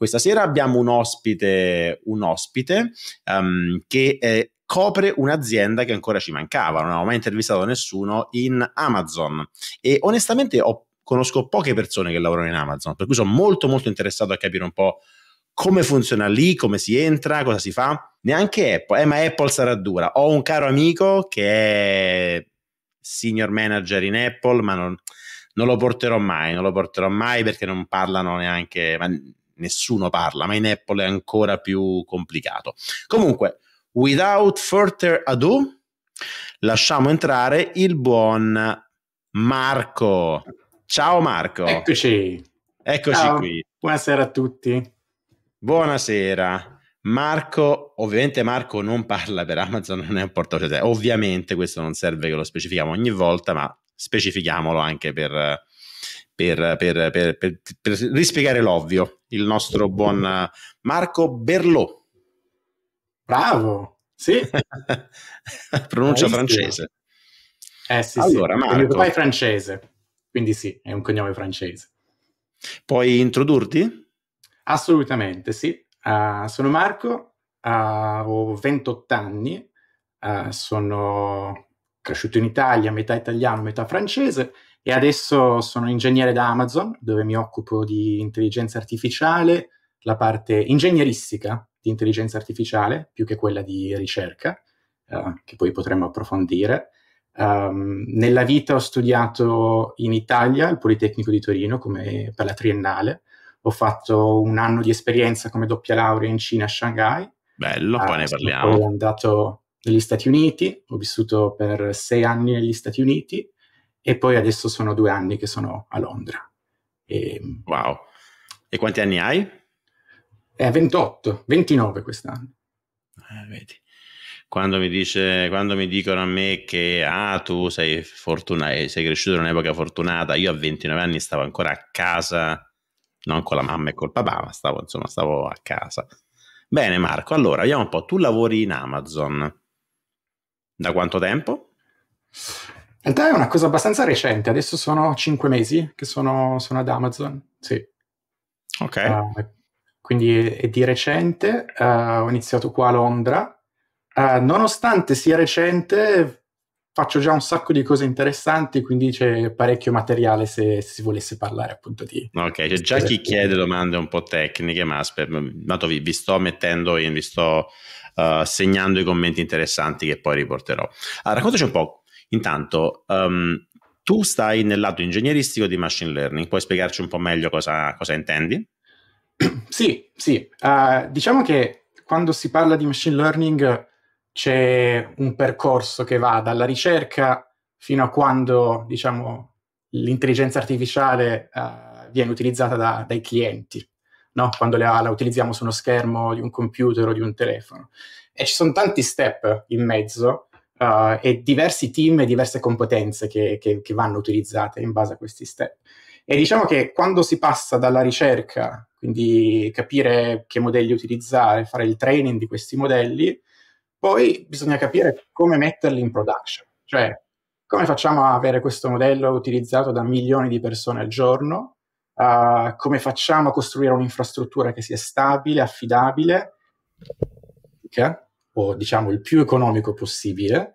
Questa sera abbiamo un ospite, un ospite um, che eh, copre un'azienda che ancora ci mancava, non avevo mai intervistato nessuno in Amazon e onestamente ho, conosco poche persone che lavorano in Amazon, per cui sono molto molto interessato a capire un po' come funziona lì, come si entra, cosa si fa. Neanche Apple, eh, ma Apple sarà dura. Ho un caro amico che è senior manager in Apple, ma non, non lo porterò mai, non lo porterò mai perché non parlano neanche, nessuno parla, ma in Apple è ancora più complicato. Comunque, without further ado, lasciamo entrare il buon Marco. Ciao Marco. Eccoci. Eccoci Ciao. qui. Buonasera a tutti. Buonasera. Marco, ovviamente Marco non parla per Amazon, non è un portavoce, ovviamente questo non serve che lo specifichiamo ogni volta, ma specifichiamolo anche per, per, per, per, rispiegare l'ovvio, il nostro buon Marco Berlò. Bravo, sì. Pronuncia Bravissimo. francese. Eh sì, allora, sì. Marco, mio papà è francese, quindi sì, è un cognome francese. Puoi introdurti? Assolutamente, sì. Uh, sono Marco, uh, ho 28 anni, uh, sono cresciuto in Italia, metà italiano, metà francese e adesso sono ingegnere da Amazon dove mi occupo di intelligenza artificiale, la parte ingegneristica di intelligenza artificiale più che quella di ricerca, uh, che poi potremmo approfondire. Um, nella vita ho studiato in Italia al Politecnico di Torino come per la triennale, ho fatto un anno di esperienza come doppia laurea in Cina a Shanghai. Bello, uh, poi ne parliamo. Sono andato negli Stati Uniti, ho vissuto per sei anni negli Stati Uniti e poi adesso sono due anni che sono a Londra. E, wow. E quanti anni hai? È 28, 29 quest'anno. Eh, vedi. Quando mi, dice, quando mi dicono a me che ah, tu sei, fortuna- eh, sei cresciuto in un'epoca fortunata, io a 29 anni stavo ancora a casa, non con la mamma e col papà, ma stavo, insomma, stavo a casa. Bene Marco, allora vediamo un po', tu lavori in Amazon. Da quanto tempo? In realtà è una cosa abbastanza recente, adesso sono cinque mesi che sono, sono ad Amazon, sì. Ok. Uh, quindi è, è, di recente, uh, ho iniziato qua a Londra. Uh, nonostante sia recente, faccio già un sacco di cose interessanti, quindi c'è parecchio materiale se, se si volesse parlare appunto di... Ok, c'è già chi chiede domande un po' tecniche, ma aspetta, vi, vi sto mettendo in, vi sto segnando i commenti interessanti che poi riporterò. Allora, raccontaci un po' Intanto, um, tu stai nel lato ingegneristico di machine learning, puoi spiegarci un po' meglio cosa, cosa intendi? Sì, sì. Uh, diciamo che quando si parla di machine learning c'è un percorso che va dalla ricerca fino a quando, diciamo, l'intelligenza artificiale uh, viene utilizzata da, dai clienti, no? quando la, la utilizziamo su uno schermo di un computer o di un telefono. E ci sono tanti step in mezzo uh, e diversi team e diverse competenze che, che, che, vanno utilizzate in base a questi step. E diciamo che quando si passa dalla ricerca, quindi capire che modelli utilizzare, fare il training di questi modelli, poi bisogna capire come metterli in production, cioè come facciamo a avere questo modello utilizzato da milioni di persone al giorno, uh, come facciamo a costruire un'infrastruttura che sia stabile, affidabile, okay? O diciamo il più economico possibile.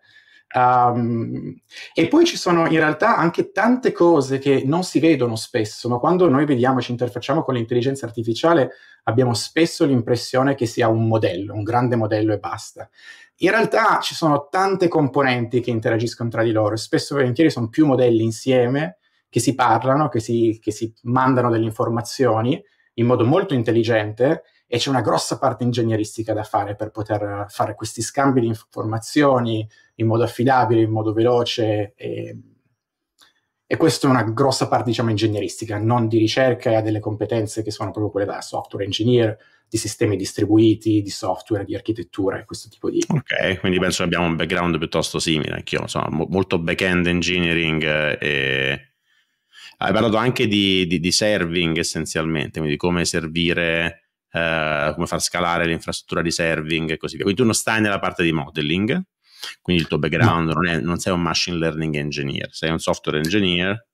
Um, e poi ci sono in realtà anche tante cose che non si vedono spesso, ma quando noi vediamo e ci interfacciamo con l'intelligenza artificiale abbiamo spesso l'impressione che sia un modello, un grande modello e basta. In realtà ci sono tante componenti che interagiscono tra di loro, spesso e volentieri sono più modelli insieme che si parlano, che si, che si mandano delle informazioni in modo molto intelligente e c'è una grossa parte ingegneristica da fare per poter fare questi scambi di informazioni in modo affidabile, in modo veloce e, e questa è una grossa parte diciamo ingegneristica, non di ricerca e ha delle competenze che sono proprio quelle da software engineer, di sistemi distribuiti, di software, di architettura e questo tipo di... Ok, quindi penso che abbiamo un background piuttosto simile, anch'io, insomma, molto back-end engineering eh, e... Hai parlato anche di, di, di serving essenzialmente, quindi come servire eh, come far scalare l'infrastruttura di serving e così via. Quindi tu non stai nella parte di modeling, quindi il tuo background no. non, è, non sei un machine learning engineer, sei un software engineer.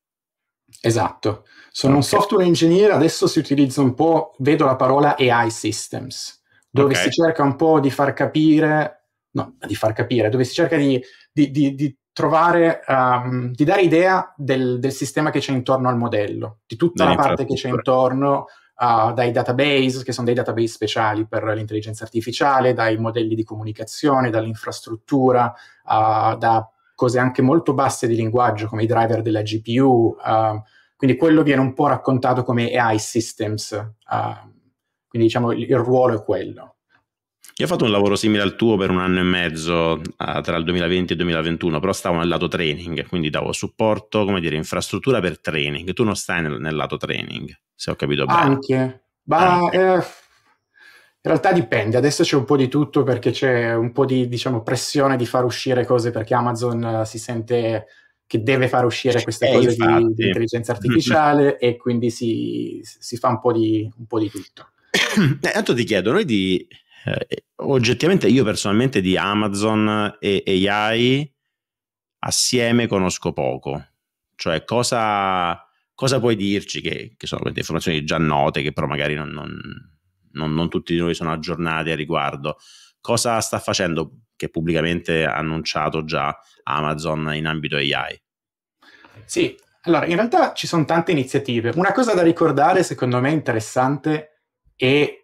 Esatto. Sono okay. un software engineer, adesso si utilizza un po', vedo la parola AI systems, dove okay. si cerca un po' di far capire, no, di far capire, dove si cerca di, di, di, di trovare, um, di dare idea del, del, sistema che c'è intorno al modello, di tutta la parte che c'è intorno, uh, dai database, che sono dei database speciali per l'intelligenza artificiale, dai modelli di comunicazione, dall'infrastruttura, uh, da cose anche molto basse di linguaggio come i driver della GPU. Uh, quindi quello viene un po' raccontato come AI systems. quindi diciamo il, il ruolo è quello. Io ho fatto un lavoro simile al tuo per un anno e mezzo tra il 2020 e il 2021, però stavo nel lato training, quindi davo supporto, come dire, infrastruttura per training. Tu non stai nel, nel lato training, se ho capito bene. Anche, ma. Eh, in realtà dipende. Adesso c'è un po' di tutto perché c'è un po' di, diciamo, pressione di far uscire cose perché Amazon uh, si sente che deve far uscire queste eh, cose di, di, intelligenza artificiale e quindi si, si fa un po' di, un po di tutto. Eh, tanto ti chiedo, noi di eh, oggettivamente io personalmente di Amazon e AI assieme conosco poco. Cioè, cosa, cosa puoi dirci che, che, sono informazioni già note, che però magari non, non, non, non tutti di noi sono aggiornati a riguardo. Cosa sta facendo che pubblicamente ha annunciato già Amazon in ambito AI? Sì, allora in realtà ci sono tante iniziative. Una cosa da ricordare, secondo me interessante, è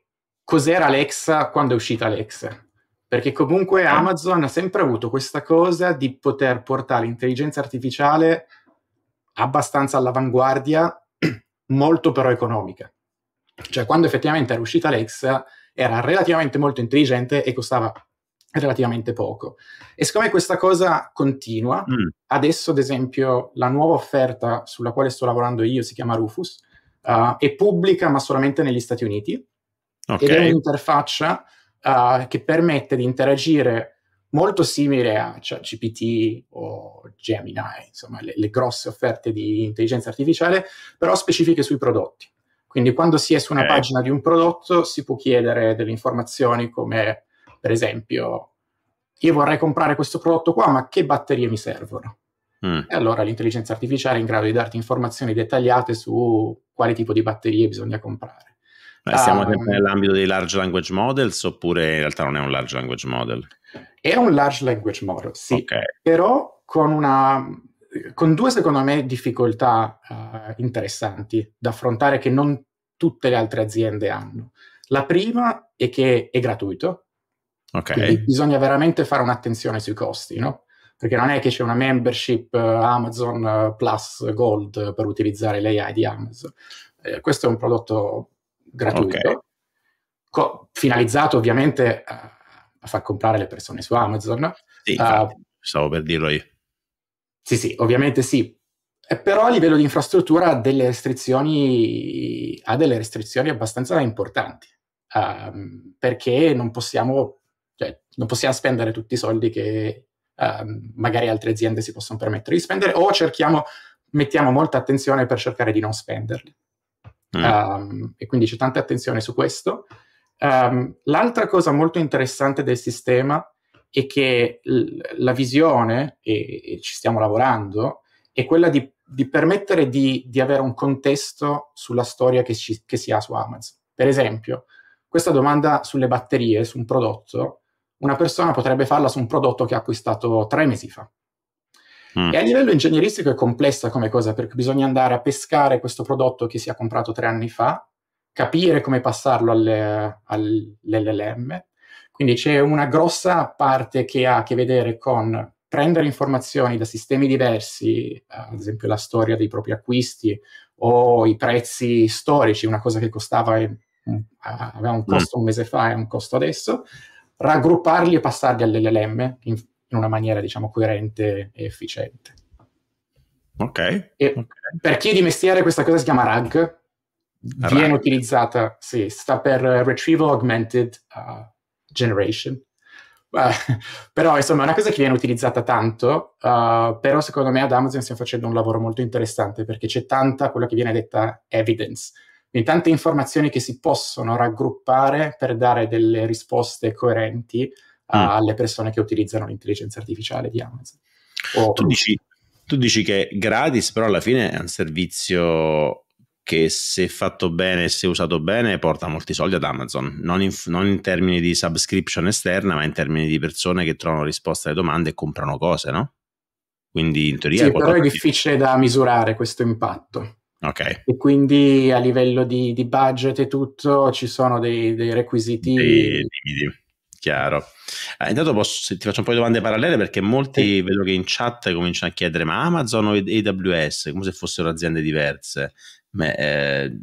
cos'era Alexa quando è uscita Alexa. Perché comunque Amazon ha sempre avuto questa cosa di poter portare l'intelligenza artificiale abbastanza all'avanguardia, molto però economica. Cioè, quando effettivamente era uscita Alexa, era relativamente molto intelligente e costava relativamente poco. E siccome questa cosa continua, mm. adesso ad esempio la nuova offerta sulla quale sto lavorando io si chiama Rufus, uh, è pubblica ma solamente negli Stati Uniti Okay. Ed è un'interfaccia uh, che permette di interagire molto simile a cioè, GPT o Gemini, insomma, le, le, grosse offerte di intelligenza artificiale, però specifiche sui prodotti. Quindi quando si è su una okay. pagina di un prodotto si può chiedere delle informazioni come, per esempio, io vorrei comprare questo prodotto qua, ma che batterie mi servono? Mm. E allora l'intelligenza artificiale è in grado di darti informazioni dettagliate su quale tipo di batterie bisogna comprare. Ma stiamo um, sempre nell'ambito dei large language models oppure in realtà non è un large language model? È un large language model, sì, okay. però con, una, con due, secondo me, difficoltà uh, interessanti da affrontare che non tutte le altre aziende hanno. La prima è che è gratuito, okay. bisogna veramente fare un'attenzione sui costi, no? Perché non è che c'è una membership uh, Amazon uh, Plus Gold per utilizzare l'AI di Amazon. Eh, questo è un prodotto gratuito, okay. co- finalizzato ovviamente a, a, far comprare le persone su Amazon. Sì, uh, stavo per dirlo io. Sì, sì, ovviamente sì. Eh, però a livello di infrastruttura ha delle restrizioni, ha delle restrizioni abbastanza importanti, um, perché non possiamo, cioè, non possiamo spendere tutti i soldi che um, magari altre aziende si possono permettere di spendere, o cerchiamo, mettiamo molta attenzione per cercare di non spenderli. Mm. Um, e quindi c'è tanta attenzione su questo. Um, l'altra cosa molto interessante del sistema è che l- la visione, e, e, ci stiamo lavorando, è quella di, di permettere di, di, avere un contesto sulla storia che, ci, che si ha su Amazon. Per esempio, questa domanda sulle batterie, su un prodotto, una persona potrebbe farla su un prodotto che ha acquistato tre mesi fa. Mm. E a livello ingegneristico è complessa come cosa perché bisogna andare a pescare questo prodotto che si è comprato tre anni fa, capire come passarlo alle, all'LLM. Quindi c'è una grossa parte che ha a che vedere con prendere informazioni da sistemi diversi, ad esempio la storia dei propri acquisti o i prezzi storici, una cosa che costava aveva un costo mm. un mese fa e un costo adesso, raggrupparli e passarli all'LLM in una maniera, diciamo, coerente e efficiente. Ok. Okay. Per chi è di mestiere questa cosa si chiama RAG, viene RAG. utilizzata, sì, sta per Retrieval Augmented uh, Generation. Uh, però insomma è una cosa che viene utilizzata tanto, uh, però secondo me ad Amazon stiamo facendo un lavoro molto interessante perché c'è tanta quella che viene detta evidence, quindi tante informazioni che si possono raggruppare per dare delle risposte coerenti. Alle persone che utilizzano l'intelligenza artificiale di Amazon. O, tu dici, Tu dici che gratis, però alla fine è un servizio che se fatto bene, se usato bene, porta molti soldi ad Amazon, non in, non in, termini di subscription esterna, ma in termini di persone che trovano risposte alle domande e comprano cose, no? Quindi in teoria... Sì, è però è difficile di... da misurare questo impatto. Ok. E quindi a livello di, di budget e tutto ci sono dei, dei requisiti... Dei limiti, chiaro. Eh, intanto posso, ti faccio un po' di domande parallele perché molti sì. vedo che in chat cominciano a chiedere ma Amazon o AWS, come se fossero aziende diverse. Beh, eh,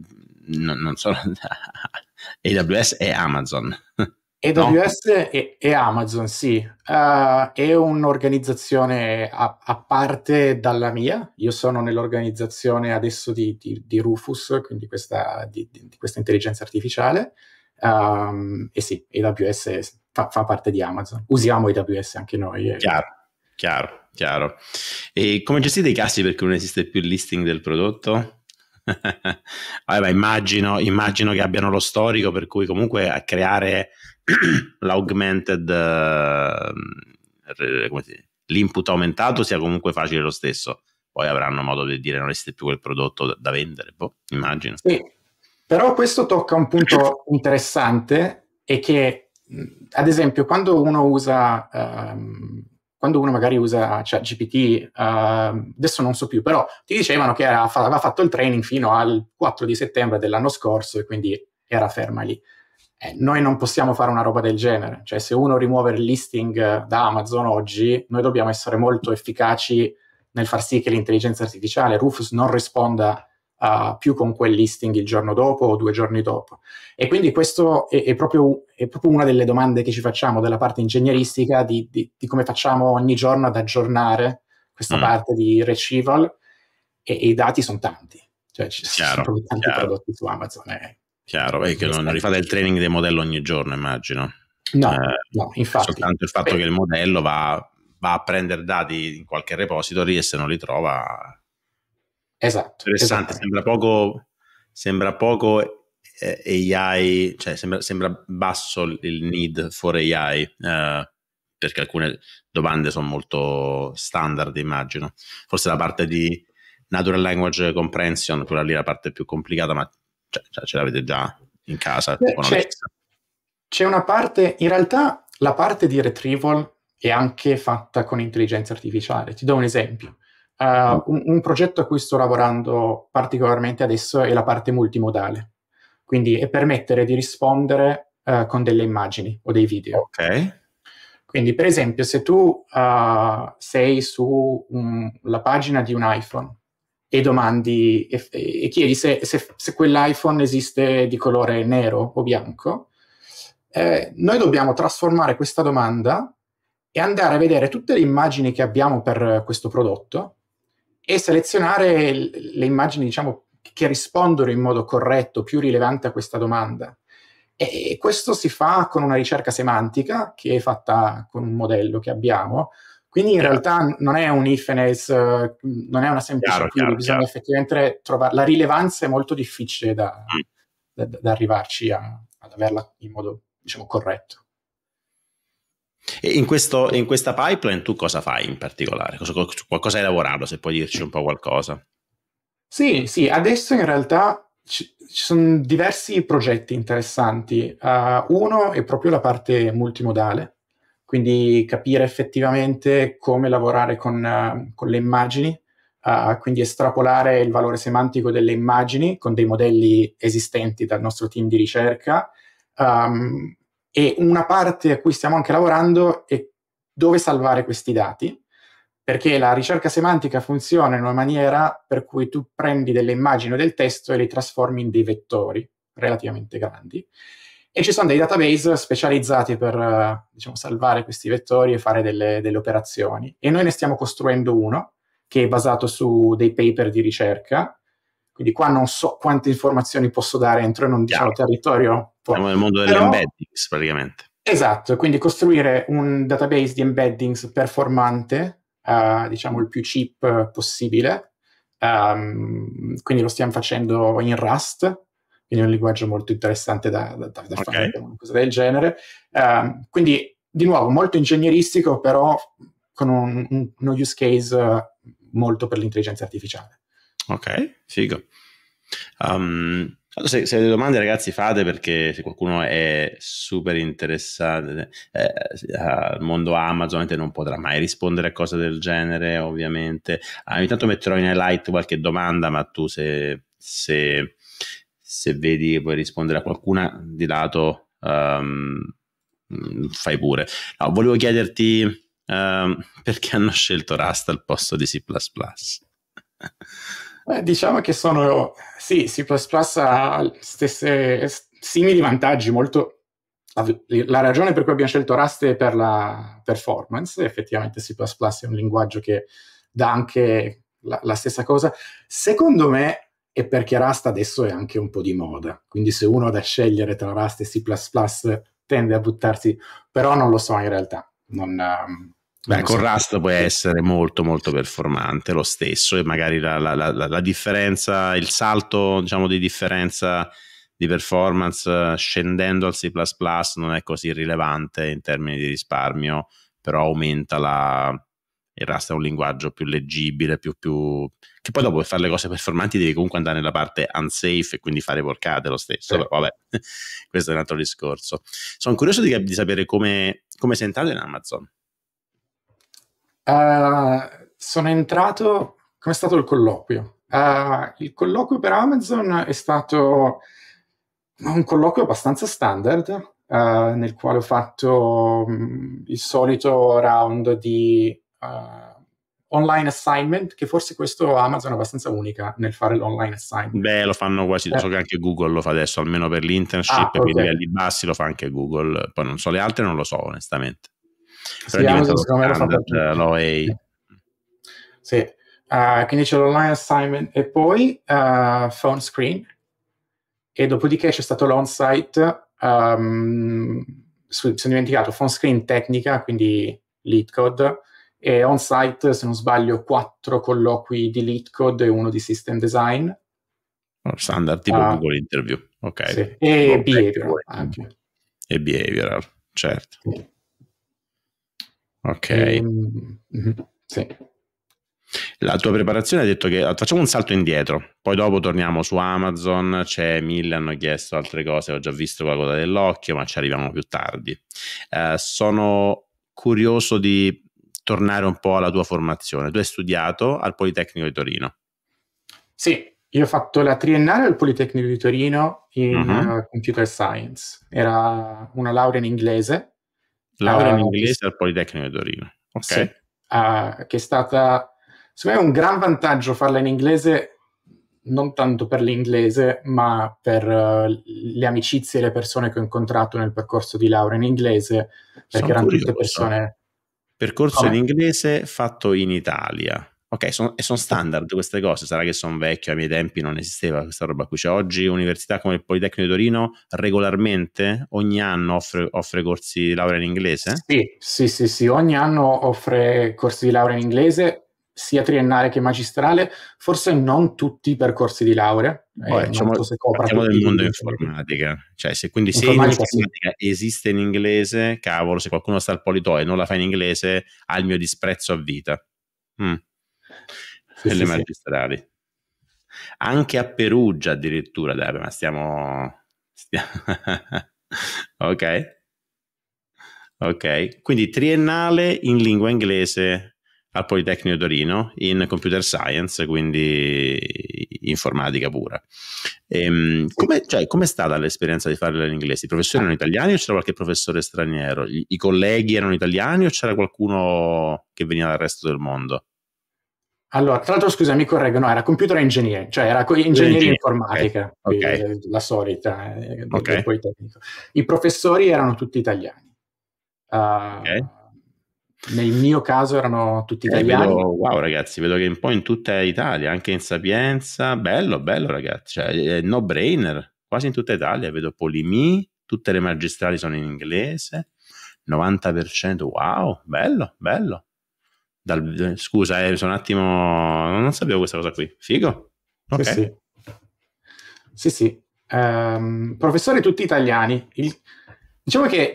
no, non sono AWS e Amazon. AWS no? e, e, Amazon, sì, uh, è un'organizzazione a, a, parte dalla mia. Io sono nell'organizzazione adesso di, di, di Rufus, quindi questa, di, di, questa intelligenza artificiale. Um, e sì, AWS fa, fa, parte di Amazon. Usiamo AWS anche noi. E... Chiaro, chiaro, chiaro. E come gestite i casi perché non esiste più il listing del prodotto? Vabbè, immagino, immagino, che abbiano lo storico per cui comunque a creare l'augmented uh, l'input aumentato sia comunque facile lo stesso poi avranno modo di dire non esiste più quel prodotto da, da vendere boh, immagino sì, però questo tocca un punto interessante e che ad esempio quando uno usa um, quando uno magari usa cioè, GPT, uh, adesso non so più, però ti dicevano che era, aveva fatto il training fino al 4 di settembre dell'anno scorso e quindi era ferma lì. Eh, noi non possiamo fare una roba del genere, cioè se uno rimuove il listing da Amazon oggi, noi dobbiamo essere molto efficaci nel far sì che l'intelligenza artificiale Rufus non risponda uh, più con quel listing il giorno dopo o due giorni dopo. E quindi questo è, è, proprio, è proprio, una delle domande che ci facciamo della parte ingegneristica di, di, di come facciamo ogni giorno ad aggiornare questa mm. parte di retrieval e, e, i dati sono tanti, cioè ci chiaro, sono tanti chiaro. prodotti su Amazon. Eh. Chiaro, è che non rifate il training del modello ogni giorno, immagino. No, eh, no infatti. Soltanto il fatto Beh. che il modello va, va, a prendere dati in qualche repository e se non li trova... Esatto. Interessante, sembra poco, sembra poco eh, AI, cioè sembra, sembra, basso il need for AI, eh, perché alcune domande sono molto standard, immagino. Forse la parte di Natural Language Comprehension, quella lì è la parte più complicata, ma cioè, cioè, ce l'avete già in casa. Beh, c'è, c'è, una parte, in realtà la parte di retrieval è anche fatta con intelligenza artificiale. Ti do un esempio. Uh, un, un, progetto a cui sto lavorando particolarmente adesso è la parte multimodale, quindi è permettere di rispondere uh, con delle immagini o dei video. Ok. Quindi, per esempio, se tu uh, sei sulla pagina di un iPhone e domandi e, e chiedi se, se, se, quell'iPhone esiste di colore nero o bianco, eh, noi dobbiamo trasformare questa domanda e andare a vedere tutte le immagini che abbiamo per questo prodotto e selezionare le immagini, diciamo, che rispondono in modo corretto, più rilevante a questa domanda. E questo si fa con una ricerca semantica che è fatta con un modello che abbiamo, quindi in chiaro. realtà non è un if and else, non è una semplice chiaro, chiaro bisogna chiaro. effettivamente trovare la rilevanza è molto difficile da, mm. da, da arrivarci a, ad averla in modo diciamo corretto. E in, questo, in questa pipeline tu cosa fai in particolare? Cosa, qualcosa hai lavorato, se puoi dirci un po' qualcosa? Sì, sì, adesso in realtà ci, ci sono diversi progetti interessanti. Uh, uno è proprio la parte multimodale, quindi capire effettivamente come lavorare con, uh, con le immagini, uh, quindi estrapolare il valore semantico delle immagini con dei modelli esistenti dal nostro team di ricerca. Um, e una parte a cui stiamo anche lavorando è dove salvare questi dati, perché la ricerca semantica funziona in una maniera per cui tu prendi delle immagini o del testo e li trasformi in dei vettori relativamente grandi e ci sono dei database specializzati per diciamo, salvare questi vettori e fare delle, delle, operazioni. E noi ne stiamo costruendo uno che è basato su dei paper di ricerca. Quindi qua non so quante informazioni posso dare entro in un diciamo, territorio. Siamo nel mondo delle Però, embeddings praticamente. Esatto, quindi costruire un database di embeddings performante, uh, diciamo il più cheap possibile. Um, quindi lo stiamo facendo in Rust, quindi è un linguaggio molto interessante da, da, da okay. fare, una cosa del genere. Uh, quindi, di nuovo, molto ingegneristico, però con un, un, uno use case molto per l'intelligenza artificiale. Ok, figo. Um, se, se avete domande, ragazzi, fate perché se qualcuno è super interessato eh, al mondo Amazon non potrà mai rispondere a cose del genere, ovviamente. Ah, ogni metterò in highlight qualche domanda, ma tu se, se, se vedi che vuoi rispondere a qualcuna di lato, um, fai pure. No, volevo chiederti um, perché hanno scelto Rust al posto di C++. Beh, diciamo che sono, sì, C++ ha stesse, simili vantaggi, molto, la ragione per cui abbiamo scelto Rust è per la performance, effettivamente C++ è un linguaggio che dà anche la, la stessa cosa. Secondo me è perché Rust adesso è anche un po' di moda, quindi se uno ha da scegliere tra Rust e C++ tende a buttarsi, però non lo so in realtà. Non, um, Beh, con. Rust può essere molto molto performante lo stesso e magari la, la, la, la differenza, il salto diciamo di differenza di performance scendendo al C++ non è così rilevante in termini di risparmio, però aumenta la... Il Rust è un linguaggio più leggibile, più, più... che poi dopo per fare le cose performanti devi comunque andare nella parte unsafe e quindi fare porcate lo stesso, sì. però vabbè, questo è un altro discorso. Sono curioso di, di sapere come, come sei entrato in Amazon. Uh, sono entrato. Come è stato il colloquio? Uh, il colloquio per Amazon è stato un colloquio abbastanza standard, uh, nel quale ho fatto um, il solito round di online assignment, che forse questo Amazon è abbastanza unica nel fare l'online assignment. Beh, lo fanno quasi, eh. so che anche Google lo fa adesso, almeno per l'internship, ah, okay. per i livelli bassi lo fa anche Google, poi non so le altre, non lo so onestamente. Però sì, è diventato standard l'OA. Sì, uh, quindi c'è l'online assignment e poi uh, phone screen e dopodiché c'è stato l'on-site, um, mi sono dimenticato, phone screen tecnica, quindi lead code, e on-site, se non sbaglio, quattro colloqui di lead code e uno di system design. Oh, standard tipo uh, Google Interview, ok. Sì. E behavioral anche. E behavioral, certo. Sì. Ok. Mm-hmm, sì. La tua preparazione ha detto che facciamo un salto indietro, poi dopo torniamo su Amazon, c'è mille, hanno chiesto altre cose, ho già visto la coda dell'occhio, ma ci arriviamo più tardi. Eh, sono curioso di tornare un po' alla tua formazione. Tu hai studiato al Politecnico di Torino. Sì, io ho fatto la triennale al Politecnico di Torino in uh-huh. Computer Science. Era una laurea in inglese Laurea in ah, inglese al Politecnico di Torino. Ok. Sì, uh, che è stata, secondo me, un gran vantaggio farla in inglese, non tanto per l'inglese, ma per uh, le amicizie e le persone che ho incontrato nel percorso di laurea in inglese, perché Sono erano curioso. tutte persone... Percorso Come? in inglese fatto in Italia. Ok, son, e sono standard queste cose, sarà che sono vecchio, ai miei tempi non esisteva questa roba qui. Cioè, oggi università come il Politecnico di Torino regolarmente, ogni anno offre, offre, corsi di laurea in inglese? Sì, sì, sì, sì, ogni anno offre corsi di laurea in inglese, sia triennale che magistrale, forse non tutti i percorsi di laurea. Poi, eh, diciamo, se parliamo del mondo informatica, cioè se quindi se informatica, sì. esiste in inglese, cavolo, se qualcuno sta al Polito e non la fa in inglese, ha il mio disprezzo a vita. Mm sì, nelle sì, magistrali. Sì. Anche a Perugia addirittura, dai, ma stiamo... stiamo... ok. Ok, quindi triennale in lingua inglese al Politecnico Torino in computer science, quindi informatica pura. Ehm, come, cioè, com'è stata l'esperienza di farla in inglese? I professori erano italiani o c'era qualche professore straniero? I, I, colleghi erano italiani o c'era qualcuno che veniva dal resto del mondo? Allora, tra l'altro, scusa, mi correggo, no, era computer engineer, cioè era ingegneria informatica, okay. Okay. la solita eh, okay. Politecnico. I professori erano tutti italiani. Uh, nel mio caso erano tutti eh, italiani. Vedo, wow, ragazzi, vedo che un po' in tutta Italia, anche in Sapienza, bello, bello, ragazzi, cioè, no brainer, quasi in tutta Italia. Vedo Polimi, tutte le magistrali sono in inglese, 90%, wow, bello, bello. Dal, scusa, eh, sono un attimo. Non sapevo questa cosa qui. Figo. Ok. Sì, sì. sì, sì. Um, professori tutti italiani. Il, diciamo che.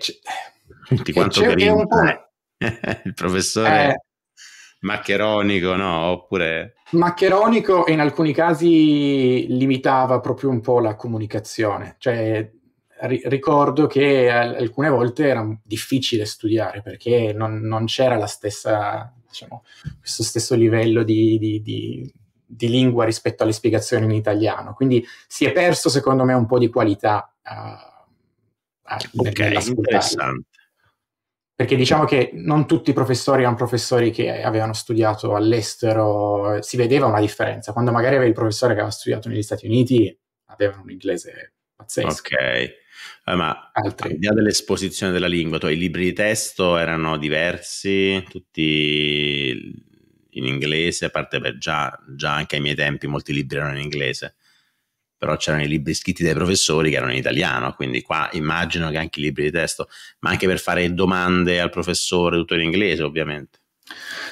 Tutti quanto c'è, è un po'. il professore. maccheronico, no? Oppure... Maccheronico e in alcuni casi limitava proprio un po' la comunicazione. Cioè, ri- ricordo che alcune volte era difficile studiare perché non, non c'era la stessa, diciamo, questo stesso livello di, di, di, di, lingua rispetto alle spiegazioni in italiano. Quindi si è perso, secondo me, un po' di qualità. Uh, ok, interessante perché diciamo che non tutti i professori erano professori che avevano studiato all'estero, si vedeva una differenza. Quando magari avevi il professore che aveva studiato negli Stati Uniti, avevano un inglese pazzesco. Ok, eh, ma Altri. al di là dell'esposizione della lingua, tu, i libri di testo erano diversi, tutti in inglese, a parte per già, già anche ai miei tempi molti libri erano in inglese però c'erano i libri scritti dai professori che erano in italiano, quindi qua immagino che anche i libri di testo, ma anche per fare domande al professore, tutto in inglese ovviamente.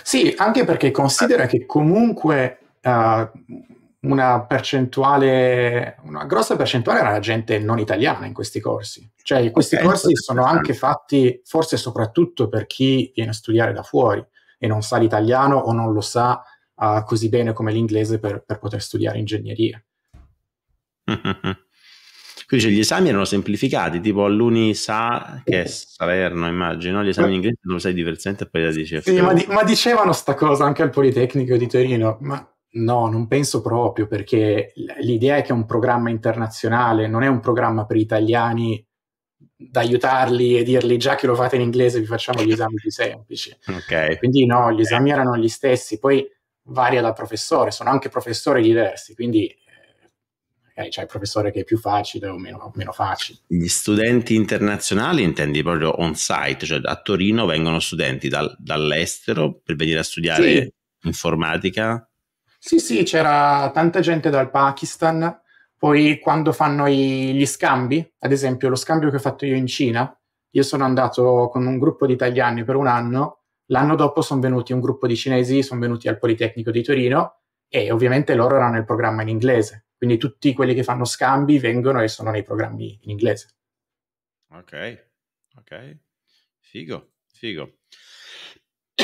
Sì, anche perché considera che comunque uh, una percentuale, una grossa percentuale era gente non italiana in questi corsi. Cioè questi okay, corsi sono anche fatti forse soprattutto per chi viene a studiare da fuori e non sa l'italiano o non lo sa uh, così bene come l'inglese per, per poter studiare ingegneria. Quindi cioè, gli esami erano semplificati, tipo all'Unisa, che è Salerno, immagino, gli esami in inglese dove sei diversamente e poi da dici... Sì, ma, di- ma, dicevano sta cosa anche al Politecnico di Torino, ma no, non penso proprio, perché l'idea è che è un programma internazionale, non è un programma per italiani da aiutarli e dirgli già che lo fate in inglese vi facciamo gli esami più semplici. Okay. Quindi no, gli esami erano gli stessi, poi varia dal professore, sono anche professori diversi, quindi magari c'è il professore che è più facile o meno, meno facile. Gli studenti internazionali intendi proprio on site, cioè a Torino vengono studenti dal, dall'estero per venire a studiare sì. informatica? Sì, sì, c'era tanta gente dal Pakistan, poi quando fanno i, gli scambi, ad esempio lo scambio che ho fatto io in Cina, io sono andato con un gruppo di italiani per un anno, l'anno dopo sono venuti un gruppo di cinesi, sono venuti al Politecnico di Torino e ovviamente loro erano nel programma in inglese. Quindi tutti quelli che fanno scambi vengono e sono nei programmi in inglese. Ok, ok. Figo, figo.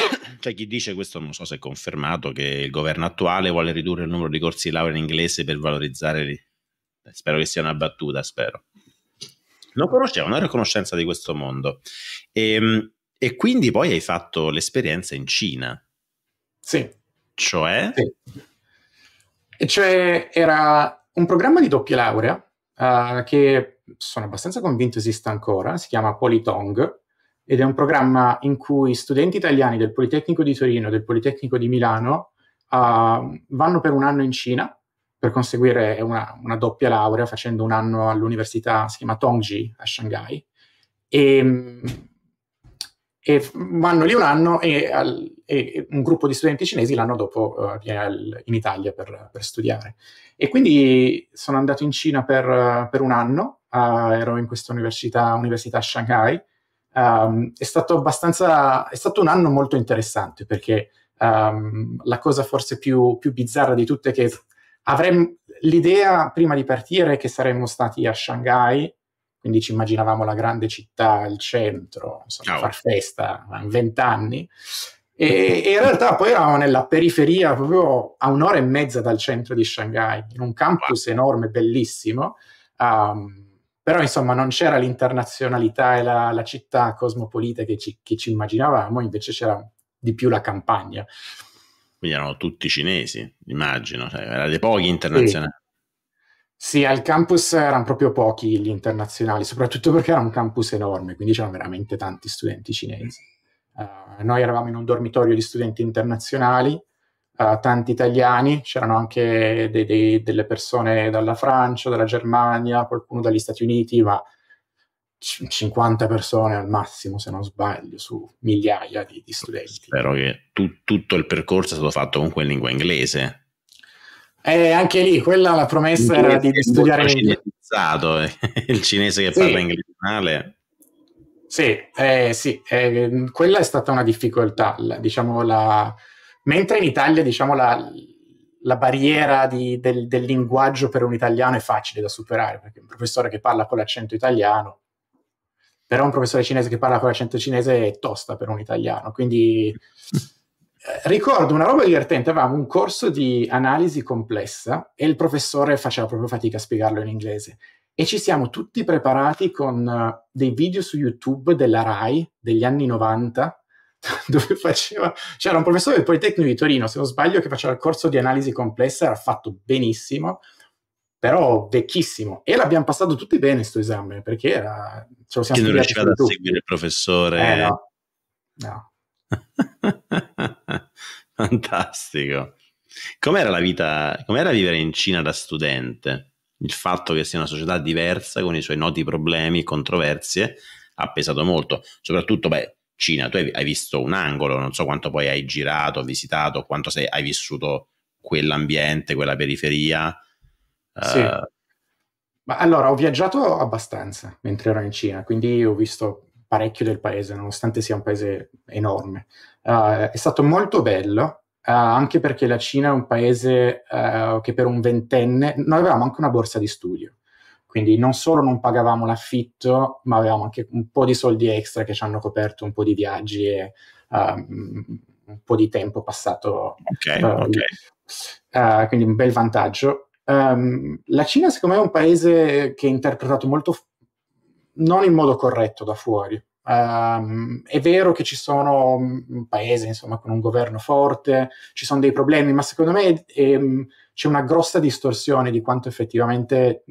C'è chi dice, questo non so se è confermato, che il governo attuale vuole ridurre il numero di corsi di laurea in inglese per valorizzare... Li... Spero che sia una battuta, spero. Non conoscevo, non ero a conoscenza di questo mondo. E, ehm, e quindi poi hai fatto l'esperienza in Cina. Sì. Cioè? Sì. E cioè era un programma di doppia laurea uh, che sono abbastanza convinto esista ancora, si chiama Politong ed è un programma in cui studenti italiani del Politecnico di Torino e del Politecnico di Milano uh, vanno per un anno in Cina per conseguire una, una, doppia laurea facendo un anno all'università, si chiama Tongji a Shanghai. E, e vanno lì un anno e, al, e, un gruppo di studenti cinesi l'anno dopo uh, viene al, in Italia per, per, studiare. E quindi sono andato in Cina per, per un anno, uh, ero in questa università, università Shanghai. Um, è stato abbastanza, è stato un anno molto interessante perché um, la cosa forse più, più bizzarra di tutte è che avremmo, l'idea prima di partire che saremmo stati a Shanghai quindi ci immaginavamo la grande città, il centro, insomma, oh. far festa, vent'anni. E, e, in realtà poi eravamo nella periferia, proprio a un'ora e mezza dal centro di Shanghai, in un campus enorme, bellissimo. Um, però insomma non c'era l'internazionalità e la, la città cosmopolita che ci, che ci, immaginavamo, invece c'era di più la campagna. Quindi erano tutti cinesi, immagino, cioè, erano dei pochi internazionali. Sì. Sì, al campus erano proprio pochi gli internazionali, soprattutto perché era un campus enorme, quindi c'erano veramente tanti studenti cinesi. Uh, noi eravamo in un dormitorio di studenti internazionali, uh, tanti italiani, c'erano anche dei, dei, delle persone dalla Francia, dalla Germania, qualcuno dagli Stati Uniti, ma c- 50 persone al massimo, se non sbaglio, su migliaia di, di studenti. Spero che tu, tutto il percorso sia stato fatto comunque in lingua inglese. Eh, anche lì, quella la promessa era di, di studiare in inglese. il cinese che sì. parla inglese male. Sì, eh, sì eh, quella è stata una difficoltà. La, diciamo, la... Mentre in Italia, diciamo, la, la barriera di, del, del, linguaggio per un italiano è facile da superare, perché un professore che parla con l'accento italiano, però un professore cinese che parla con l'accento cinese è tosta per un italiano. Quindi ricordo una roba divertente, avevamo un corso di analisi complessa e il professore faceva proprio fatica a spiegarlo in inglese e ci siamo tutti preparati con uh, dei video su YouTube della RAI degli anni 90 dove faceva c'era un professore del Politecnico di Torino, se non sbaglio, che faceva il corso di analisi complessa, era fatto benissimo, però vecchissimo e l'abbiamo passato tutti bene questo esame perché era ce lo siamo che non riusciva a seguire il professore eh, no. no. Fantastico. Com'era la vita, com'era vivere in Cina da studente? Il fatto che sia una società diversa con i suoi noti problemi e controversie ha pesato molto. Soprattutto, beh, Cina, tu hai, visto un angolo, non so quanto poi hai girato, visitato, quanto sei, hai vissuto quell'ambiente, quella periferia. Sì. Uh, Ma allora, ho viaggiato abbastanza mentre ero in Cina, quindi ho visto parecchio del paese, nonostante sia un paese enorme. Uh, è stato molto bello, uh, anche perché la Cina è un paese uh, che per un ventenne, noi avevamo anche una borsa di studio, quindi non solo non pagavamo l'affitto, ma avevamo anche un po' di soldi extra che ci hanno coperto un po' di viaggi e um, un po' di tempo passato. Okay, okay. quindi un bel vantaggio. Um, la Cina secondo me è un paese che è interpretato molto non in modo corretto da fuori. Um, è vero che ci sono un paese insomma, con un governo forte, ci sono dei problemi, ma secondo me è, è, c'è una grossa distorsione di quanto effettivamente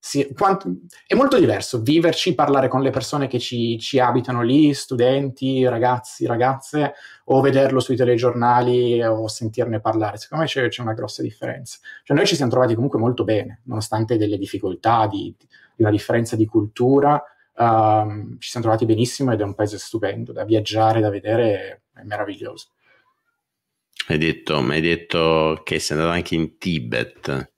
si, quanto, è molto diverso viverci, parlare con le persone che ci, ci, abitano lì, studenti, ragazzi, ragazze, o vederlo sui telegiornali o sentirne parlare. Secondo me c'è, c'è una grossa differenza. Cioè noi ci siamo trovati comunque molto bene, nonostante delle difficoltà di, di una differenza di cultura, um, ci siamo trovati benissimo ed è un paese stupendo da viaggiare, da vedere, è meraviglioso. Hai detto, hai detto che sei andato anche in Tibet.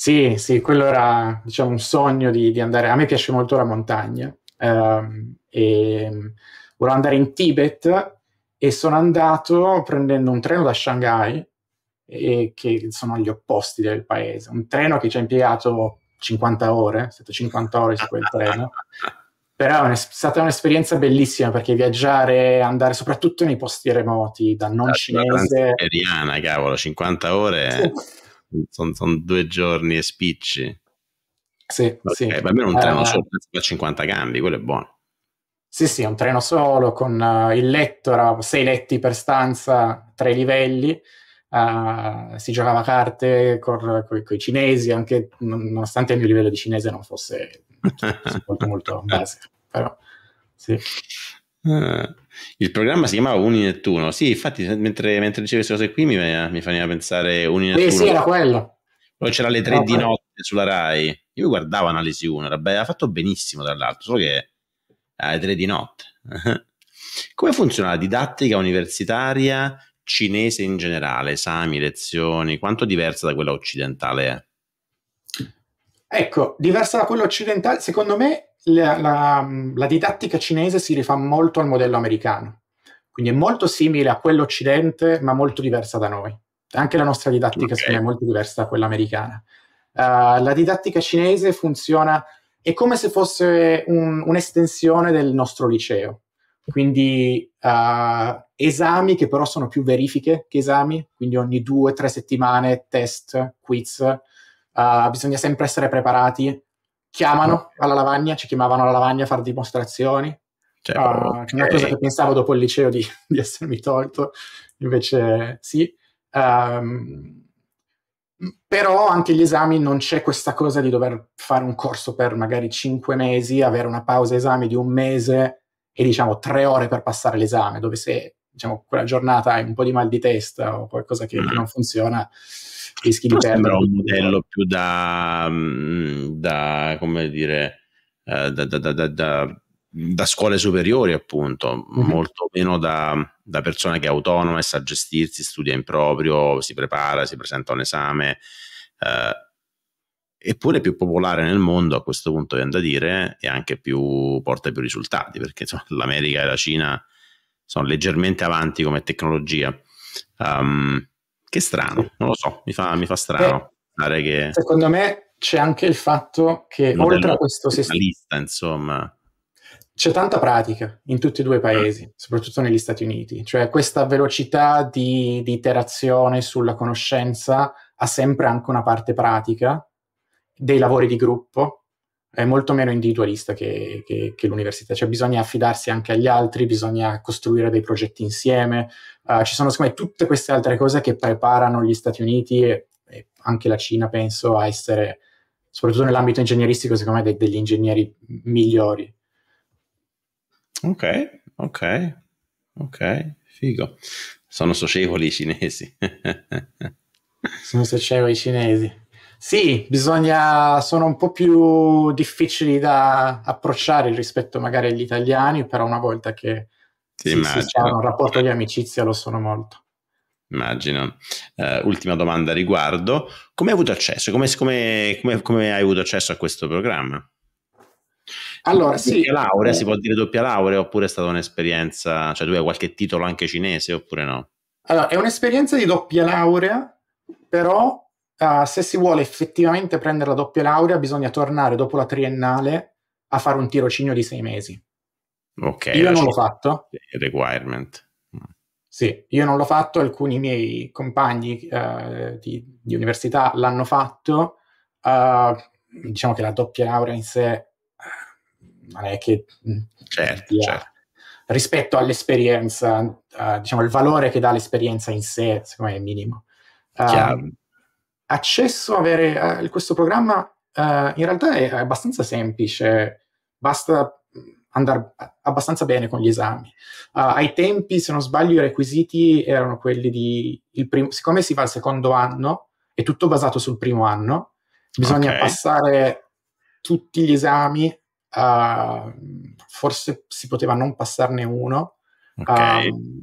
Sì, sì, quello era diciamo, un sogno di, di, andare. A me piace molto la montagna um, e volevo andare in Tibet e sono andato prendendo un treno da Shanghai, e che sono agli opposti del paese. Un treno che ci ha impiegato 50 ore, 750 ore su quel treno. Però è stata un'esperienza bellissima perché viaggiare, andare soprattutto nei posti remoti, da non la cinese... Aeriana, cavolo, 50 ore sì. Sono son due giorni e spicci. Sì, okay, sì. almeno un treno uh, solo da 50 cambi, quello è buono. Sì, sì, un treno solo con uh, il letto, era sei letti per stanza, tre livelli Uh, si giocava a carte con i cinesi, anche nonostante il mio livello di cinese non fosse molto, molto base, però sì. Uh, il programma si chiamava Uni Nettuno. Sì, infatti, mentre, mentre dicevi queste cose qui mi, mi faceva pensare Uni Nettuno. Sì, sì, era quello. Poi c'era le tre no, di notte sulla Rai. Io guardavo Analisi 1, era, be- fatto benissimo, tra l'altro, solo che alle tre di notte. Come funziona la didattica universitaria cinese in generale, esami, lezioni, quanto diversa da quella occidentale è? Ecco, diversa da quella occidentale, secondo me la, la, la, didattica cinese si rifà molto al modello americano, quindi è molto simile a quello occidente, ma molto diversa da noi. Anche la nostra didattica okay. è molto diversa da quella americana. Uh, la didattica cinese funziona, è come se fosse un, un'estensione del nostro liceo quindi uh, esami che però sono più verifiche che esami, quindi ogni due o tre settimane test, quiz, uh, bisogna sempre essere preparati. Chiamano alla lavagna, ci chiamavano alla lavagna a fare dimostrazioni. Cioè, uh, okay. Una cosa che pensavo dopo il liceo di, di essermi tolto, invece sì. Um, però anche gli esami non c'è questa cosa di dover fare un corso per magari cinque mesi, avere una pausa esami di un mese e diciamo tre ore per passare l'esame, dove se diciamo quella giornata hai un po' di mal di testa o qualcosa che mm. non funziona, rischi di perdere. Sembra un modello più da, mm, da come dire, uh, da, da, da, da, scuole superiori, appunto, mm-hmm. molto meno da, da persone che è autonoma e sa gestirsi, studia in proprio, si prepara, si presenta un esame. Uh, eppure più popolare nel mondo a questo punto viene da dire e anche più porta più risultati perché insomma, l'America e la Cina sono leggermente avanti come tecnologia. Um, che strano, non lo so, mi fa, mi fa strano eh, che... secondo me c'è anche il fatto che oltre a questo sistema insomma. C'è tanta pratica in tutti e due i paesi, soprattutto negli Stati Uniti, cioè questa velocità di, di iterazione sulla conoscenza ha sempre anche una parte pratica dei lavori di gruppo, è molto meno individualista che, che, che, l'università, cioè bisogna affidarsi anche agli altri, bisogna costruire dei progetti insieme, uh, ci sono secondo me tutte queste altre cose che preparano gli Stati Uniti e, e anche la Cina penso a essere, soprattutto nell'ambito ingegneristico, secondo me de- degli ingegneri migliori. Ok, ok, ok, figo. Sono socievoli i cinesi. Sono socievoli i cinesi. Sì, bisogna, sono un po' più difficili da approcciare rispetto magari agli italiani, però una volta che sì, sì, sì, c'è un rapporto di amicizia lo sono molto. Immagino. Uh, ultima domanda a riguardo. Come hai avuto accesso? Come, come, come, come hai avuto accesso a questo programma? Allora, sì. Laurea, si può dire doppia laurea oppure è stata un'esperienza, cioè tu hai qualche titolo anche cinese oppure no? Allora, è un'esperienza di doppia laurea, però uh, se si vuole effettivamente prendere la doppia laurea bisogna tornare dopo la triennale a fare un tirocinio di sei mesi. Ok. Io non l'ho fatto. Requirement. Sì, io non l'ho fatto, alcuni miei compagni uh, di, di, università l'hanno fatto. Uh, diciamo che la doppia laurea in sé non è che mm, certo, dia, certo. rispetto all'esperienza, uh, diciamo il valore che dà l'esperienza in sé, secondo me è minimo. Uh, accesso a avere uh, questo programma uh, in realtà è abbastanza semplice, basta andare abbastanza bene con gli esami. ai tempi, se non sbaglio, i requisiti erano quelli di il primo, siccome si fa il secondo anno, è tutto basato sul primo anno, bisogna okay. passare tutti gli esami Uh, forse si poteva non passarne uno. Okay. Uh,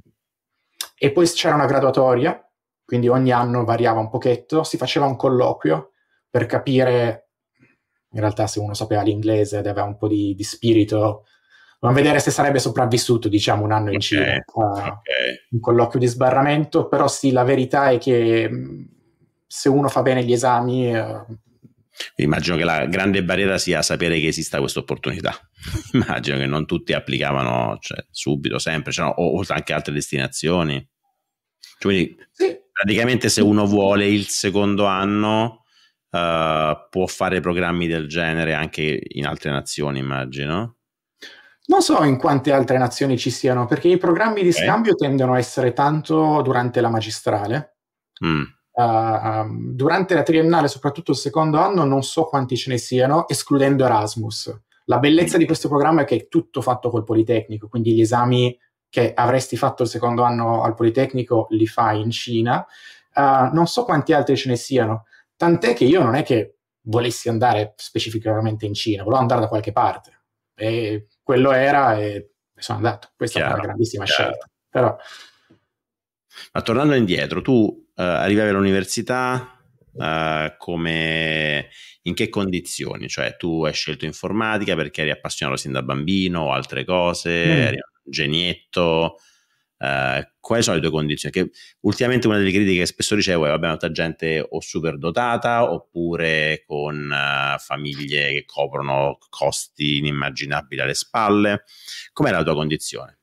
e poi c'era una graduatoria, quindi ogni anno variava un pochetto, si faceva un colloquio per capire, in realtà se uno sapeva l'inglese ed aveva un po' di, di spirito, non vedere se sarebbe sopravvissuto, diciamo, un anno in okay. Cina. Okay. Un colloquio di sbarramento, però sì, la verità è che se uno fa bene gli esami Immagino che la grande barriera sia sapere che esista questa opportunità. Immagino che non tutti applicavano cioè, subito, sempre, cioè, o, o, anche altre destinazioni. Quindi, sì. praticamente, se uno vuole il secondo anno, uh, può fare programmi del genere anche in altre nazioni, immagino. Non so in quante altre nazioni ci siano, perché i programmi di scambio okay. tendono a essere tanto durante la magistrale. Mm Uh, durante la triennale, soprattutto il secondo anno, non so quanti ce ne siano, escludendo Erasmus. La bellezza di questo programma è che è tutto fatto col Politecnico, quindi gli esami che avresti fatto il secondo anno al Politecnico li fai in Cina. Uh, non so quanti altri ce ne siano, tant'è che io non è che volessi andare specificamente in Cina, volevo andare da qualche parte. E quello era e sono andato. Questa chiaro, è una grandissima chiaro. scelta. Però... Ma tornando indietro, tu uh, arrivavi all'università uh, come in che condizioni? Cioè tu hai scelto informatica perché eri appassionato sin da bambino o altre cose, mm. eri genietto? Uh, quali sono le tue condizioni? Che ultimamente una delle critiche che spesso ricevo è vabbè, molta gente o super dotata oppure con uh, famiglie che coprono costi inimmaginabili alle spalle. Com'è la tua condizione?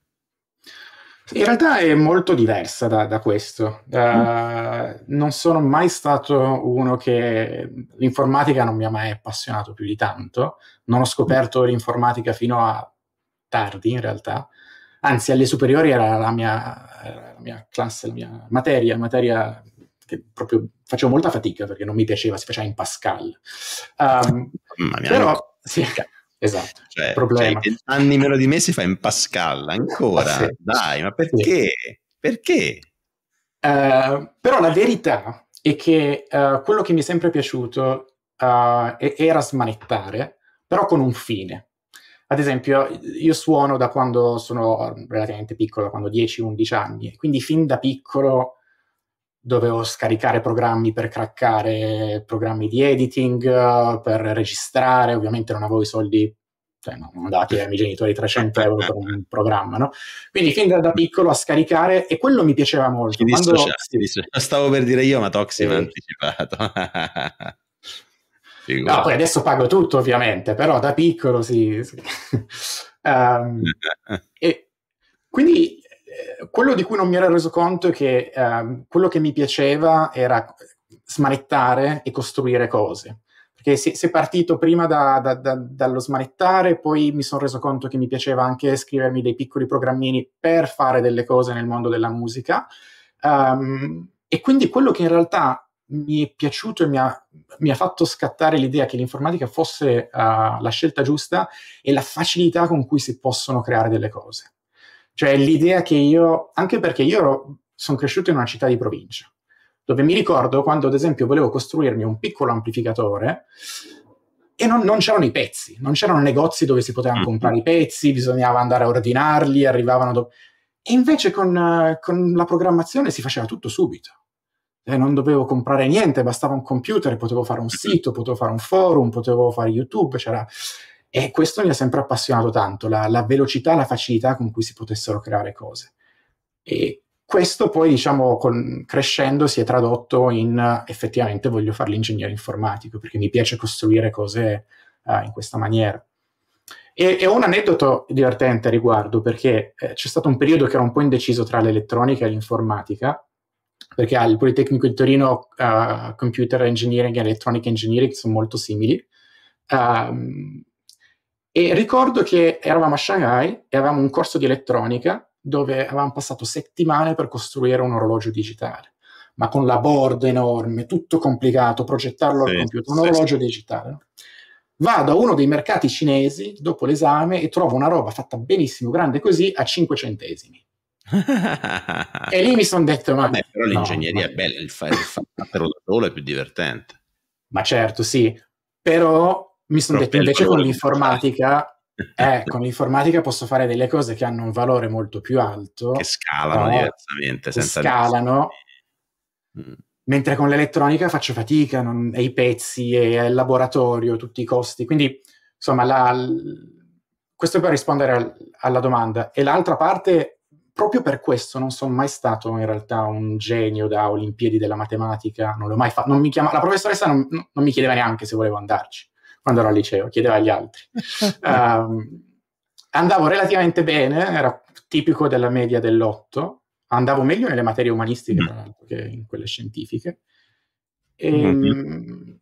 In realtà è molto diversa da, da questo. Uh, non sono mai stato uno che l'informatica non mi ha mai appassionato più di tanto. Non ho scoperto l'informatica fino a tardi, in realtà. Anzi, alle superiori era la mia, la mia classe, la mia materia, materia che proprio facevo molta fatica perché non mi piaceva, si faceva in Pascal. Um, però, sì, Esatto, cioè, problema. Cioè, anni meno di me si fa in Pascal, ancora, ah, sì. dai, ma perché? Sì. Perché? Uh, però la verità è che uh, quello che mi è sempre piaciuto uh, era smanettare, però con un fine. Ad esempio, io suono da quando sono relativamente piccolo, da quando ho 10-11 anni, quindi fin da piccolo dovevo scaricare programmi per craccare programmi di editing, per registrare, ovviamente non avevo i soldi, cioè non a chiedere ai miei genitori 300 euro per un programma, no? Quindi fin da, piccolo a scaricare e quello mi piaceva molto. Quando... Stavo per dire io, ma Toxi mi ha anticipato. no, poi adesso pago tutto ovviamente, però da piccolo sì. sì. Um, e quindi eh, quello di cui non mi ero reso conto è che um, quello che mi piaceva era smanettare e costruire cose. Perché si, si è partito prima da, da, da, dallo smanettare, poi mi sono reso conto che mi piaceva anche scrivermi dei piccoli programmini per fare delle cose nel mondo della musica. Um, e quindi quello che in realtà mi è piaciuto e mi ha, mi ha fatto scattare l'idea che l'informatica fosse uh, la scelta giusta è la facilità con cui si possono creare delle cose. Cioè l'idea che io, anche perché io sono cresciuto in una città di provincia, dove mi ricordo quando ad esempio volevo costruirmi un piccolo amplificatore e non, non c'erano i pezzi, non c'erano negozi dove si potevano mm-hmm. comprare i pezzi, bisognava andare a ordinarli, arrivavano dopo. E invece con, con, la programmazione si faceva tutto subito. Eh, non dovevo comprare niente, bastava un computer, potevo fare un sito, potevo fare un forum, potevo fare YouTube, c'era... E questo mi ha sempre appassionato tanto, la, la velocità, la facilità con cui si potessero creare cose. E questo poi, diciamo, con, crescendo si è tradotto in effettivamente voglio fare l'ingegnere informatico perché mi piace costruire cose uh, in questa maniera. E, e, ho un aneddoto divertente a riguardo perché eh, c'è stato un periodo che ero un po' indeciso tra l'elettronica e l'informatica perché al Politecnico di Torino uh, computer engineering e electronic engineering sono molto simili. Um, e ricordo che eravamo a Shanghai e avevamo un corso di elettronica dove avevamo passato settimane per costruire un orologio digitale, ma con la board enorme, tutto complicato, progettarlo sì, al computer, un sì, orologio sì. digitale. Vado a uno dei mercati cinesi dopo l'esame e trovo una roba fatta benissimo, grande così, a 5 centesimi. E lì mi sono detto: Ma Vabbè, però l'ingegneria no, è bella, il fare il da solo è più divertente. Ma certo, sì, però mi sono detto invece con l'informatica eh, con l'informatica posso fare delle cose che hanno un valore molto più alto. Che scalano no? diversamente. Senza scalano. Mm. Mentre con l'elettronica faccio fatica, non, e i pezzi, e il laboratorio, tutti i costi. Quindi, insomma, la, questo per rispondere al, alla domanda. E l'altra parte, proprio per questo, non sono mai stato in realtà un genio da Olimpiadi della matematica, non l'ho mai fatto. la professoressa non, non mi chiedeva neanche se volevo andarci quando ero al liceo, chiedeva agli altri. um, andavo relativamente bene, era tipico della media dell'8, andavo meglio nelle materie umanistiche, mm. tra l'altro, che in quelle scientifiche. E, mm-hmm.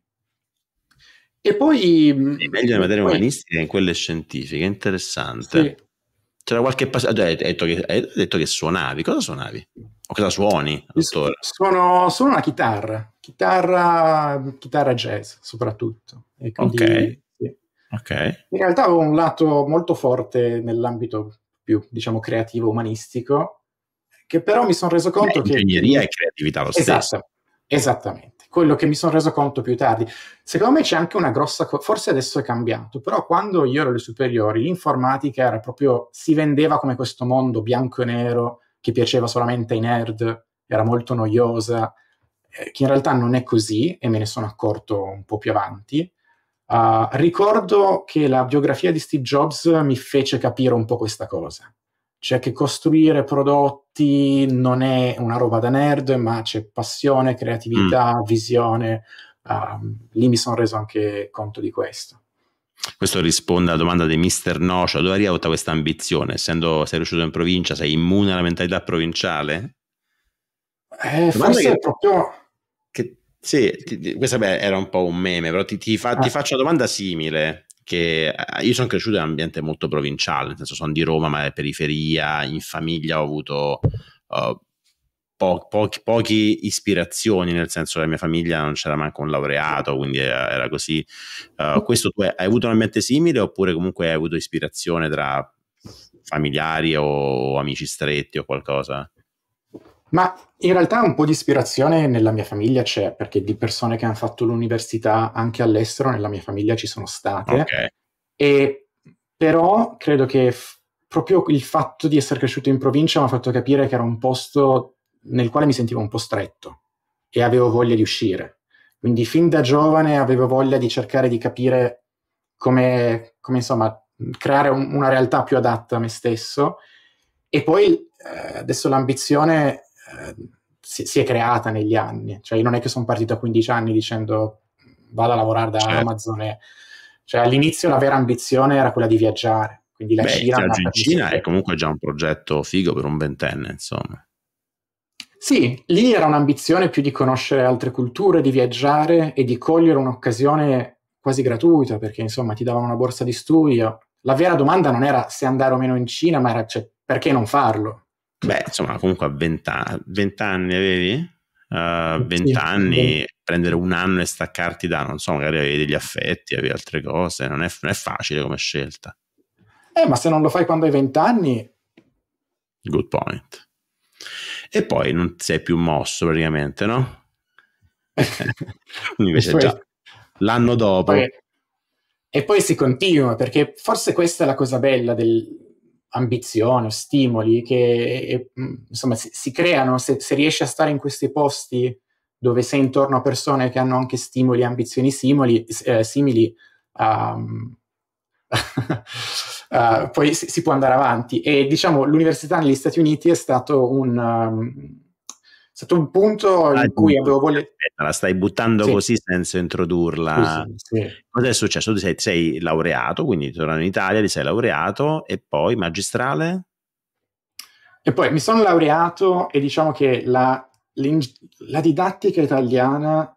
e poi... E meglio nelle materie poi, umanistiche che in quelle scientifiche, interessante. Sì. C'era qualche passaggio, hai detto, che, hai detto che suonavi, cosa suonavi? O cosa suoni, dottore? Suono, suono una chitarra, chitarra, chitarra jazz soprattutto. Quindi, ok. Sì. okay. In realtà ho un lato molto forte nell'ambito più, diciamo, creativo, umanistico, che però mi sono reso conto Beh, che... Ingegneria e creatività lo esatto, stesso. Esattamente, quello che mi sono reso conto più tardi. Secondo me c'è anche una grossa... Co- forse adesso è cambiato, però quando io ero alle superiori l'informatica era proprio... si vendeva come questo mondo bianco e nero che piaceva solamente ai nerd, era molto noiosa, eh, che in realtà non è così e me ne sono accorto un po' più avanti. Uh, ricordo che la biografia di Steve Jobs mi fece capire un po' questa cosa, cioè che costruire prodotti non è una roba da nerd, ma c'è passione, creatività, mm. visione. Uh, lì mi sono reso anche conto di questo. Questo risponde alla domanda di Mister Nocio, dove arriva tutta questa ambizione? Essendo sei cresciuto in provincia, sei immune alla mentalità provinciale? Eh, forse che, proprio... Che, sì, ti, questo beh, era un po' un meme, però ti, ti, fa, ah. ti faccio una domanda simile, che eh, io sono cresciuto in un ambiente molto provinciale, nel senso sono di Roma, ma è periferia, in famiglia ho avuto... Uh, po- pochi, pochi, ispirazioni, nel senso che la mia famiglia non c'era manco un laureato, quindi era, era così. Uh, questo tu hai avuto un ambiente simile oppure comunque hai avuto ispirazione tra familiari o amici stretti o qualcosa? Ma in realtà un po' di ispirazione nella mia famiglia c'è, perché di persone che hanno fatto l'università anche all'estero nella mia famiglia ci sono state. Okay. E però credo che f- proprio il fatto di essere cresciuto in provincia mi ha fatto capire che era un posto nel quale mi sentivo un po' stretto e avevo voglia di uscire. Quindi fin da giovane avevo voglia di cercare di capire come, come insomma, creare un, una realtà più adatta a me stesso. E poi eh, adesso l'ambizione eh, si, si, è creata negli anni. Cioè, io non è che sono partito a 15 anni dicendo vado a lavorare da certo. Amazon. Cioè, all'inizio la vera ambizione era quella di viaggiare Quindi la Beh, Cina, in Cina è comunque già un progetto figo per un ventenne, insomma. Sì, lì era un'ambizione più di conoscere altre culture, di viaggiare e di cogliere un'occasione quasi gratuita, perché insomma ti davano una borsa di studio. La vera domanda non era se andare o meno in Cina, ma era cioè, perché non farlo? Beh, insomma, comunque a 20 anni avevi? Uh, 20 sì, anni, sì. prendere un anno e staccarti da, non so, magari avevi degli affetti, avevi altre cose, non è, non è facile come scelta. Eh, ma se non lo fai quando hai 20 anni... Good point. E poi non sei più mosso praticamente, no? Invece poi, già l'anno dopo... Poi, e poi si continua, perché forse questa è la cosa bella dell'ambizione, stimoli, che insomma si, si creano, se, se riesci a stare in questi posti dove sei intorno a persone che hanno anche stimoli e ambizioni simili, eh, simili um, uh, poi si, si, può andare avanti. E diciamo, l'università negli Stati Uniti è stato un, um, stato un punto ah, in cui avevo voglia. Aspetta, la stai buttando sì. così senza introdurla. Sì, sì, Cosa è successo? Tu sei, sei laureato, quindi tornando in Italia, ti sei laureato e poi magistrale? E poi mi sono laureato e diciamo che la, la didattica italiana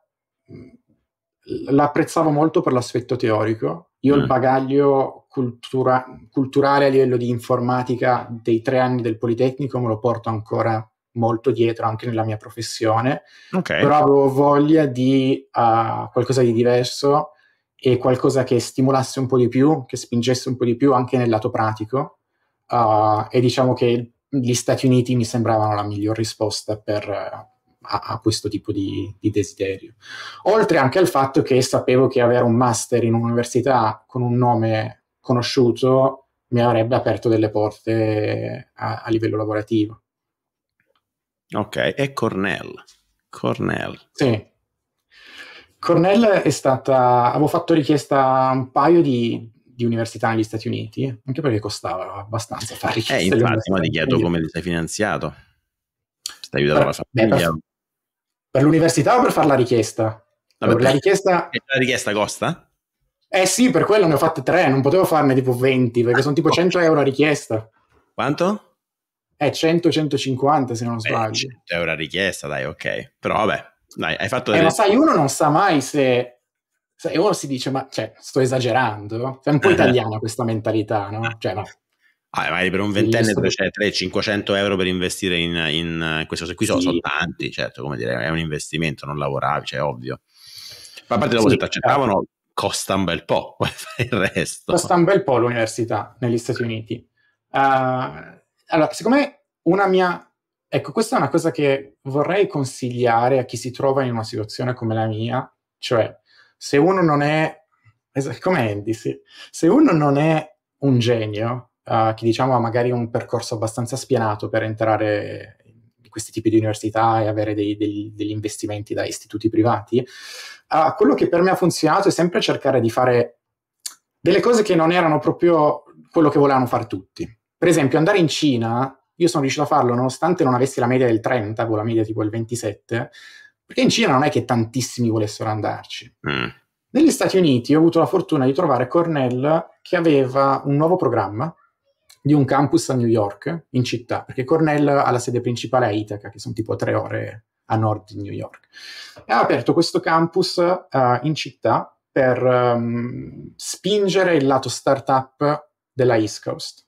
l'apprezzavo molto per l'aspetto teorico. Io mm. il bagaglio cultura- culturale a livello di informatica dei tre anni del Politecnico me lo porto ancora molto dietro anche nella mia professione, okay. però avevo voglia di uh, qualcosa di diverso e qualcosa che stimolasse un po' di più, che spingesse un po' di più anche nel lato pratico uh, e diciamo che gli Stati Uniti mi sembravano la miglior risposta per, a, a questo tipo di, di, desiderio. Oltre anche al fatto che sapevo che avere un master in un'università con un nome conosciuto mi avrebbe aperto delle porte a, a livello lavorativo. Ok, e Cornell. Cornell. Sì. Cornell è stata... avevo fatto richiesta a un paio di, di università negli Stati Uniti, anche perché costava abbastanza fare richiesta. Eh, infatti, ma ti chiedo come ti sei finanziato. Stai aiutando la famiglia? Beh, per l'università o per fare la richiesta? Vabbè, la richiesta... la richiesta costa? Eh sì, per quello ne ho fatte tre, non potevo farne tipo 20, perché sono tipo 100 euro a richiesta. Quanto? Eh, 100-150 se non sbaglio. 100 euro a richiesta, dai, ok. Però vabbè, dai, hai fatto... Eh, ma sai, uno non sa mai se... se uno si dice, ma cioè, sto esagerando? È un po' italiana questa mentalità, no? Cioè, no. Ah, magari per un ventenne c'è 300-500 euro per investire in, in questo qui sono, sì. sono tanti, certo, come dire, è un investimento, non lavoravi, cioè ovvio. Ma a parte dopo sì, se ti accettavano eh. costa un bel po', il resto. Costa un bel po' l'università negli Stati Uniti. Uh, allora, secondo me una mia... Ecco, questa è una cosa che vorrei consigliare a chi si trova in una situazione come la mia, cioè se uno non è... Come Andy, sì. Se uno non è un genio, uh, chi diciamo ha magari un percorso abbastanza spianato per entrare in questi tipi di università e avere dei, dei, degli investimenti da istituti privati, uh, quello che per me ha funzionato è sempre cercare di fare delle cose che non erano proprio quello che volevano fare tutti. Per esempio, andare in Cina, io sono riuscito a farlo nonostante non avessi la media del 30, con la media tipo il 27, perché in Cina non è che tantissimi volessero andarci. Mm. Negli Stati Uniti ho avuto la fortuna di trovare Cornell che aveva un nuovo programma di un campus a New York, in città, perché Cornell ha la sede principale a Ithaca, che sono tipo tre ore a nord di New York. E ha aperto questo campus uh, in città per um, spingere il lato startup della East Coast.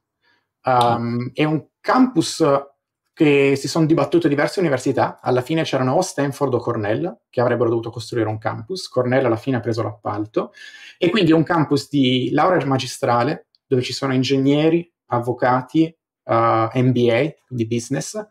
Um, è un campus che si sono dibattute diverse università, alla fine c'erano o Stanford o Cornell che avrebbero dovuto costruire un campus, Cornell alla fine ha preso l'appalto e quindi è un campus di laurea magistrale dove ci sono ingegneri, avvocati, uh, eh, MBA, quindi business.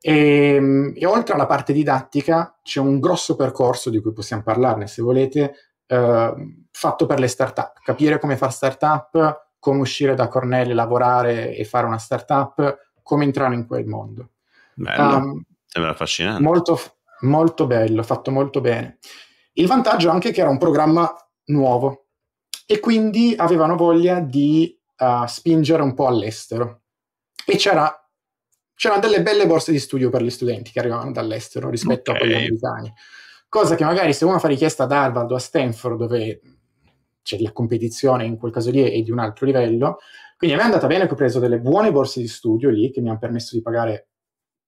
E, ehm, e, oltre alla parte didattica c'è un grosso percorso di cui possiamo parlarne, se volete, uh, fatto per le start-up. Capire come fare start-up, come uscire da Cornell, lavorare e fare una start-up, come entrare in quel mondo. Bello, um, sembra affascinante. Molto, molto bello, fatto molto bene. Il vantaggio anche che era un programma nuovo e quindi avevano voglia di uh, spingere un po' all'estero. E c'era, c'erano delle belle borse di studio per gli studenti che arrivavano dall'estero rispetto okay. a quelli americani. Cosa che magari se uno fa richiesta ad Harvard o a Stanford, dove c'è la competizione in quel caso lì è di un altro livello, Quindi a me è andata bene che ho preso delle buone borse di studio lì che mi hanno permesso di pagare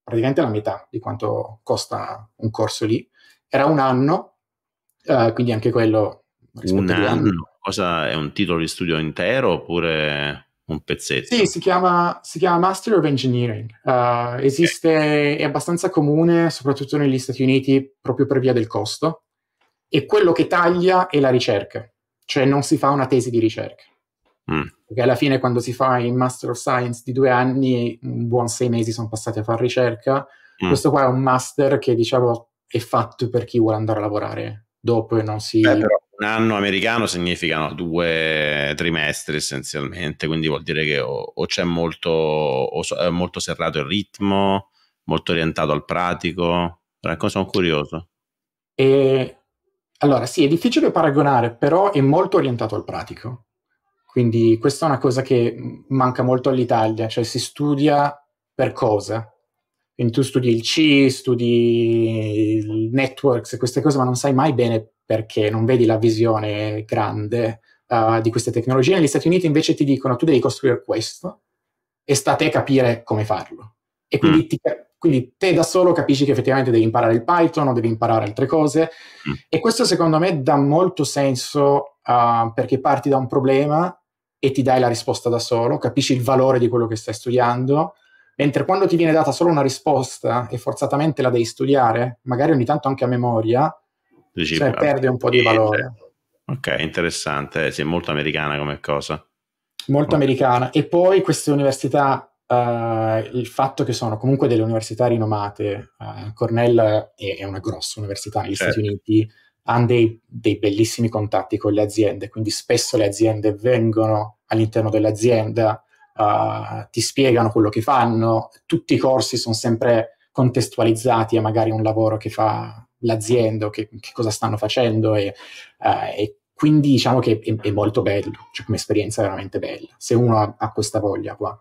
praticamente la metà di quanto costa un corso lì. Era un anno, uh, quindi anche quello... Un anno? Cosa è un titolo di studio intero oppure un pezzetto? Sì, si chiama, si chiama Master of Engineering. Uh, esiste, è abbastanza comune, soprattutto negli Stati Uniti, proprio per via del costo. E quello che taglia è la ricerca, cioè non si fa una tesi di ricerca. Mm. Perché alla fine quando si fa il Master of Science di due anni, un buon sei mesi sono passati a fare ricerca. Mm. Questo qua è un master che diciamo è fatto per chi vuole andare a lavorare dopo e non si... Beh, però un anno americano significano due trimestri essenzialmente, quindi vuol dire che o, o c'è molto, o so, è molto serrato il ritmo, molto orientato al pratico. Ecco, sono curioso. E, allora, sì, è difficile paragonare, però è molto orientato al pratico. Quindi questa è una cosa che manca molto all'Italia, cioè si studia per cosa. Quindi tu studi il C, studi il networks queste cose, ma non sai mai bene perché, non vedi la visione grande uh, di queste tecnologie. Negli Stati Uniti invece ti dicono tu devi costruire questo e sta a te capire come farlo. E quindi, mm. ti, quindi te da solo capisci che effettivamente devi imparare il Python o devi imparare altre cose. Mm. E questo secondo me dà molto senso uh, perché parti da un problema e ti dai la risposta da solo, capisci il valore di quello che stai studiando, mentre quando ti viene data solo una risposta e forzatamente la devi studiare, magari ogni tanto anche a memoria, Dici, cioè perde un po' di valore. Ok, interessante, sì, è molto americana come cosa. Molto okay. americana. E poi queste università, uh, il fatto che sono comunque delle università rinomate, uh, Cornell è, è, una grossa università negli certo. Stati Uniti, hanno dei, dei, bellissimi contatti con le aziende, quindi spesso le aziende vengono all'interno dell'azienda, uh, ti spiegano quello che fanno, tutti i corsi sono sempre contestualizzati a magari un lavoro che fa l'azienda, che, che cosa stanno facendo e, e quindi diciamo che è, è, molto bello, cioè come esperienza è veramente bella, se uno ha, ha questa voglia qua.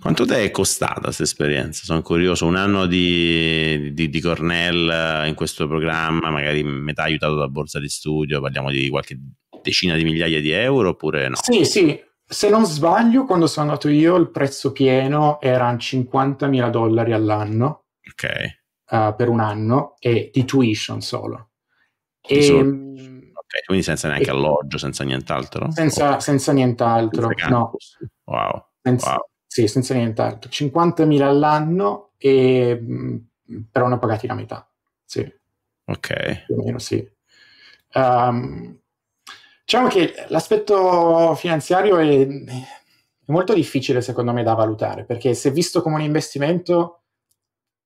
Quanto ti è costata questa esperienza? Sono curioso, un anno di, di, di, Cornell in questo programma, magari metà aiutato da borsa di studio, parliamo di qualche decina di migliaia di euro oppure no? Sì, sì, se non sbaglio, quando sono andato io il prezzo pieno era 50.000 dollari all'anno. Ok. Uh, per un anno e di tuition solo. E, solo. Ok, quindi senza neanche e, alloggio, senza nient'altro? Senza, senza nient'altro, senza no. Wow. Senza, wow. Sì, senza nient'altro. 50.000 all'anno, e, mm, però ne ho pagati la metà. Sì. Ok. Più o meno sì. Um, diciamo che l'aspetto finanziario è, è molto difficile secondo me da valutare, perché se visto come un investimento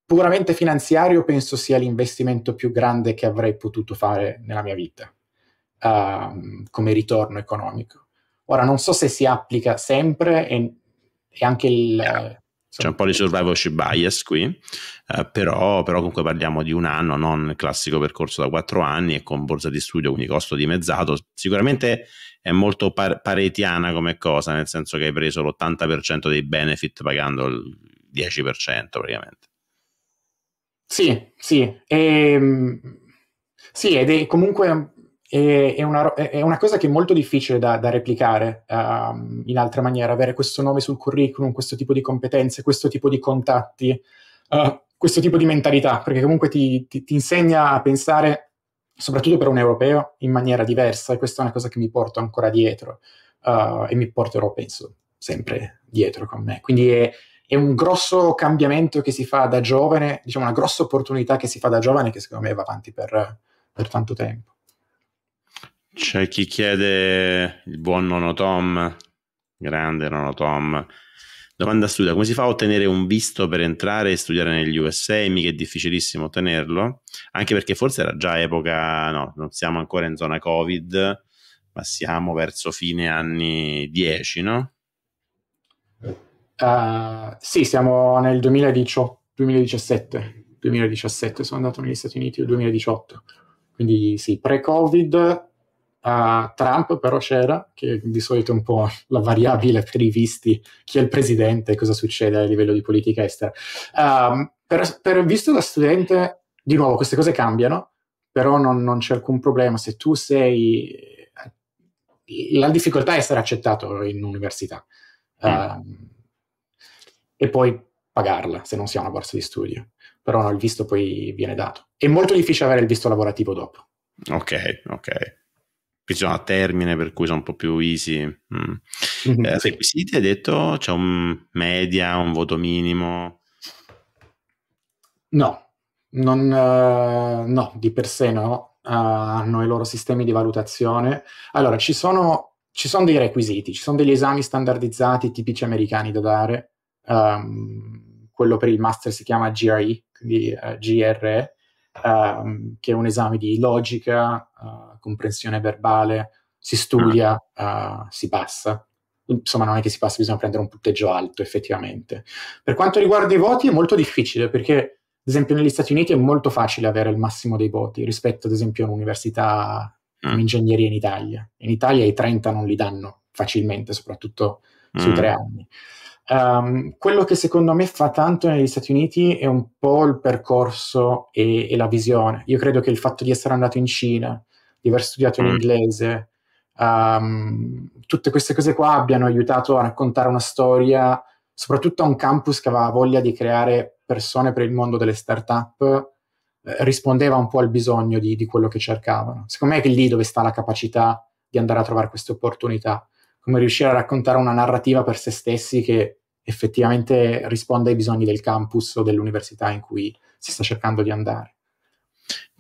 puramente finanziario, penso sia l'investimento più grande che avrei potuto fare nella mia vita, uh, come ritorno economico. Ora, non so se si applica sempre e e anche il... Yeah. C'è un po' di survivorship bias qui, eh, però, però, comunque parliamo di un anno, non il classico percorso da quattro anni e con borsa di studio, quindi costo dimezzato. Sicuramente è molto par- paretiana come cosa, nel senso che hai preso l'80% dei benefit pagando il 10% praticamente. Sì, sì. E, ehm, sì, ed è comunque e, è, una, è, una, cosa che è molto difficile da, da replicare uh, in altra maniera, avere questo nome sul curriculum, questo tipo di competenze, questo tipo di contatti, uh, questo tipo di mentalità, perché comunque ti, ti, ti, insegna a pensare, soprattutto per un europeo, in maniera diversa e questa è una cosa che mi porto ancora dietro uh, e mi porterò, penso, sempre dietro con me. Quindi è, è un grosso cambiamento che si fa da giovane, diciamo una grossa opportunità che si fa da giovane che secondo me va avanti per, per tanto tempo. C'è chi chiede il buon nono Tom, grande nono Tom. Domanda studia, come si fa a ottenere un visto per entrare e studiare negli USA? Mica è difficilissimo ottenerlo, anche perché forse era già epoca, no, non siamo ancora in zona Covid, ma siamo verso fine anni 10, no? Uh, sì, siamo nel 2018, 2017, 2017, sono andato negli Stati Uniti nel 2018, quindi sì, pre-Covid Uh, Trump però c'era, che di solito è un po' la variabile per i visti, chi è il presidente e cosa succede a livello di politica estera. Uh, per, per, visto da studente, di nuovo, queste cose cambiano, però non, non, c'è alcun problema. Se tu sei... La difficoltà è essere accettato in università. mm. uh, e poi pagarla se non si ha una borsa di studio. Però no, il visto poi viene dato. È molto difficile avere il visto lavorativo dopo. Ok, ok. Sono a termine, per cui sono un po' più easy. Mm. Mm-hmm, eh. Requisiti hai detto? C'è un media, un voto minimo? No, non, uh, no, di per sé no. Uh, hanno i loro sistemi di valutazione. Allora, ci sono, ci sono dei requisiti, ci sono degli esami standardizzati tipici americani da dare. Um, quello per il master si chiama GRE, quindi uh, GRE, um, che è un esame di logica, comprensione verbale, si studia, uh, si passa. Insomma, non è che si passa, bisogna prendere un punteggio alto, effettivamente. Per quanto riguarda i voti, è molto difficile perché, ad esempio, negli Stati Uniti è molto facile avere il massimo dei voti rispetto, ad esempio, a un'università mm. ingegneria in Italia. In Italia i 30 non li danno facilmente, soprattutto sui mm. tre anni. Um, quello che secondo me fa tanto negli Stati Uniti è un po' il percorso e, e, la visione. Io credo che il fatto di essere andato in Cina, di aver studiato in mm. inglese, um, tutte queste cose qua abbiano aiutato a raccontare una storia, soprattutto a un campus che aveva voglia di creare persone per il mondo delle start-up, eh, rispondeva un po' al bisogno di, di quello che cercavano. Secondo me è lì dove sta la capacità di andare a trovare queste opportunità come riuscire a raccontare una narrativa per se stessi che effettivamente risponde ai bisogni del campus o dell'università in cui si sta cercando di andare.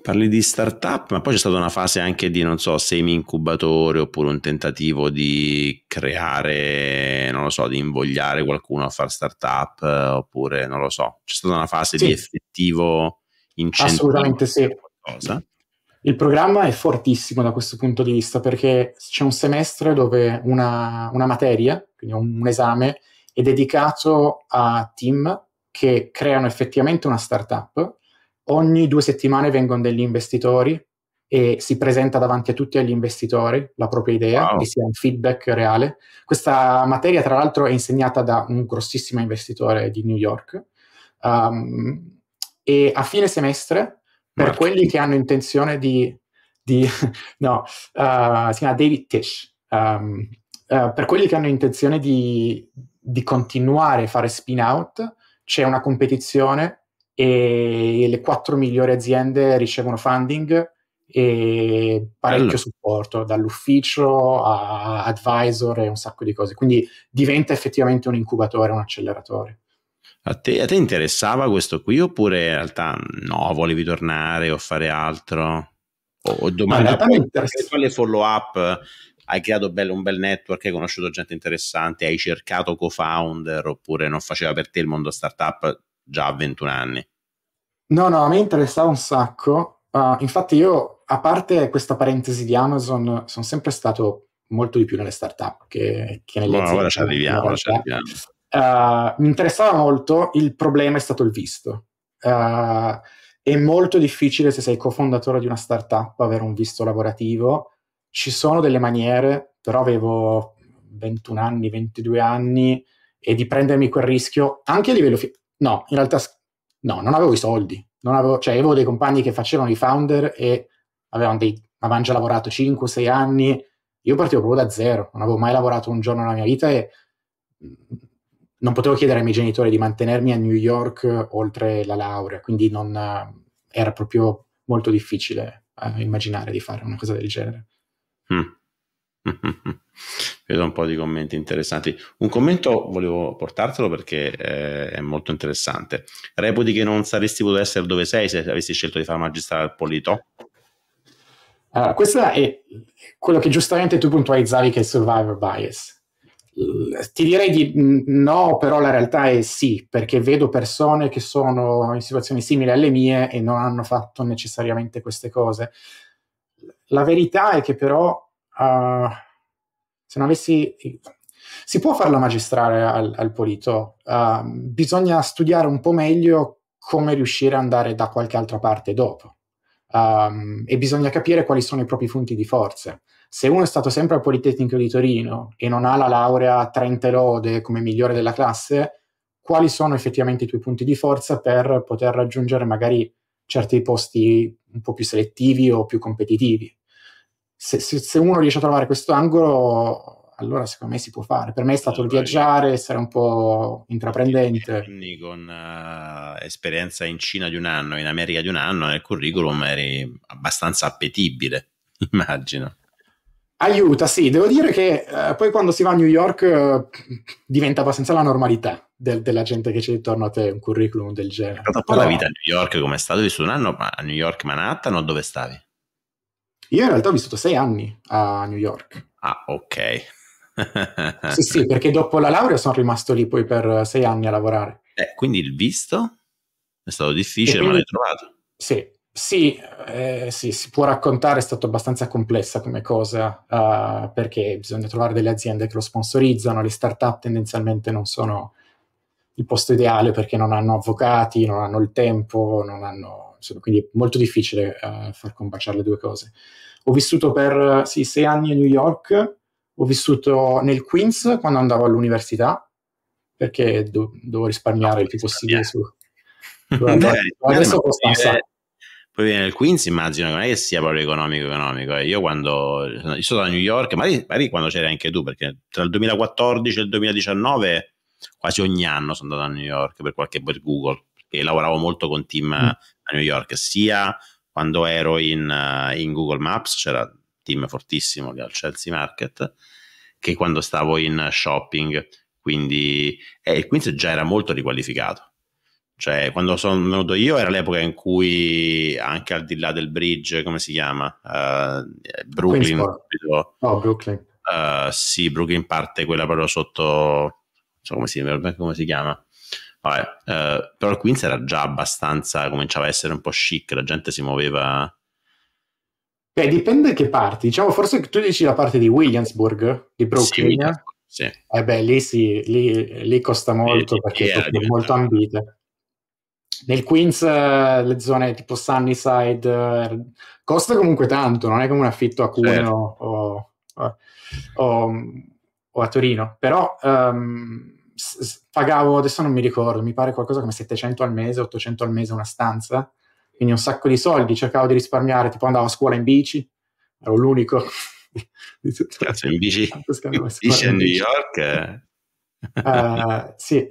Parli di startup, ma poi c'è stata una fase anche di, non so, semi-incubatore oppure un tentativo di creare, non lo so, di invogliare qualcuno a fare startup oppure, non lo so, c'è stata una fase sì. di effettivo incentivo? Assolutamente sì. Qualcosa? Il programma è fortissimo da questo punto di vista perché c'è un semestre dove una, una materia, quindi un, un esame, è dedicato a team che creano effettivamente una startup. Ogni due settimane vengono degli investitori e si presenta davanti a tutti gli investitori la propria idea wow. e si ha un feedback reale. Questa materia, tra l'altro, è insegnata da un grossissimo investitore di New York. Um, e a fine semestre, per Marco. quelli che hanno intenzione di, di no, uh, si chiama David Tish. Um, uh, per quelli che hanno intenzione di, di continuare a fare spin out, c'è una competizione e le quattro migliori aziende ricevono funding e parecchio Bello. supporto, dall'ufficio a advisor e un sacco di cose. Quindi diventa effettivamente un incubatore, un acceleratore. A te, a te interessava questo qui oppure in realtà no, volevi tornare o fare altro? O, o domanda, quale follow up hai creato bello, un bel network, hai conosciuto gente interessante, hai cercato co-founder oppure non faceva per te il mondo startup già a 21 anni? No, no, a me interessava un sacco. Uh, infatti io, a parte questa parentesi di Amazon, sono sempre stato molto di più nelle startup che, che nelle no, aziende. Ora ci arriviamo, ora ci arriviamo. Uh, mi interessava molto, il problema è stato il visto. Uh, è molto difficile se sei cofondatore di una startup avere un visto lavorativo ci sono delle maniere, però avevo 21 anni, 22 anni e di prendermi quel rischio anche a livello... Fi- no, in realtà no, non avevo i soldi. Avevo, cioè, avevo dei compagni che facevano i founder e avevano, dei, avevano già lavorato 5-6 anni. Io partivo proprio da zero, non avevo mai lavorato un giorno nella mia vita e non potevo chiedere ai miei genitori di mantenermi a New York oltre la laurea, quindi non, era proprio molto difficile eh, immaginare di fare una cosa del genere. Mm. Vedo un po' di commenti interessanti. Un commento volevo portartelo perché eh, è molto interessante. Reputi che non saresti potuto essere dove sei se avessi scelto di fare magistrale al Polito? Allora, questo è quello che giustamente tu puntualizzavi che è survivor bias. Ti direi di no, però la realtà è sì, perché vedo persone che sono in situazioni simili alle mie e non hanno fatto necessariamente queste cose. La verità è che però uh, se non avessi... Si può fare la magistrale al, al Polito, uh, bisogna studiare un po' meglio come riuscire ad andare da qualche altra parte dopo. Um, e bisogna capire quali sono i propri punti di forza. Se uno è stato sempre al Politecnico di Torino e non ha la laurea a 30 lode come migliore della classe, quali sono effettivamente i tuoi punti di forza per poter raggiungere magari certi posti un po' più selettivi o più competitivi? Se, se, se, uno riesce a trovare questo angolo, allora secondo me si può fare. Per me è stato il viaggiare, essere un po' intraprendente. Con uh, esperienza in Cina di un anno, in America di un anno, nel curriculum eri abbastanza appetibile, immagino. Aiuta, sì, devo dire che uh, poi quando si va a New York uh, diventa abbastanza la normalità del, della gente che c'è intorno a te, un curriculum del genere. Però, la vita a New York come è stato? Hai vissuto un anno a New York, Manhattan o dove stavi? Io in realtà ho vissuto sei anni a New York. Ah, ok. sì, sì, perché dopo la laurea sono rimasto lì poi per sei anni a lavorare. Eh, quindi il visto è stato difficile, quindi, ma l'hai trovato? Sì, sì, eh, sì, si può raccontare, è stato abbastanza complessa come cosa, uh, perché bisogna trovare delle aziende che lo sponsorizzano, le start-up tendenzialmente non sono il posto ideale perché non hanno avvocati, non hanno il tempo, non hanno, insomma, quindi è molto difficile uh, far combaciare le due cose. Ho vissuto per sì, sei anni a New York, ho vissuto nel Queens quando andavo all'università, perché do- dovevo risparmiare il più possibile su... Guarda, adesso costa un sacco poi viene il Queens immagino che non è che sia proprio economico economico eh. io quando io sono stato a New York magari, magari, quando c'eri anche tu perché tra il 2014 e il 2019 quasi ogni anno sono andato a New York per qualche per Google perché lavoravo molto con team mm. a New York sia quando ero in, in Google Maps c'era un team fortissimo lì al Chelsea Market che quando stavo in shopping quindi eh, il Queens già era molto riqualificato cioè, quando sono venuto io era l'epoca in cui anche al di là del bridge, come si chiama? Uh, Brooklyn. Oh, Brooklyn. Uh, sì, Brooklyn parte quella proprio sotto, so come si, come si chiama. Vabbè, uh, però il Queens era già abbastanza, cominciava a essere un po' chic, la gente si muoveva... Beh, dipende da che parti. Diciamo, forse tu dici la parte di Williamsburg, di Brooklyn. Sì, sì. Eh beh, lì sì, lì, lì costa molto sì, perché è molto ambita nel Queens eh, le zone tipo Sunnyside eh, costa comunque tanto, non è come un affitto a Cuneo certo. o, o, o, a Torino, però um, pagavo, adesso non mi ricordo, mi pare qualcosa come 700 al mese, 800 al mese una stanza, quindi un sacco di soldi, cercavo di risparmiare, tipo andavo a scuola in bici, ero l'unico di tutto. Cazzo, in bici, in bici a New York? uh, sì,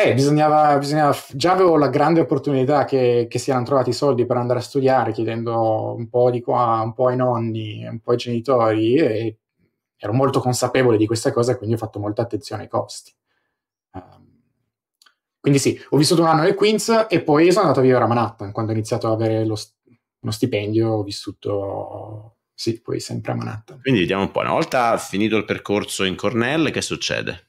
eh, bisognava, bisognava, già avevo la grande opportunità che, che si erano trovati i soldi per andare a studiare, chiedendo un po' di qua, un po' ai nonni, un po' ai genitori, e ero molto consapevole di questa cosa, quindi ho fatto molta attenzione ai costi. Um, quindi sì, ho vissuto un anno nel Queens e poi sono andato a vivere a Manhattan. Quando ho iniziato ad avere lo, uno stipendio, ho vissuto, sì, poi sempre a Manhattan. Quindi vediamo un po', una volta finito il percorso in Cornell, che succede?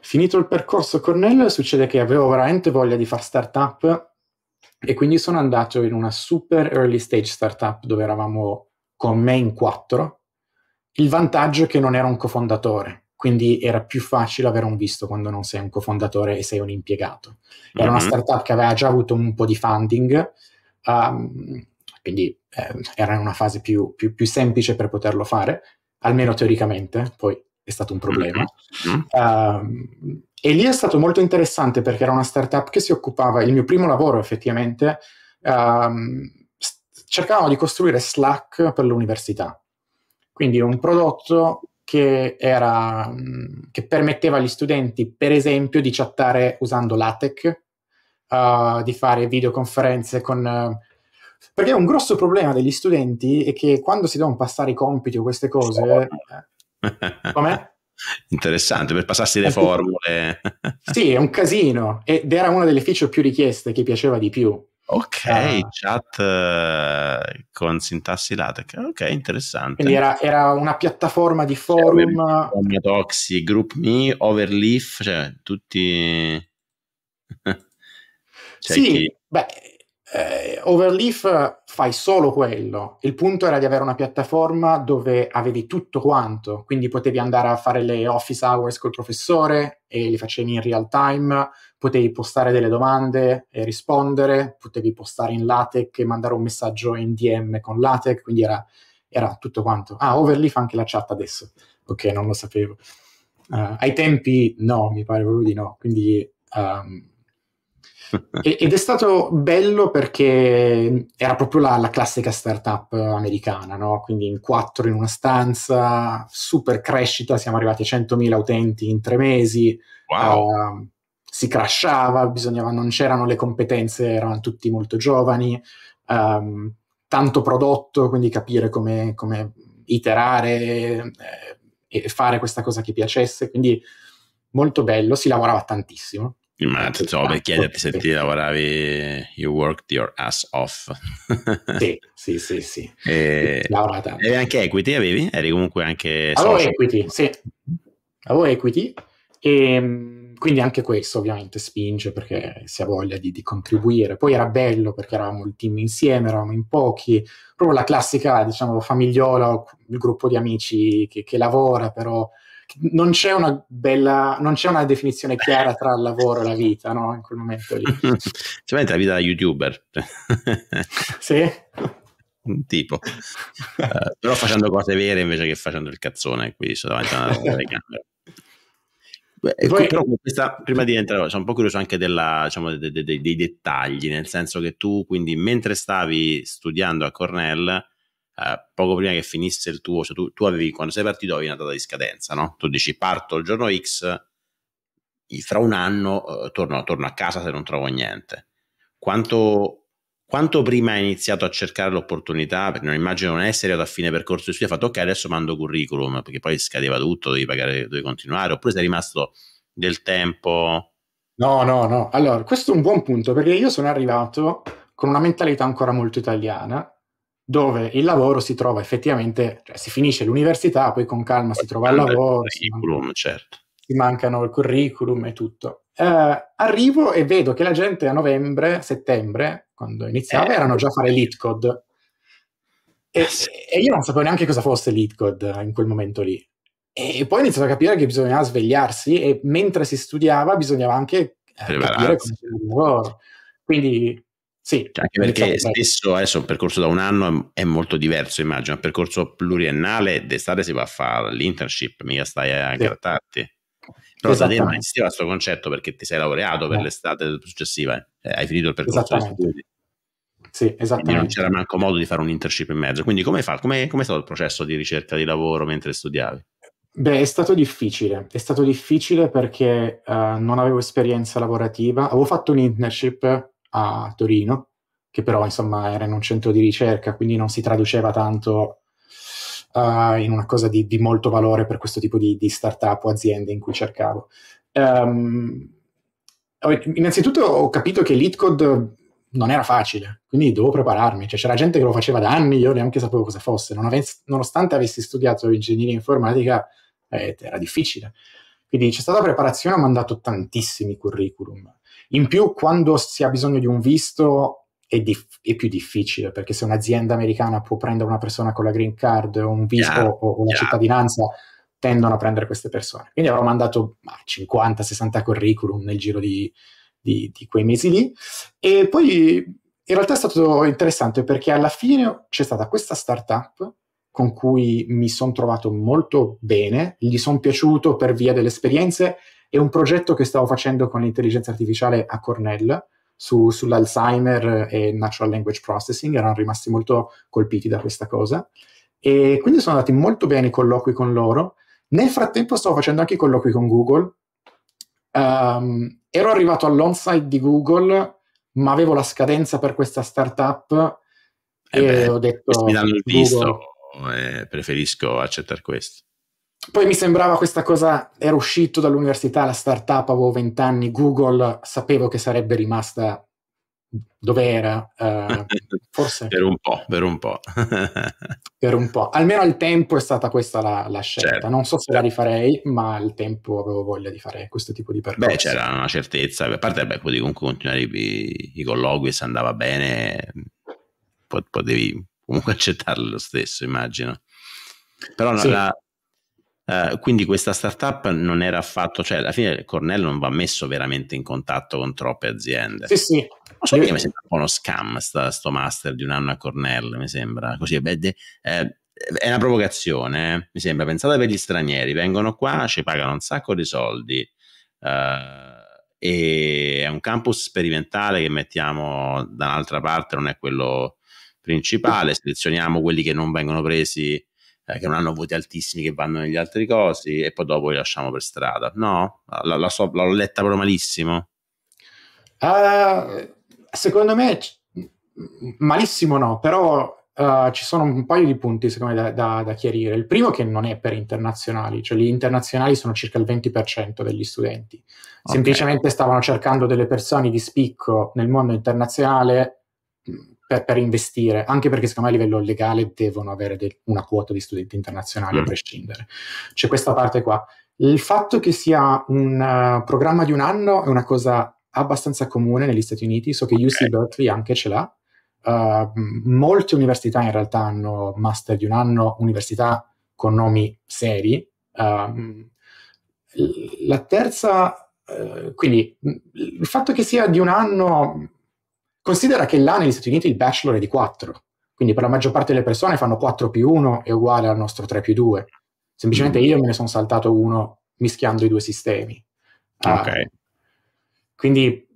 Finito il percorso Cornell, succede che avevo veramente voglia di fare startup e quindi sono andato in una super early stage startup dove eravamo con me in quattro. Il vantaggio è che non ero un cofondatore, quindi era più facile avere un visto quando non sei un cofondatore e sei un impiegato. Era mm-hmm. una startup che aveva già avuto un po' di funding, um, quindi eh, era in una fase più, più, più semplice per poterlo fare, almeno teoricamente, poi è stato un problema. Mm-hmm. Uh, e lì è stato molto interessante perché era una startup che si occupava, il mio primo lavoro effettivamente, uh, cercavamo di costruire Slack per l'università. Quindi un prodotto che, era, che permetteva agli studenti, per esempio, di chattare usando LaTeX, uh, di fare videoconferenze con... perché un grosso problema degli studenti è che quando si devono passare i compiti o queste cose, Com'è? Interessante, per passarsi le formule. sì, è un casino ed era una delle feature più richieste che piaceva di più. Ok, uh, chat uh, con sintassi LaTeX, ok, interessante. Quindi era, era una piattaforma di forum. Toxi, GroupMe, Overleaf, cioè tutti... cioè, sì, chi... beh, eh, Overleaf fai solo quello. Il punto era di avere una piattaforma dove avevi tutto quanto, quindi potevi andare a fare le office hours col professore e li facevi in real time, potevi postare delle domande e rispondere, potevi postare in LaTeX e mandare un messaggio in DM con LaTeX, quindi era, era tutto quanto. Ah, Overleaf anche la chat adesso. Ok, non lo sapevo. Uh, ai tempi no, mi pare proprio di no. Quindi um, ed è stato bello perché era proprio la, la, classica startup americana, no? quindi in quattro in una stanza, super crescita, siamo arrivati a 100.000 utenti in tre mesi, wow. uh, si crashava, bisognava, non c'erano le competenze, erano tutti molto giovani, um, tanto prodotto, quindi capire come, come iterare eh, e fare questa cosa che piacesse, quindi molto bello, si lavorava tantissimo. Immagino, so, per chiederti se ti lavoravi, you worked your ass off. sì, sì, sì, sì. E, e anche equity avevi? Eri comunque anche Avevo equity, sì. Avevo equity e ehm, quindi anche questo ovviamente spinge perché si ha voglia di, di, contribuire. Poi era bello perché eravamo il team insieme, eravamo in pochi, proprio la classica, diciamo, famigliola, il gruppo di amici che, che lavora, però non c'è una bella, non c'è una definizione chiara tra il lavoro e la vita, no? In quel momento lì. Cioè, la vita da youtuber. sì. Un tipo. Uh, però facendo cose vere invece che facendo il cazzone qui davanti a una telecamera. Poi, però questa, prima di entrare, sono un po' curioso anche della, diciamo, dei, dei, dei, dettagli, nel senso che tu, quindi, mentre stavi studiando a Cornell, eh, poco prima che finisse il tuo, cioè tu, tu, avevi, quando sei partito avevi una data di scadenza, no? Tu dici parto il giorno X, fra un anno eh, torno, torno, a casa se non trovo niente. Quanto, quanto, prima hai iniziato a cercare l'opportunità? Perché non immagino non essere arrivato a fine percorso di studio, hai fatto ok, adesso mando curriculum, perché poi scadeva tutto, devi pagare, devi continuare, oppure sei rimasto del tempo... No, no, no. Allora, questo è un buon punto, perché io sono arrivato con una mentalità ancora molto italiana, dove il lavoro si trova effettivamente, cioè si finisce l'università, poi con calma si trova il lavoro, il curriculum, si, certo. si mancano il curriculum e tutto. Eh, arrivo e vedo che la gente a novembre, settembre, quando iniziava, eh, erano già a fare lead code. E, eh, e, io non sapevo neanche cosa fosse lead code in quel momento lì. E poi ho iniziato a capire che bisognava svegliarsi e mentre si studiava bisognava anche eh, capire come si il lavoro. Quindi sì, cioè, anche perché spesso adesso un percorso da un anno è, molto diverso, immagino. Un percorso pluriennale d'estate si va a fare l'internship, mica stai a sì. grattarti. Però da te non esisteva questo concetto perché ti sei laureato per eh. l'estate successiva, eh, hai finito il percorso di studi. Sì, esattamente. Non c'era manco modo di fare un internship in mezzo. Quindi come è stato il processo di ricerca di lavoro mentre studiavi? Beh, è stato difficile. È stato difficile perché uh, non avevo esperienza lavorativa. Avevo fatto un internship a Torino, che però insomma era in un centro di ricerca, quindi non si traduceva tanto uh, in una cosa di, di, molto valore per questo tipo di, di startup o aziende in cui cercavo. Um, innanzitutto ho capito che LeetCode non era facile, quindi dovevo prepararmi. Cioè, c'era gente che lo faceva da anni, io neanche sapevo cosa fosse. Non avessi, nonostante avessi studiato ingegneria informatica, eh, era difficile. Quindi c'è stata preparazione, ho mandato tantissimi curriculum. In più, quando si ha bisogno di un visto è, dif- è, più difficile, perché se un'azienda americana può prendere una persona con la green card o un visto yeah, o una yeah. cittadinanza, tendono a prendere queste persone. Quindi avrò mandato 50-60 curriculum nel giro di, di, di, quei mesi lì. E poi in realtà è stato interessante perché alla fine c'è stata questa startup con cui mi sono trovato molto bene, gli sono piaciuto per via delle esperienze è un progetto che stavo facendo con l'intelligenza artificiale a Cornell su, sull'Alzheimer e Natural Language Processing, erano rimasti molto colpiti da questa cosa. E quindi sono andati molto bene i colloqui con loro. Nel frattempo stavo facendo anche i colloqui con Google. Um, ero arrivato all'onsite di Google, ma avevo la scadenza per questa startup eh e beh, ho detto... Mi danno il visto, eh, preferisco accettare questo. Poi mi sembrava questa cosa, ero uscito dall'università, la startup, avevo vent'anni, Google, sapevo che sarebbe rimasta dove era, uh, forse... per un po', per un po'. per un po'. Almeno al tempo è stata questa la, la scelta. Certo, non so se la rifarei, ma al tempo avevo voglia di fare questo tipo di percorso. Beh, c'era una certezza, a parte beh, potevi comunque continuare i, i colloqui, se andava bene, potevi comunque accettarlo lo stesso, immagino. Però sì. la, Uh, quindi questa startup non era affatto, cioè alla fine Cornell non va messo veramente in contatto con troppe aziende. Sì, sì. Non so perché mi sembra un po' uno scam sta, sto master di un anno a Cornell, mi sembra così. Beh, de, eh, è una provocazione, eh? mi sembra. Pensate per gli stranieri, vengono qua, ci pagano un sacco di soldi uh, e è un campus sperimentale che mettiamo da un'altra parte, non è quello principale, selezioniamo quelli che non vengono presi, eh, che non hanno voti altissimi, che vanno negli altri cosi e poi dopo li lasciamo per strada. No? La, la so, l'ho letta proprio malissimo. Uh, secondo me malissimo no, però uh, ci sono un paio di punti secondo me da, da, da, chiarire. Il primo è che non è per internazionali, cioè gli internazionali sono circa il 20% degli studenti. Okay. Semplicemente stavano cercando delle persone di spicco nel mondo internazionale per, per, investire, anche perché secondo me a livello legale devono avere de- una quota di studenti internazionali mm. a prescindere. C'è questa parte qua. Il fatto che sia un uh, programma di un anno è una cosa abbastanza comune negli Stati Uniti, so che okay. UC Berkeley anche ce l'ha. Uh, molte università in realtà hanno master di un anno, università con nomi seri. Uh, la terza, uh, quindi il fatto che sia di un anno, considera che là negli Stati Uniti il bachelor è di 4, quindi per la maggior parte delle persone fanno 4 più 1 è uguale al nostro 3 più 2. Semplicemente mm. io me ne sono saltato uno mischiando i due sistemi. Ok. Quindi,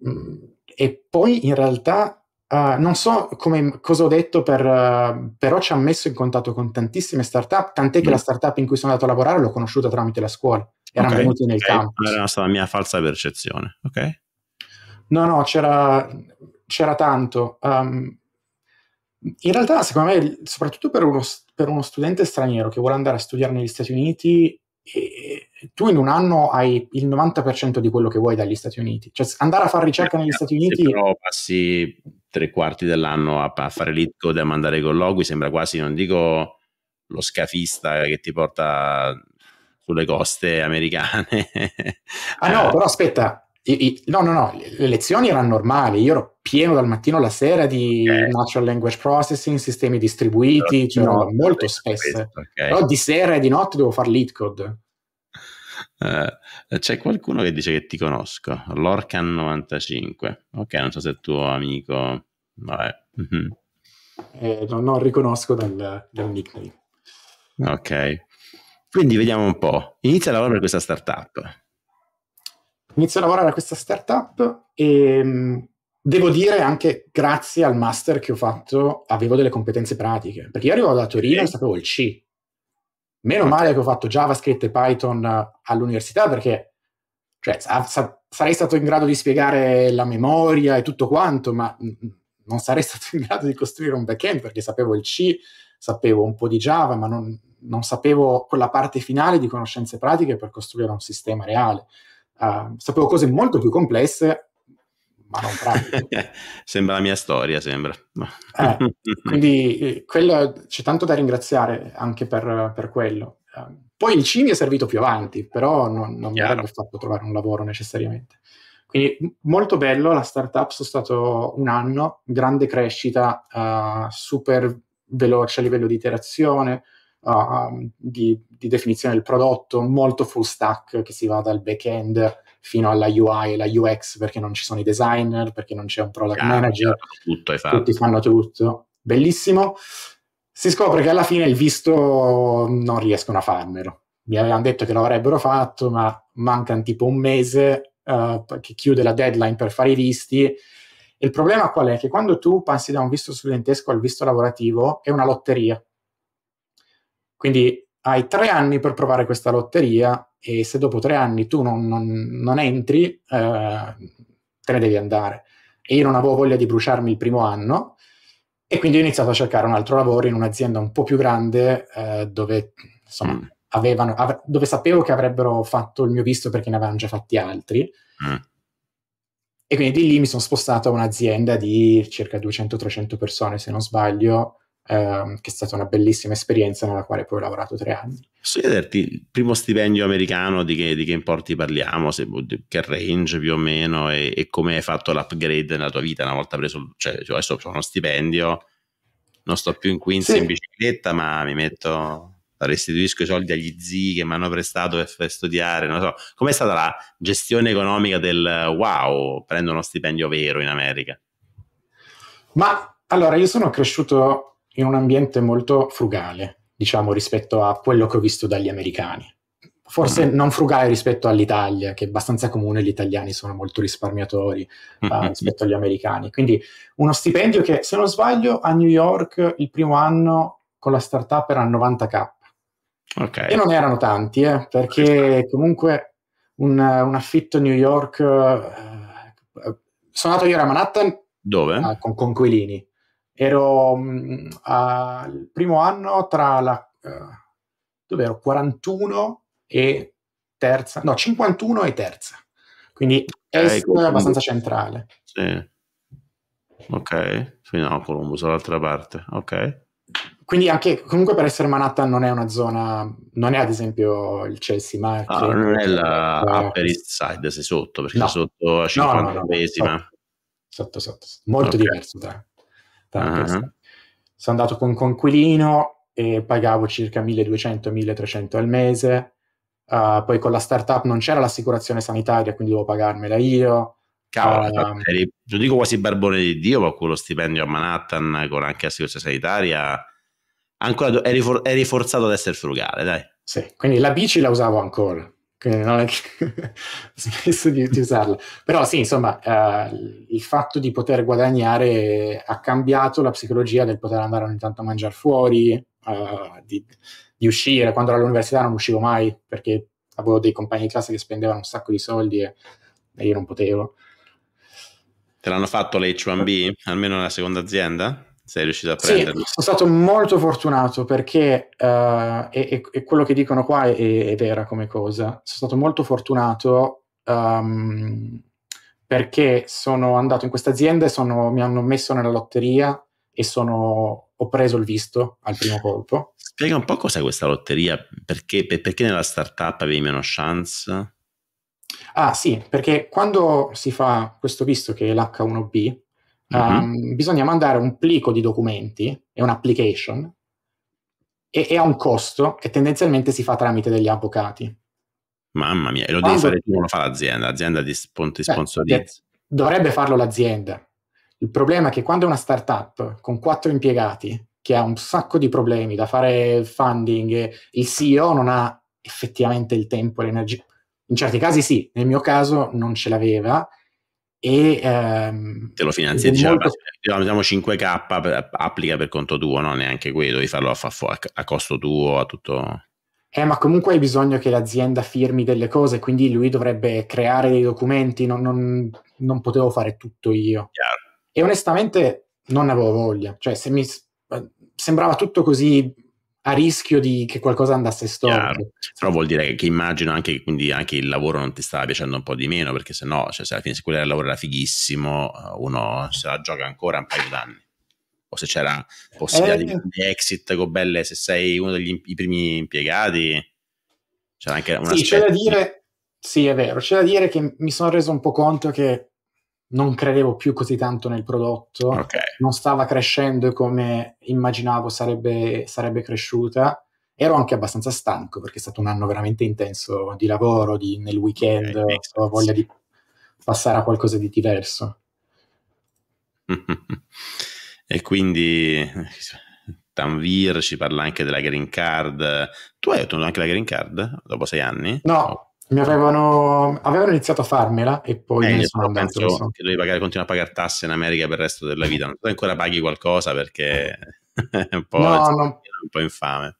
e poi in realtà Uh, non so come, cosa ho detto, per, uh, però ci ha messo in contatto con tantissime startup, tant'è che mm. la startup in cui sono andato a lavorare l'ho conosciuta tramite la scuola, erano okay, venuti nel okay. campus. Era stata la mia falsa percezione, ok? No, no, c'era, c'era tanto. Um, in realtà, secondo me, soprattutto per uno, per uno studente straniero che vuole andare a studiare negli Stati Uniti, e tu in un anno hai il 90% di quello che vuoi dagli Stati Uniti. Cioè, andare a fare ricerca negli Stati Uniti. Se però passi tre quarti dell'anno a, a fare lead code e a mandare colloqui, sembra quasi, non dico lo scafista che ti porta sulle coste americane. ah no, però aspetta, No, no, no, le lezioni erano normali, io ero pieno dal mattino alla sera di okay. natural language processing, sistemi distribuiti, cioè no, molto spesse. Okay. Però di sera e di notte devo fare lead code. Uh, c'è qualcuno che dice che ti conosco, Lorcan95. Ok, non so se è tuo amico. Vabbè. Mm-hmm. Eh, non, non, riconosco dal, dal nickname. Ok. Quindi vediamo un po'. Inizia a lavorare per questa startup inizio a lavorare a questa startup e mm, devo dire anche grazie al master che ho fatto avevo delle competenze pratiche, perché io arrivo da Torino e sapevo il C. Meno male che ho fatto JavaScript e Python all'università perché cioè, sa- sa- sarei stato in grado di spiegare la memoria e tutto quanto, ma non sarei stato in grado di costruire un backend perché sapevo il C, sapevo un po' di Java, ma non, non sapevo quella parte finale di conoscenze pratiche per costruire un sistema reale. Uh, sapevo cose molto più complesse, ma non pratiche. sembra la mia storia, sembra. eh, quindi eh, quello, c'è tanto da ringraziare anche per, per quello. Uh, poi il C mi è servito più avanti, però non, non mi avrebbe fatto trovare un lavoro necessariamente. Quindi molto bello, la startup sono stato un anno, grande crescita, uh, super veloce a livello di iterazione, uh, di, di, definizione del prodotto, molto full stack che si va dal back-end fino alla UI e la UX perché non ci sono i designer, perché non c'è un product chiaro, manager, tutto tutti fanno tutto. Bellissimo. Si scopre che alla fine il visto non riescono a farmelo. Mi avevano detto che l'avrebbero fatto, ma mancano tipo un mese uh, che chiude la deadline per fare i visti. Il problema qual è? Che quando tu passi da un visto studentesco al visto lavorativo è una lotteria. Quindi hai tre anni per provare questa lotteria e se dopo tre anni tu non, non, non entri, eh, te ne devi andare. E io non avevo voglia di bruciarmi il primo anno e quindi ho iniziato a cercare un altro lavoro in un'azienda un po' più grande eh, dove, insomma, mm. avevano, av- dove sapevo che avrebbero fatto il mio visto perché ne avevano già fatti altri. Mm. E quindi di lì mi sono spostato a un'azienda di circa 200-300 persone, se non sbaglio, ehm, che è stata una bellissima esperienza nella quale poi ho lavorato tre anni. Posso chiederti il primo stipendio americano di che, di che importi parliamo, se, che range più o meno e, e, come hai fatto l'upgrade nella tua vita una volta preso, cioè, cioè adesso ho uno stipendio, non sto più in Queens sì. in bicicletta ma mi metto restituisco i soldi agli zii che mi hanno prestato per, per studiare, non so, com'è stata la gestione economica del wow, prendo uno stipendio vero in America? Ma allora, io sono cresciuto in un ambiente molto frugale, diciamo, rispetto a quello che ho visto dagli americani. forse mm. non frugale rispetto all'Italia, che è abbastanza comune, gli italiani sono molto risparmiatori uh, rispetto agli americani. Quindi uno stipendio che, se non sbaglio, a New York il primo anno con la startup era 90k. Okay. E non erano tanti, eh, perché comunque un, un, affitto a New York... Uh, sono andato io a Manhattan dove? Uh, con conquilini. Ero um, al primo anno tra la... Uh, dove ero? 41 e terza, no, 51 e terza. Quindi est è abbastanza centrale. Sì. Ok, fino a Columbus dall'altra parte. Ok. Quindi anche comunque per essere Manhattan non è una zona, non è ad esempio il Chelsea Market. Ah, non è la eh, Upper East Side, sei sotto, perché no. sei sotto a 50 no, no, no, sotto, sotto, sotto, molto okay. diverso tra, uh-huh. Sono andato con Conquilino e pagavo circa 1200-1300 al mese Uh, poi con la startup non c'era l'assicurazione sanitaria, quindi dovevo pagarmela io. Cavolo, uh, eri, non dico quasi barbone di Dio, ma con lo stipendio a Manhattan, con anche l'assicurazione sanitaria, ancora eri, for- eri forzato ad essere frugale, dai. Sì, quindi la bici la usavo ancora, quindi non è che ho smesso di, di, usarla. Però sì, insomma, uh, il fatto di poter guadagnare ha cambiato la psicologia del poter andare ogni tanto a mangiare fuori, uh, di, di uscire. Quando ero all'università non uscivo mai perché avevo dei compagni di classe che spendevano un sacco di soldi e, e io non potevo. Te l'hanno fatto l'H1B, almeno nella seconda azienda? Sei riuscito a prenderlo? Sì, sono stato molto fortunato perché, uh, e, e, quello che dicono qua è, è, vera come cosa, sono stato molto fortunato um, perché sono andato in questa azienda e sono, mi hanno messo nella lotteria e sono, ho preso il visto al primo colpo. Spiega un po' cos'è questa lotteria, perché, perché nella startup avevi meno chance? Ah sì, perché quando si fa questo visto che è l'H1B, mm-hmm. um, bisogna mandare un plico di documenti, è un'application, e, e, ha un costo e tendenzialmente si fa tramite degli avvocati. Mamma mia, e lo devi fare tu, non lo fa l'azienda, l'azienda ti, ti sponsorizza. Dovrebbe farlo l'azienda, il problema è che quando è una startup con quattro impiegati che ha un sacco di problemi da fare funding, il CEO non ha effettivamente il tempo e l'energia. In certi casi sì, nel mio caso non ce l'aveva e ehm, te lo finanzia diciamo, molto... diciamo 5k per, applica per conto tuo no? neanche quello devi farlo a, a, a, costo tuo a tutto eh ma comunque hai bisogno che l'azienda firmi delle cose quindi lui dovrebbe creare dei documenti non, non, non potevo fare tutto io Chiaro. E onestamente non avevo voglia, cioè se mi sembrava tutto così a rischio di che qualcosa andasse storto. Però vuol dire che immagino anche che quindi anche il lavoro non ti stava piacendo un po' di meno, perché se no, cioè, se alla fine se quello era il lavoro era fighissimo, uno se la gioca ancora un paio d'anni. O se c'era possibilità eh, di exit con belle, se sei uno degli primi impiegati, c'era anche una... Sì, c'è da dire, sì è vero, c'è da dire che mi sono reso un po' conto che non credevo più così tanto nel prodotto, okay. non stava crescendo come immaginavo sarebbe, sarebbe, cresciuta. Ero anche abbastanza stanco perché è stato un anno veramente intenso di lavoro, di, nel weekend, okay, ho voglia di passare a qualcosa di diverso. e quindi Tanvir ci parla anche della green card. Tu hai ottenuto anche la green card dopo sei anni? No, mi avevano, avevano, iniziato a farmela e poi eh, sono andato. Penso che devi pagare, continuare a pagare tasse in America per il resto della vita. Non so ancora paghi qualcosa perché è un po', no, no. un po' infame.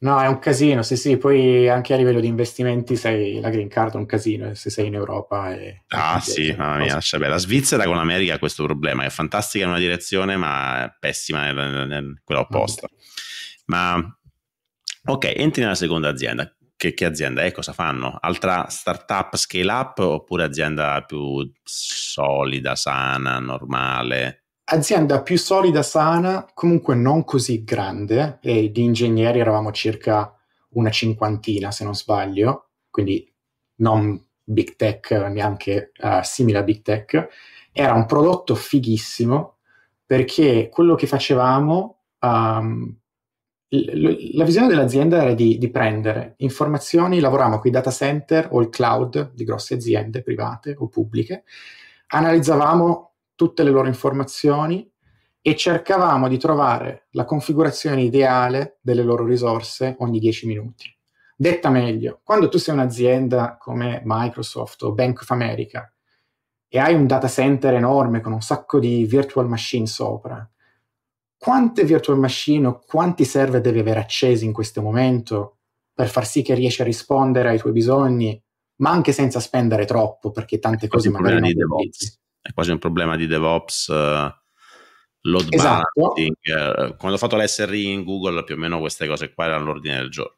No, è un casino, sì sì, poi anche a livello di investimenti sei, la green card è un casino se sei in Europa. E, ah sì, mamma mia, lascia bene. La Svizzera con l'America ha questo problema, è fantastica in una direzione ma è pessima in quella opposta. Okay. Ma ok, entri nella seconda azienda che, che, azienda è? Cosa fanno? Altra startup scale up oppure azienda più solida, sana, normale? Azienda più solida, sana, comunque non così grande e di ingegneri eravamo circa una cinquantina se non sbaglio, quindi non big tech, neanche uh, simile a big tech. Era un prodotto fighissimo perché quello che facevamo um, la visione dell'azienda era di, di, prendere informazioni, lavoravamo con i data center o il cloud di grosse aziende private o pubbliche, analizzavamo tutte le loro informazioni e cercavamo di trovare la configurazione ideale delle loro risorse ogni 10 minuti. Detta meglio, quando tu sei un'azienda come Microsoft o Bank of America e hai un data center enorme con un sacco di virtual machine sopra, quante virtual machine o quanti server devi avere accesi in questo momento per far sì che riesci a rispondere ai tuoi bisogni, ma anche senza spendere troppo, perché tante è cose magari non DevOps. È quasi un problema di DevOps, uh, load esatto. balancing. Uh, quando ho fatto l'SRI in Google, più o meno queste cose qua erano all'ordine del giorno.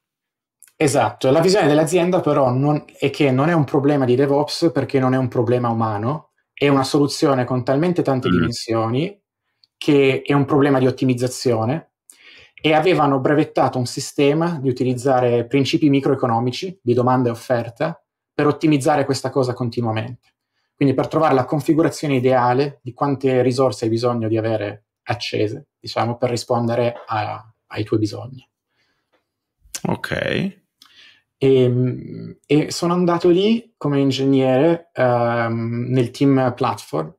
Esatto, la visione dell'azienda però non, è che non è un problema di DevOps perché non è un problema umano, è una soluzione con talmente tante mm. dimensioni che è un problema di ottimizzazione e avevano brevettato un sistema di utilizzare principi microeconomici di domanda e offerta per ottimizzare questa cosa continuamente. Quindi per trovare la configurazione ideale di quante risorse hai bisogno di avere accese, diciamo, per rispondere a, ai tuoi bisogni. Ok. E, ehm, e, sono andato lì come ingegnere um, nel team platform,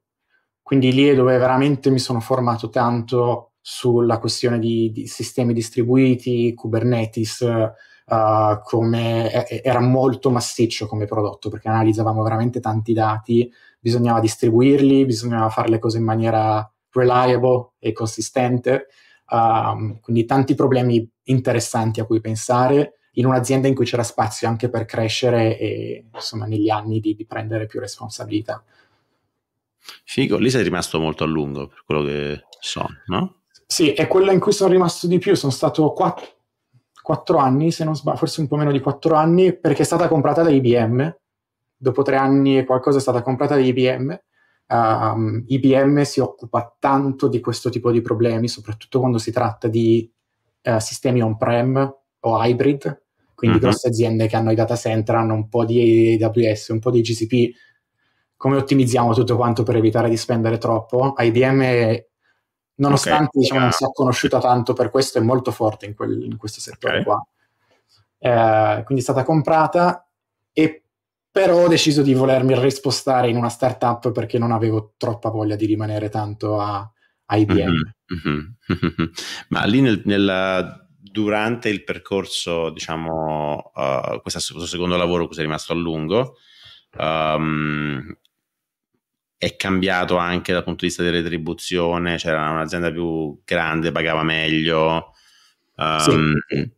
quindi lì è dove veramente mi sono formato tanto sulla questione di, di sistemi distribuiti, Kubernetes, uh, come, era molto massiccio come prodotto perché analizzavamo veramente tanti dati, bisognava distribuirli, bisognava fare le cose in maniera reliable e consistente, uh, quindi tanti problemi interessanti a cui pensare in un'azienda in cui c'era spazio anche per crescere e insomma negli anni di, di prendere più responsabilità. Figo, lì sei rimasto molto a lungo per quello che so, no? Sì, è quella in cui sono rimasto di più, sono stato quattro, quattro anni, se non sbaglio, forse un po' meno di quattro anni, perché è stata comprata da IBM, dopo tre anni e qualcosa è stata comprata da IBM, um, IBM si occupa tanto di questo tipo di problemi, soprattutto quando si tratta di uh, sistemi on-prem o hybrid, quindi uh-huh. grosse aziende che hanno i data center, hanno un po' di AWS, un po' di GCP. Come ottimizziamo tutto quanto per evitare di spendere troppo? IBM, nonostante okay. diciamo, non sia conosciuta tanto per questo, è molto forte in, quel, in questo settore okay. qua. Eh, quindi è stata comprata e però ho deciso di volermi rispostare in una startup perché non avevo troppa voglia di rimanere tanto a, a IBM. Mm-hmm. Mm-hmm. Ma lì nel, nella, durante il percorso, diciamo, uh, questo secondo lavoro cui sei rimasto a lungo, um, è cambiato anche dal punto di vista di retribuzione, c'era un'azienda più grande, pagava meglio, um, sì.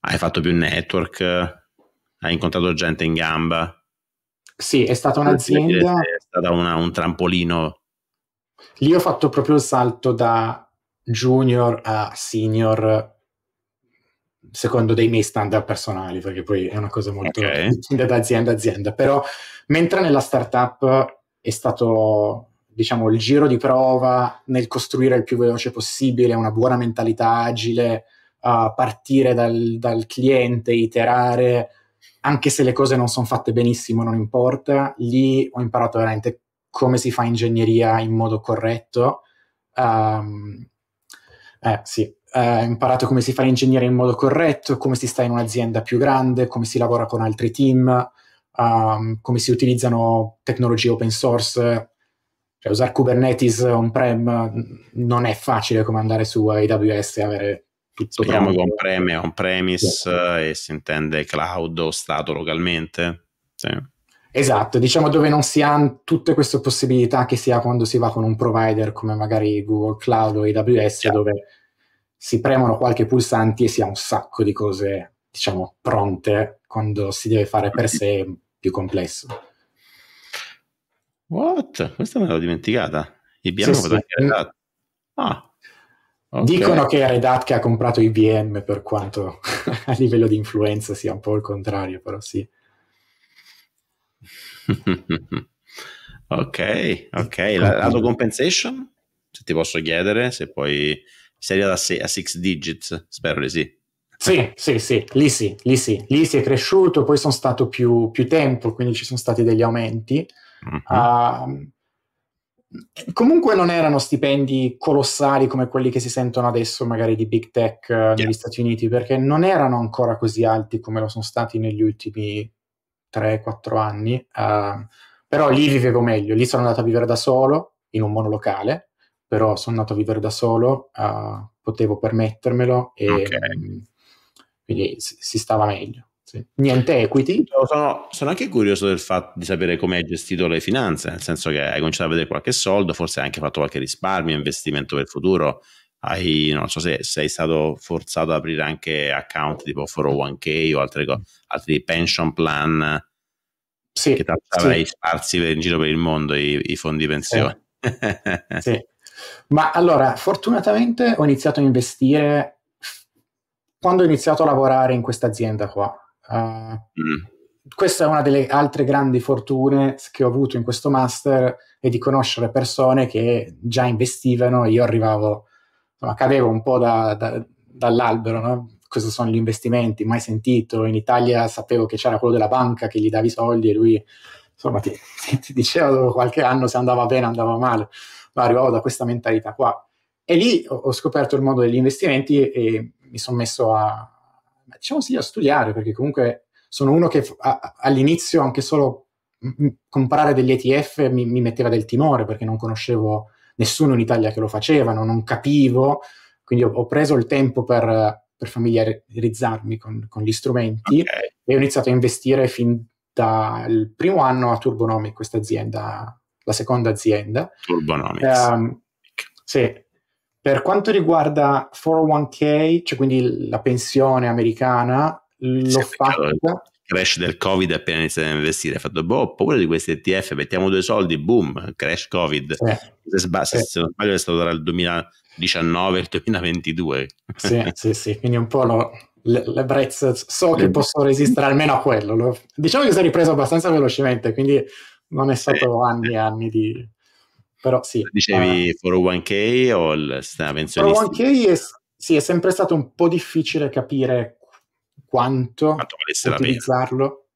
hai fatto più network, hai incontrato gente in gamba. Sì, è stata un'azienda... È stata una, un trampolino. Lì ho fatto proprio il salto da junior a senior secondo dei miei standard personali, perché poi è una cosa molto okay. da azienda a azienda. Però mentre nella startup è stato, diciamo, il giro di prova nel costruire il più veloce possibile, una buona mentalità agile, uh, partire dal, dal cliente, iterare, anche se le cose non sono fatte benissimo, non importa. Lì ho imparato veramente come si fa ingegneria in modo corretto. Um, eh, sì, ho imparato come si fa ingegneria in modo corretto, come si sta in un'azienda più grande, come si lavora con altri team, um, come si utilizzano tecnologie open source. Cioè, usare Kubernetes on-prem non è facile come andare su AWS e avere tutto Spieghiamo che on-prem è on-premise yeah. e si intende cloud o stato localmente. Sì. Esatto, diciamo dove non si hanno tutte queste possibilità che si ha quando si va con un provider come magari Google Cloud o AWS, yeah. dove si premono qualche pulsanti e si ha un sacco di cose, diciamo, pronte quando si deve fare per sé più complesso. What? Questa me l'ho dimenticata. IBM sì, sì. Red Hat. Ah, okay. Dicono che Red Hat che ha comprato IBM per quanto a livello di influenza sia un po' il contrario, però sì. ok, ok. La, lato compensation? Se ti posso chiedere, se poi sei arrivato a, sei, a six digits, spero di sì. Sì, sì, sì, lì sì, lì sì, lì si è cresciuto, poi sono stato più, più tempo, quindi ci sono stati degli aumenti. Mm-hmm. Uh, comunque non erano stipendi colossali come quelli che si sentono adesso magari di big tech uh, yeah. negli Stati Uniti, perché non erano ancora così alti come lo sono stati negli ultimi 3-4 anni, uh, però lì vivevo meglio, lì sono andato a vivere da solo in un monolocale però sono andato a vivere da solo, uh, potevo permettermelo e okay. Quindi si, stava meglio. sì. Niente equity. Sono, sono, anche curioso del fatto di sapere come hai gestito le finanze, nel senso che hai cominciato a vedere qualche soldo, forse hai anche fatto qualche risparmio, investimento per il futuro. Hai, non so se sei stato forzato ad aprire anche account tipo 401k o altre cose, altri pension plan sì, che avrai sì. sparsi in giro per il mondo i, i fondi pensione. Sì. sì. Ma allora, fortunatamente ho iniziato a investire quando ho iniziato a lavorare in questa azienda qua. Uh, mm. Questa è una delle altre grandi fortune che ho avuto in questo master e di conoscere persone che già investivano. Io arrivavo, insomma, cadevo un po' da, da, dall'albero, no? Cosa sono gli investimenti? Mai sentito. In Italia sapevo che c'era quello della banca che gli davi i soldi e lui, insomma, ti, ti diceva dopo qualche anno se andava bene o andava male. Ma arrivavo da questa mentalità qua. E lì ho, ho scoperto il mondo degli investimenti e mi sono messo a, diciamo sì, a studiare, perché comunque sono uno che a, all'inizio anche solo comprare degli ETF mi, mi, metteva del timore perché non conoscevo nessuno in Italia che lo faceva, non capivo, quindi ho, ho preso il tempo per, per familiarizzarmi con, con, gli strumenti okay. e ho iniziato a investire fin dal primo anno a Turbonomic, questa azienda, la seconda azienda. Turbonomics. Um, sì, per quanto riguarda 401k, cioè quindi la pensione americana, l'ho fatta. Crash del Covid appena iniziato a investire, ha fatto boh, ho paura di questi ETF, mettiamo due soldi, boom, crash Covid. Eh, se, sbagli, eh. se non sbaglio è stato tra il 2019 e il 2022. Sì, sì, sì, quindi un po' lo, l'ebbrezza, so che posso resistere almeno a quello. Lo, diciamo che si è ripreso abbastanza velocemente, quindi non è stato anni e anni di, però sì. Dicevi uh, 401k o il sistema pensionistico? 401k è, sì, è sempre stato un po' difficile capire quanto, quanto utilizzarlo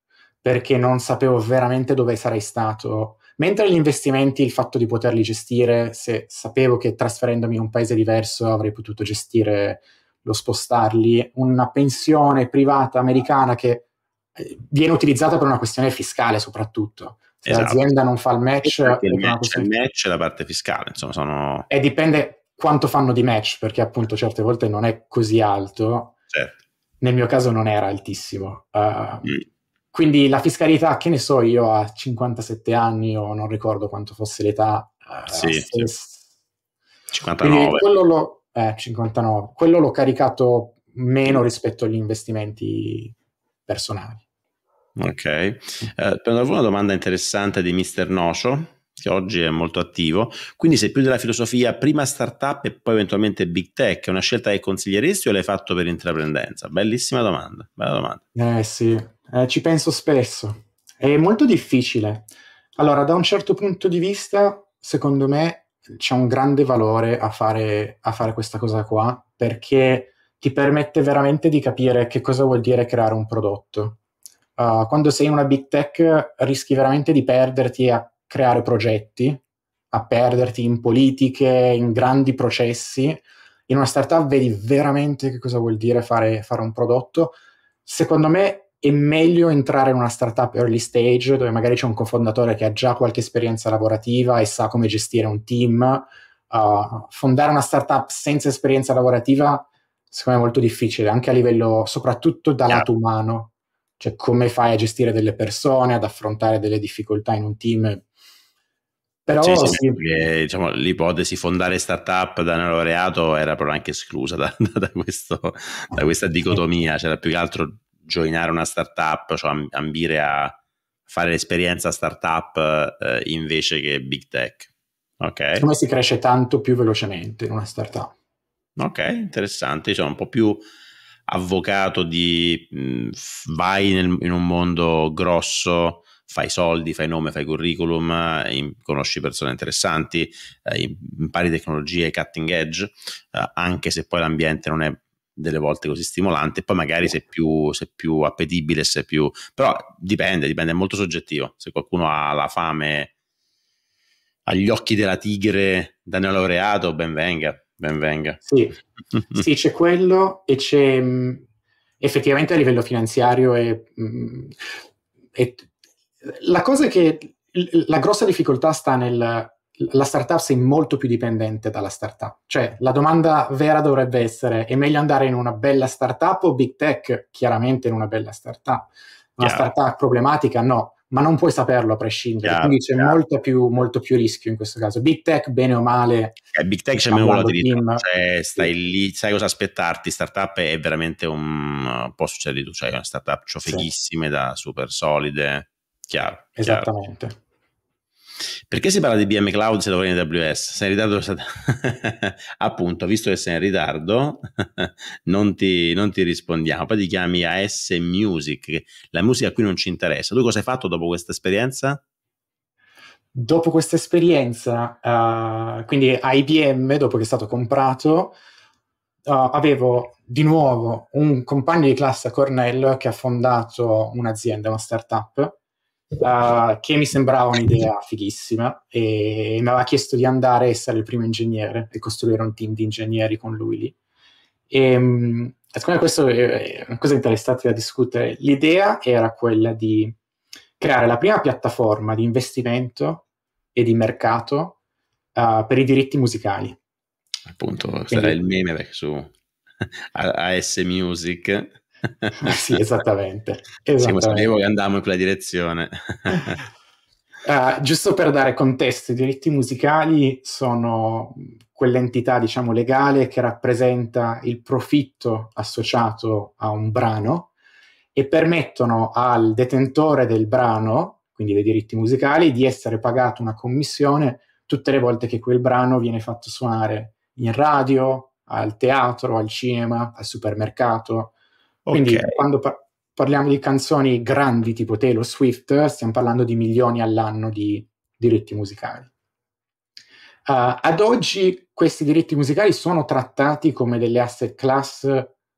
perché non sapevo veramente dove sarei stato. Mentre gli investimenti, il fatto di poterli gestire, se sapevo che trasferendomi in un paese diverso avrei potuto gestire lo spostarli, una pensione privata americana che eh, viene utilizzata per una questione fiscale soprattutto. Se esatto. l'azienda non fa il match... Il match, il match e la parte fiscale, insomma, sono... E dipende quanto fanno di match, perché appunto certe volte non è così alto. Certo. Nel mio caso non era altissimo. Uh, mm. Quindi la fiscalità, che ne so, io a 57 anni o non ricordo quanto fosse l'età. Uh, sì, sì. 59. Quello l'ho, eh, 59. Quello l'ho caricato meno rispetto agli investimenti personali. Ok, eh, prendo una domanda interessante di Mr. Nocio, che oggi è molto attivo. Quindi sei più della filosofia prima startup e poi eventualmente big tech, è una scelta che consiglieresti o l'hai fatto per intraprendenza? Bellissima domanda, bella domanda. Eh sì, eh, ci penso spesso. È molto difficile. Allora, da un certo punto di vista, secondo me c'è un grande valore a fare, a fare questa cosa qua, perché ti permette veramente di capire che cosa vuol dire creare un prodotto uh, quando sei in una big tech rischi veramente di perderti a creare progetti, a perderti in politiche, in grandi processi. In una startup vedi veramente che cosa vuol dire fare, fare un prodotto. Secondo me è meglio entrare in una startup early stage dove magari c'è un cofondatore che ha già qualche esperienza lavorativa e sa come gestire un team. Uh, fondare una startup senza esperienza lavorativa secondo me è molto difficile, anche a livello, soprattutto da yeah. lato umano cioè come fai a gestire delle persone, ad affrontare delle difficoltà in un team. Però sì, sì. Perché, diciamo, l'ipotesi fondare startup da neolaureato era proprio anche esclusa da, da, questo, da questa dicotomia, c'era più che altro joinare una startup, cioè ambire a fare l'esperienza startup eh, invece che big tech. Ok. Come si cresce tanto più velocemente in una startup. Ok, interessante, diciamo un po' più avvocato di mh, vai nel, in un mondo grosso, fai soldi, fai nome, fai curriculum, in, conosci persone interessanti, eh, impari tecnologie cutting edge, eh, anche se poi l'ambiente non è delle volte così stimolante, poi magari sei più, sei più appetibile, sei più... però dipende, dipende, è molto soggettivo. Se qualcuno ha la fame agli occhi della tigre da neolaureato, ben venga ben venga. Sì, sì c'è quello e c'è mh, mm, effettivamente a livello finanziario e, mh, mm, la cosa è che la grossa difficoltà sta nel la startup sei molto più dipendente dalla startup. Cioè, la domanda vera dovrebbe essere: è meglio andare in una bella startup o big tech? Chiaramente in una bella startup. Una chiaro. startup problematica? No, ma non puoi saperlo a prescindere. Chiaro, quindi c'è molto più, molto più, rischio in questo caso. Big tech, bene o male. Eh, big tech c'è meno volatilità, cioè stai sì. lì, sai cosa aspettarti. Startup è veramente un. può succedere tu, cioè una startup fighissime sì. da super solide. Chiaro. Esattamente. Chiaro. Perché si parla di BM Cloud se lavori in AWS? Sei in ritardo? Appunto, visto che sei in ritardo, non ti, non ti, rispondiamo. Poi ti chiami AS Music, la musica qui non ci interessa. Tu cosa hai fatto dopo questa esperienza? Dopo questa esperienza, uh, quindi IBM, dopo che è stato comprato, uh, avevo di nuovo un compagno di classe a Cornell che ha fondato un'azienda, una startup, uh, che mi sembrava un'idea fighissima e mi aveva chiesto di andare a essere il primo ingegnere e costruire un team di ingegneri con lui lì. E, um, secondo me questo è una cosa interessante da discutere. L'idea era quella di creare la prima piattaforma di investimento e di mercato uh, per i diritti musicali. Appunto, Quindi, sarà il meme su AS Music sì, esattamente. esattamente. Sì, sapevo che andavamo in quella direzione. uh, giusto per dare contesto, i diritti musicali sono quell'entità, diciamo, legale che rappresenta il profitto associato a un brano e permettono al detentore del brano, quindi dei diritti musicali, di essere pagato una commissione tutte le volte che quel brano viene fatto suonare in radio, al teatro, al cinema, al supermercato, quindi okay. quando par- parliamo di canzoni grandi tipo Taylor Swift, stiamo parlando di milioni all'anno di diritti musicali. Uh, ad oggi questi diritti musicali sono trattati come delle asset class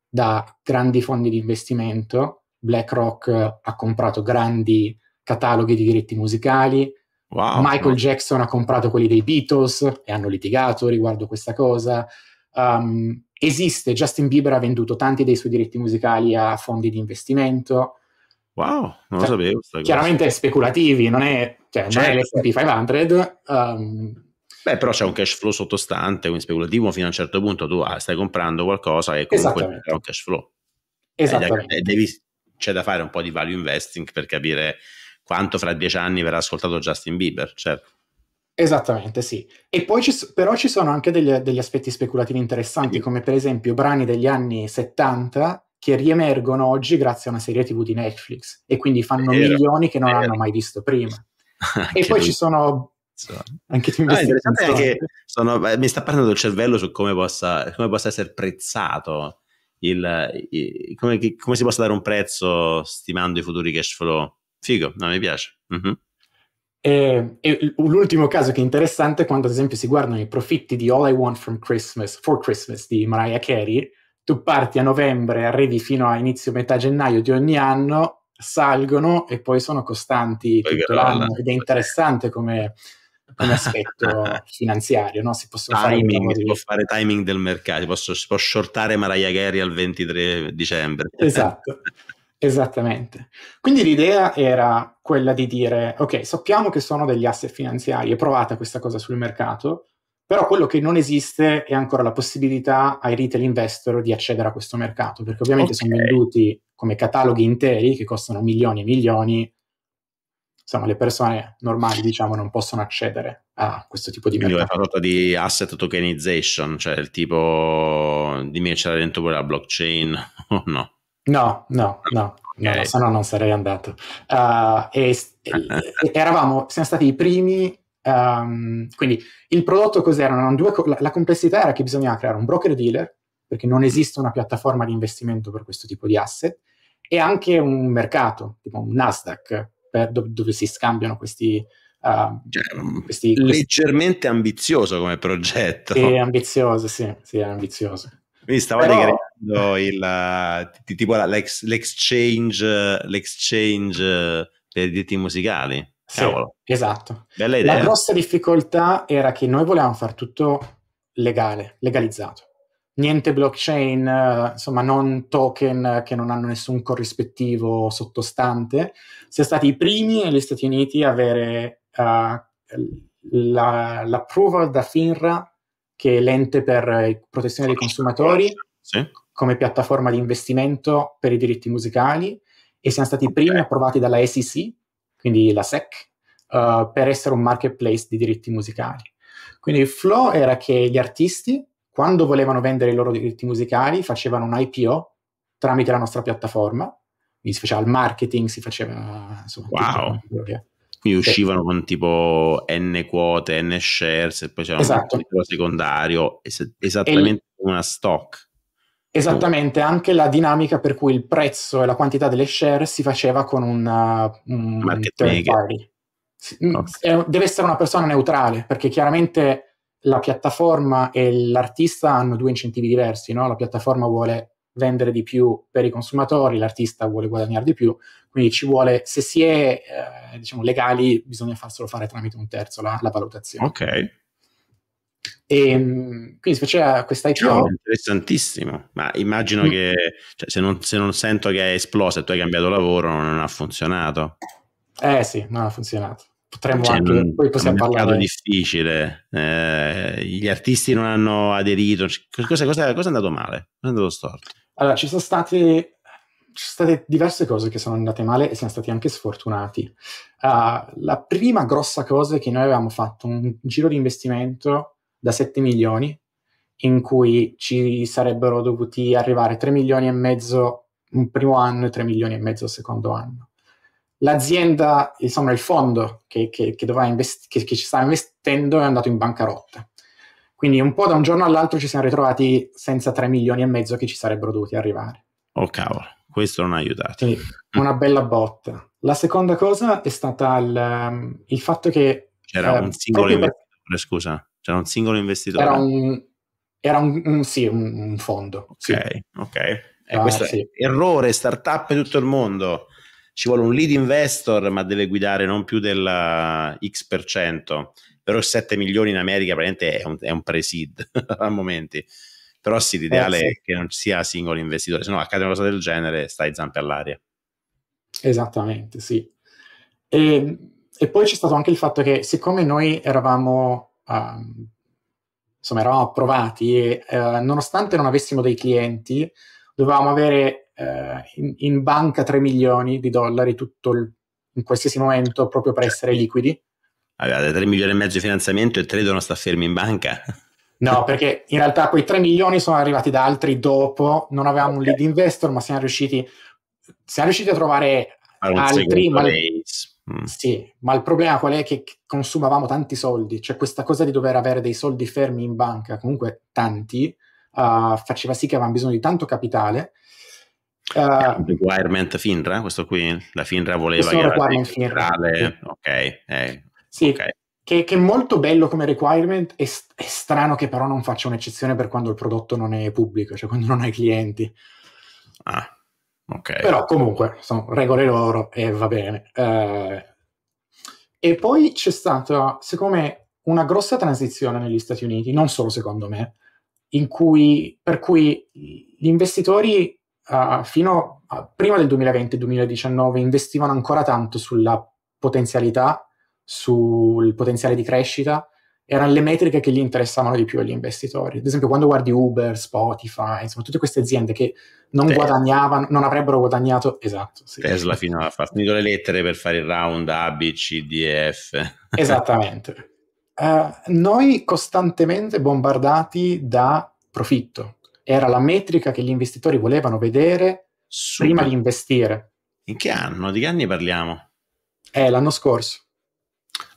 da grandi fondi di investimento. BlackRock ha comprato grandi cataloghi di diritti musicali. Wow. Michael Jackson ha comprato quelli dei Beatles e hanno litigato riguardo questa cosa. Um, esiste, Justin Bieber ha venduto tanti dei suoi diritti musicali a fondi di investimento. Wow, non lo cioè, sapevo. Chiaramente speculativi, non è, cioè, certo. non è l'S&P 500. Um, Beh, però c'è un cash flow sottostante, quindi speculativo fino a un certo punto tu ah, stai comprando qualcosa e comunque c'è un cash flow. Esattamente. E devi, c'è da fare un po' di value investing per capire quanto fra dieci anni verrà ascoltato Justin Bieber, certo. Esattamente, sì. E poi ci, però ci sono anche degli, degli, aspetti speculativi interessanti, come per esempio brani degli anni 70 che riemergono oggi grazie a una serie TV di Netflix e quindi fanno vero, milioni che non vero. hanno mai visto prima. e poi lui. ci sono anche tu ah, che sono, mi sta parlando il cervello su come possa, come possa essere prezzato il, il come, come, si possa dare un prezzo stimando i futuri cash flow. Figo, no, mi piace. Mm-hmm. E, e, l'ultimo caso che è interessante è quando ad esempio si guardano i profitti di All I Want from Christmas, for Christmas di Mariah Carey, tu parti a novembre, arrivi fino a inizio metà gennaio di ogni anno, salgono e poi sono costanti poi tutto l'anno ed è interessante come, come aspetto finanziario, no? Si possono timing, fare si può fare timing del mercato, posso, si può shortare Mariah Carey al 23 dicembre. Esatto. Esattamente. Quindi l'idea era quella di dire, ok, sappiamo che sono degli asset finanziari, è provata questa cosa sul mercato, però quello che non esiste è ancora la possibilità ai retail investor di accedere a questo mercato, perché ovviamente okay. sono venduti come cataloghi interi che costano milioni e milioni. Insomma, le persone normali, diciamo, non possono accedere a questo tipo di Quindi mercato. Quindi una di asset tokenization, cioè il tipo di me c'era dentro pure la blockchain o no? No, no, no, okay. no, se no non sarei andato. Uh, e, e, eravamo, siamo stati i primi, um, quindi il prodotto cos'era? Due, la, la, complessità era che bisognava creare un broker dealer, perché non esiste una piattaforma di investimento per questo tipo di asset, e anche un mercato, tipo un Nasdaq, per, dove, dove si scambiano questi, Uh, cioè, questi, leggermente ambizioso come progetto. Sì, ambizioso, sì, sì, ambizioso. Quindi stavate Però... creando il, tipo l'ex, l'exchange, l'exchange per i diritti musicali. Sì, esatto. Bella idea. La grossa difficoltà era che noi volevamo fare tutto legale, legalizzato. Niente blockchain, insomma, non token che non hanno nessun corrispettivo sottostante. Siamo stati i primi negli Stati Uniti a avere uh, la, l'approval da FINRA, che è l'ente per protezione dei consumatori, Sì. come piattaforma di investimento per i diritti musicali e siamo stati i primi approvati dalla SEC, quindi la SEC, uh, per essere un marketplace di diritti musicali. Quindi il flow era che gli artisti, quando volevano vendere i loro diritti musicali, facevano un IPO tramite la nostra piattaforma, quindi si faceva il marketing, si faceva... Insomma, Wow. tutto Quindi uscivano con tipo N quote, N shares e poi c'era Esatto. un secondario, es- esattamente come una stock. Esattamente, anche la dinamica per cui il prezzo e la quantità delle share si faceva con un, uh, un Market maker. mm, Ok. è- deve essere una persona neutrale, perché chiaramente la piattaforma e l'artista hanno due incentivi diversi, no? La piattaforma vuole vendere di più per i consumatori, l'artista vuole guadagnare di più, quindi ci vuole, se si è eh, diciamo legali, bisogna farselo fare tramite un terzo la, la valutazione. Ok, E, mm, quindi si faceva questa IPO. Cavolo, interessantissimo. Ma immagino Mm. che cioè, se, non, se non sento che è esploso e tu hai cambiato lavoro, non ha funzionato. Eh sì, non ha funzionato. Potremmo Cioè, anche, non- poi è possiamo un mercato parlare. difficile. eh, gli artisti non hanno aderito. Cioè, Cosa, cosa- cosa è andato male? Cosa è andato storto? Allora, ci sono state, ci sono state diverse cose che sono andate male e siamo stati anche sfortunati. Ah, la prima grossa cosa è che noi avevamo fatto un giro di investimento da 7 milioni in cui ci sarebbero dovuti arrivare 3 milioni e mezzo un primo anno e 3 milioni e mezzo il secondo anno. L'azienda, insomma il fondo che, che- che invest- che ci stava investendo è andato in bancarotta. Quindi un po' da un giorno all'altro ci siamo ritrovati senza 3 milioni e mezzo che ci sarebbero dovuti arrivare. Oh cavolo, questo non ha aiutato. Quindi una bella botta. La seconda cosa è stata il, um, il fatto che C'era eh, un singolo proprio per- investitore, scusa, c'era un singolo investitore. era un, era un, un- sì, un, un fondo. Ok, sì. ok. E Ah, questo sì. errore, startup in tutto il mondo. Ci vuole un lead investor, ma deve guidare non più del uh, X per cento. Però 7 milioni in America praticamente è un, è un pre-seed a momenti. Però sì, l'ideale Eh, sì. è che non sia singolo investitore, se no accade una cosa del genere, stai zampe all'aria. Esattamente, sì. E, e poi c'è stato anche il fatto che siccome noi eravamo, um, insomma, eravamo approvati e eh, nonostante non avessimo dei clienti, dovevamo avere eh, in, in banca 3 milioni di dollari tutto il- in qualsiasi momento proprio per essere liquidi. Avevate 3 milioni e mezzo di finanziamento e 3 devono stare fermi in banca. No, perché in realtà quei 3 milioni sono arrivati da altri dopo, non avevamo un lead investor, ma siamo riusciti, siamo riusciti a trovare un altri, ma. Mm. sì, ma il problema qual è? Che consumavamo tanti soldi, cioè questa cosa di dover avere dei soldi fermi in banca, comunque tanti, uh, faceva sì che avevamo bisogno di tanto capitale. Uh, Un requirement FINRA, questo qui, la FINRA voleva che un era requirement FINRA, integrale. Ok, eh, sì, ok. Che, che è molto bello come requirement, è, è strano che però non faccia un'eccezione per quando il prodotto non è pubblico, cioè quando non hai clienti. Ah, ok. Però comunque sono regole loro e va bene. Eh, e poi c'è stata, secondo me, una grossa transizione negli Stati Uniti, non solo secondo me, in cui, per cui gli investitori eh, fino a prima del 2020-2019 investivano ancora tanto sulla potenzialità, sul potenziale di crescita, erano le metriche che gli interessavano di più agli investitori. Ad esempio, quando guardi Uber, Spotify, insomma, tutte queste aziende che non Tesla. guadagnavano, non avrebbero guadagnato, esatto, sì. Tesla fino a ha finito le lettere per fare il round A, B, C, D, e F. Esattamente. Eh, noi costantemente bombardati da profitto. Era la metrica che gli investitori volevano vedere Super. prima di investire. In che anno? Di che anni parliamo? È l'anno scorso.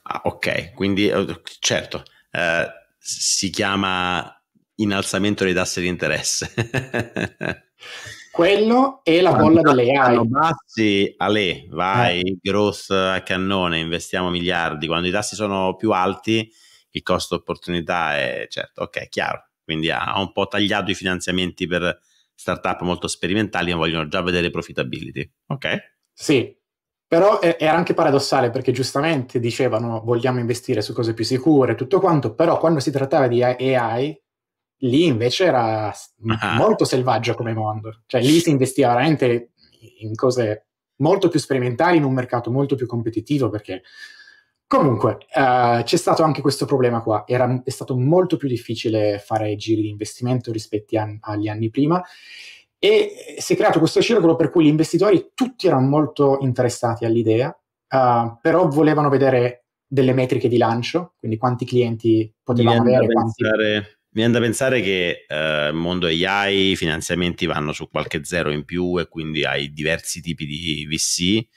Ah, ok, quindi eh, certo, eh, si chiama innalzamento dei tassi di interesse. Quello è la bolla Vanno dell'AI. bassi, ale, vai, Eh. growth a cannone, investiamo miliardi. Quando i tassi sono più alti, il costo opportunità è certo, ok, chiaro. Quindi ha ha un po' tagliato i finanziamenti per startup molto sperimentali ma vogliono già vedere profitability. Ok, Sì, però era anche paradossale perché giustamente dicevano vogliamo investire su cose più sicure, tutto quanto, però quando si trattava di AI, lì invece era Ah. molto selvaggio come mondo. Cioè lì si investiva veramente in cose molto più sperimentali in un mercato molto più competitivo perché Comunque, uh, c'è stato anche questo problema qua. Era, è stato molto più difficile fare giri di investimento rispetto a, agli anni prima e si è creato questo circolo per cui gli investitori tutti erano molto interessati all'idea, uh, però volevano vedere delle metriche di lancio, quindi quanti clienti potevamo avere. Pensare, quanti... Mi viene da pensare che il uh, mondo AI, i finanziamenti vanno su qualche zero in più e quindi hai diversi tipi di VC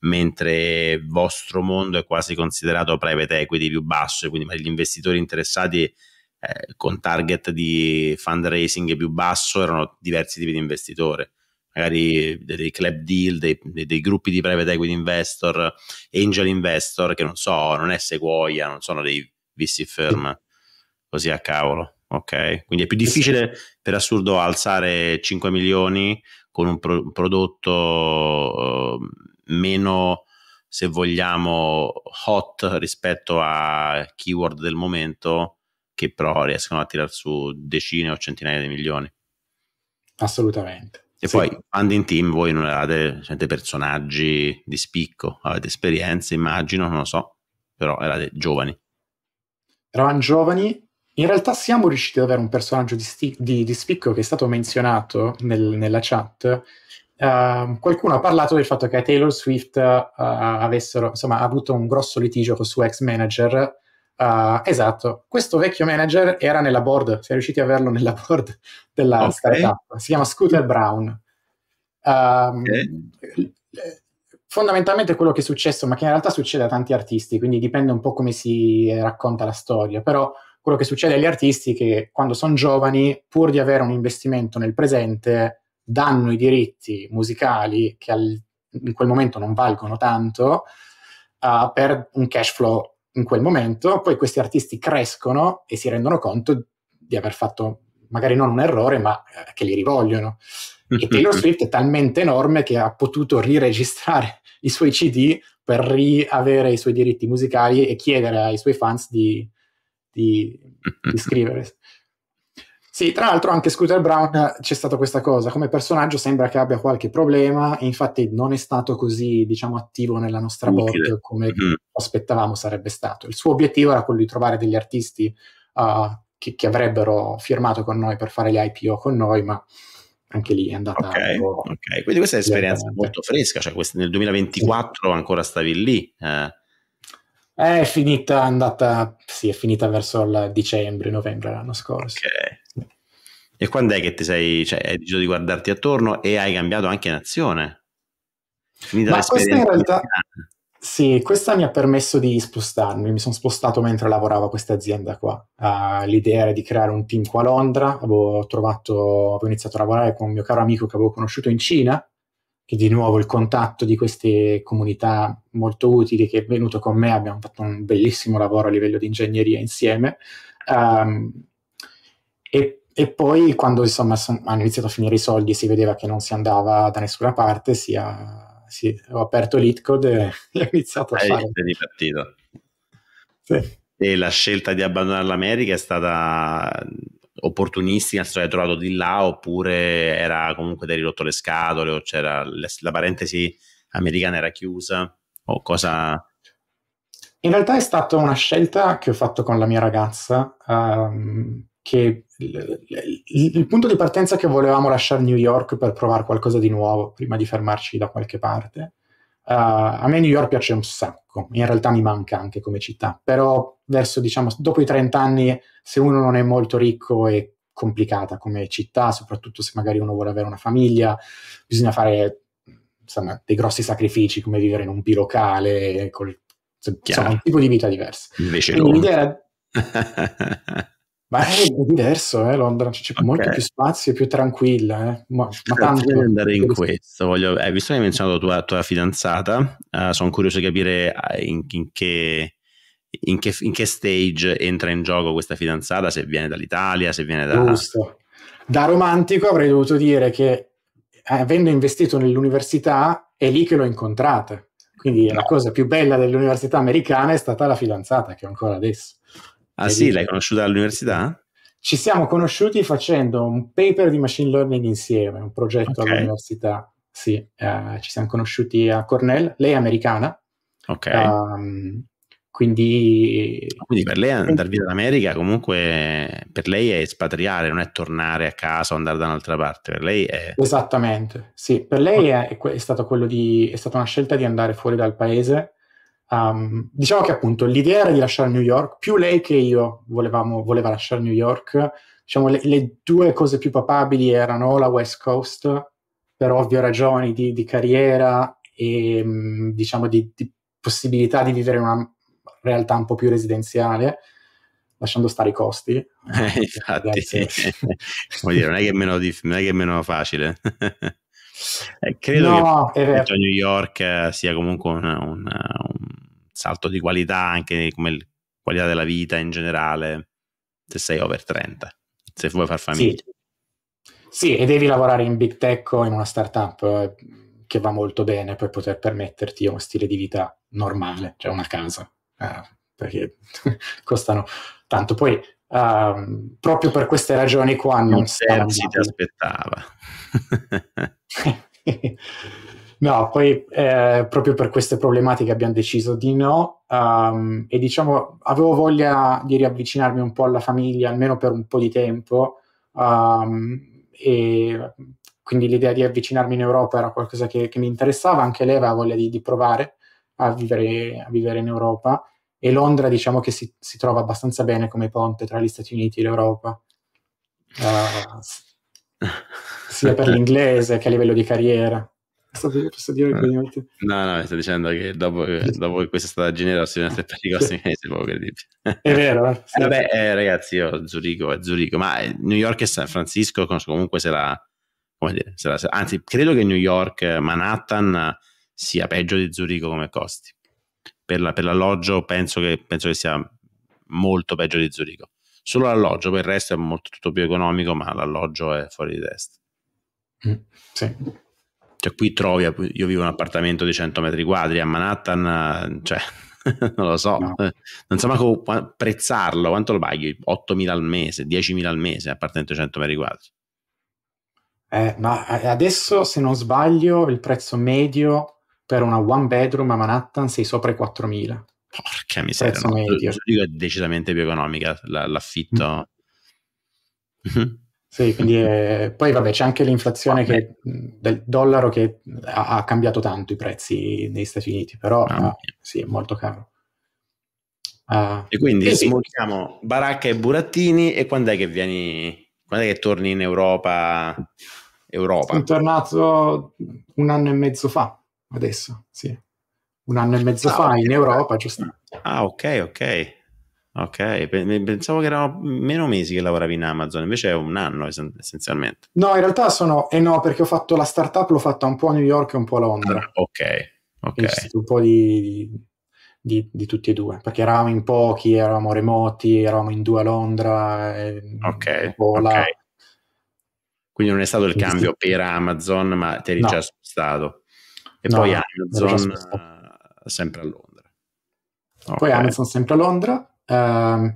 mentre il vostro mondo è quasi considerato private equity più basso, quindi gli investitori interessati eh, con target di fundraising più basso erano diversi tipi di investitori, magari dei club deal, dei, dei, gruppi di private equity investor, angel investor, che non so, non è Sequoia, non sono dei VC firm, così a cavolo. Ok, quindi è più difficile per assurdo alzare 5 milioni con un, pro- un prodotto uh, meno, se vogliamo, hot rispetto a keyword del momento, che però riescono a tirare su decine o centinaia di milioni. Assolutamente. E sì. poi, funding team, voi non eravate gente, personaggi di spicco, avete esperienze, immagino, non lo so, però erate giovani. Eravamo giovani. In realtà siamo riusciti ad avere un personaggio di, sti- di, di spicco che è stato menzionato nel, nella chat, Uh, qualcuno ha parlato del fatto che Taylor Swift uh, avessero, insomma, ha avuto un grosso litigio con il suo ex manager. Uh, esatto, questo vecchio manager era nella board, si è riusciti a averlo nella board della okay. startup. Si chiama Scooter Brown. Okay. Fondamentalmente quello che è successo, ma che in realtà succede a tanti artisti, quindi dipende un po' come si racconta la storia, però quello che succede agli artisti è che quando sono giovani, pur di avere un investimento nel presente, danno i diritti musicali che al, in quel momento non valgono tanto uh, per un cash flow in quel momento, poi questi artisti crescono e si rendono conto di aver fatto magari non un errore, ma eh, che li rivogliono. E Taylor Swift è talmente enorme che ha potuto riregistrare i suoi CD per riavere i suoi diritti musicali e chiedere ai suoi fans di, di, di scrivere. Sì, tra l'altro anche Scooter Brown eh, c'è stata questa cosa, come personaggio sembra che abbia qualche problema infatti non è stato così, diciamo, attivo nella nostra board come mm-hmm. aspettavamo sarebbe stato. Il suo obiettivo era quello di trovare degli artisti uh, che, che, avrebbero firmato con noi per fare le IPO con noi, ma anche lì è andata... Ok, ok, quindi questa è un'esperienza molto fresca, cioè nel 2024 sì. ancora stavi lì. Eh. È finita, è andata, sì, è finita verso il dicembre, novembre l'anno scorso. Ok. E quando è che ti sei, cioè, hai deciso di guardarti attorno e hai cambiato anche nazione? Finita Ma questa in realtà, sì, questa mi ha permesso di spostarmi, mi sono spostato mentre lavoravo a questa azienda qua. Uh, l'idea era di creare un team qua a Londra, avevo trovato, avevo iniziato a lavorare con un mio caro amico che avevo conosciuto in Cina, che di nuovo il contatto di queste comunità molto utili che è venuto con me, abbiamo fatto un bellissimo lavoro a livello di ingegneria insieme. Um, e e poi quando insomma son, hanno iniziato a finire i soldi e si vedeva che non si andava da nessuna parte, si ha, si, ho aperto l'Itcode e ho iniziato a Hai fare. Sì. E la scelta di abbandonare l'America è stata opportunistica, se hai trovato di là oppure era comunque ti ridotto le scatole o c'era la parentesi americana era chiusa o cosa... In realtà è stata una scelta che ho fatto con la mia ragazza um, che il, il, il, punto di partenza è che volevamo lasciare New York per provare qualcosa di nuovo prima di fermarci da qualche parte. Uh, a me New York piace un sacco, in realtà mi manca anche come città, però verso, diciamo, dopo i 30 anni, se uno non è molto ricco è complicata come città, soprattutto se magari uno vuole avere una famiglia, bisogna fare insomma, dei grossi sacrifici come vivere in un bilocale, col, insomma, un tipo di vita diverso. Invece Quindi l'idea Ma è diverso, eh, Londra, c'è okay. molto più spazio, più tranquilla. Eh. Ma, ma tanto andare in questo, voglio, eh, visto che hai menzionato tua, tua fidanzata, uh, sono curioso di capire eh, in, in, che, in, che, in, che, stage entra in gioco questa fidanzata, se viene dall'Italia, se viene da... Giusto. Da romantico avrei dovuto dire che eh, avendo investito nell'università è lì che l'ho incontrata. Quindi no. la cosa più bella dell'università americana è stata la fidanzata che ho ancora adesso. Ah sì, l'hai conosciuta all'università? Ci siamo conosciuti facendo un paper di machine learning insieme, un progetto okay. all'università. Sì, uh, ci siamo conosciuti a Cornell, lei è americana. Ok. Um, Quindi, Quindi per lei andare via dall'America comunque per lei è espatriare, non è tornare a casa o andare da un'altra parte. Per lei è... Esattamente, sì. Per lei è, è, stato di, è stata una scelta di andare fuori dal paese. Um, diciamo che appunto l'idea era di lasciare New York, più lei che io volevamo, voleva lasciare New York. Diciamo, le, le, due cose più papabili erano la West Coast, per ovvie ragioni di, di carriera e diciamo di, di possibilità di vivere in una realtà un po' più residenziale, lasciando stare i costi. Eh, infatti, dire, non, è che è meno dif- non è che è meno facile. eh, credo no, che a New York sia comunque un, un, un, salto di qualità, anche come qualità della vita in generale, se sei over 30, se vuoi far famiglia. Sì. Sì, e devi lavorare in big tech o in una startup eh, che va molto bene per poter permetterti uno stile di vita normale, cioè una casa eh, perché costano tanto. Poi uh, proprio per queste ragioni qua non si ti aspettava. no, poi eh, proprio per queste problematiche abbiamo deciso di no um, e diciamo avevo voglia di riavvicinarmi un po' alla famiglia, almeno per un po' di tempo. Um, e quindi l'idea di avvicinarmi in Europa era qualcosa che, che mi interessava, anche lei aveva voglia di, di provare a vivere, a vivere in Europa e Londra diciamo che si, si, trova abbastanza bene come ponte tra gli Stati Uniti e l'Europa, uh, sia per l'inglese che a livello di carriera. Posso dire che no, no, sto dicendo che dopo, dopo che questa è stata generazione per i prossimi mesi è poco credibile. È vero. Eh? Sì. Eh, vabbè, eh, ragazzi, io Zurigo è Zurigo, ma New York e San Francisco comunque se la, come dire, se la, anzi, credo che New York, Manhattan sia peggio di Zurigo come costi. Per, la, per l'alloggio penso che, penso che sia molto peggio di Zurigo. Solo l'alloggio, per il resto è molto tutto più economico, ma l'alloggio è fuori di testa. Mm, sì. Cioè, qui trovi, io vivo in un appartamento di 100 metri quadri a Manhattan, cioè, non lo so, no. non so manco prezzarlo, quanto lo paghi? 8.000 al mese, 10.000 al mese, appartamento di 100 metri quadri. Eh, ma adesso, se non sbaglio, il prezzo medio per una one bedroom a Manhattan sei sopra i 4.000. Porca miseria, no, medio. è decisamente più economica l'affitto. Mm. Sì, quindi è... poi vabbè c'è anche l'inflazione che, del dollaro che ha, cambiato tanto i prezzi negli Stati Uniti, però ah, sì, è molto caro. Uh, e quindi eh, sì. Baracca e Burattini e quando è che vieni, quando è che torni in Europa? Europa? Sono tornato un anno e mezzo fa adesso, sì. Un anno e mezzo ah, fa in Europa, giusto? Ah, ok, ok. Ok, pensavo che erano meno mesi che lavoravi in Amazon, invece è un anno essenzialmente. No, in realtà sono, eh no, perché ho fatto la startup, l'ho fatta un po' a New York e un po' a Londra. Ah, ok, ok. Un po' di, di, di, tutti e due, perché eravamo in pochi, eravamo remoti, eravamo in due a Londra. E ok, ok. Quindi non è stato il cambio per Amazon, ma ti eri no. già spostato. E no, poi Amazon sempre a Londra. Okay. Poi Amazon sempre a Londra. Uh,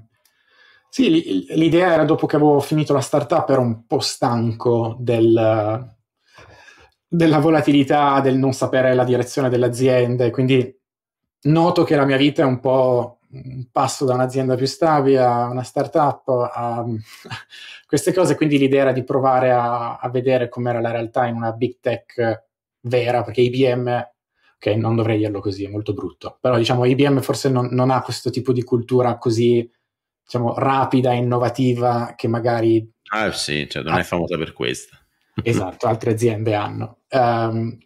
sì, l'idea era dopo che avevo finito la startup, ero un po' stanco del, della volatilità, del non sapere la direzione dell'azienda, quindi noto che la mia vita è un po' un passo da un'azienda più stabile a una startup, a queste cose, quindi l'idea era di provare a, a vedere com'era la realtà in una big tech vera, perché IBM, ok, non dovrei dirlo così, è molto brutto, però diciamo IBM forse non, non ha questo tipo di cultura così, diciamo, rapida e innovativa che magari... Ah sì, cioè non è famosa per questo. esatto, altre aziende hanno. Um,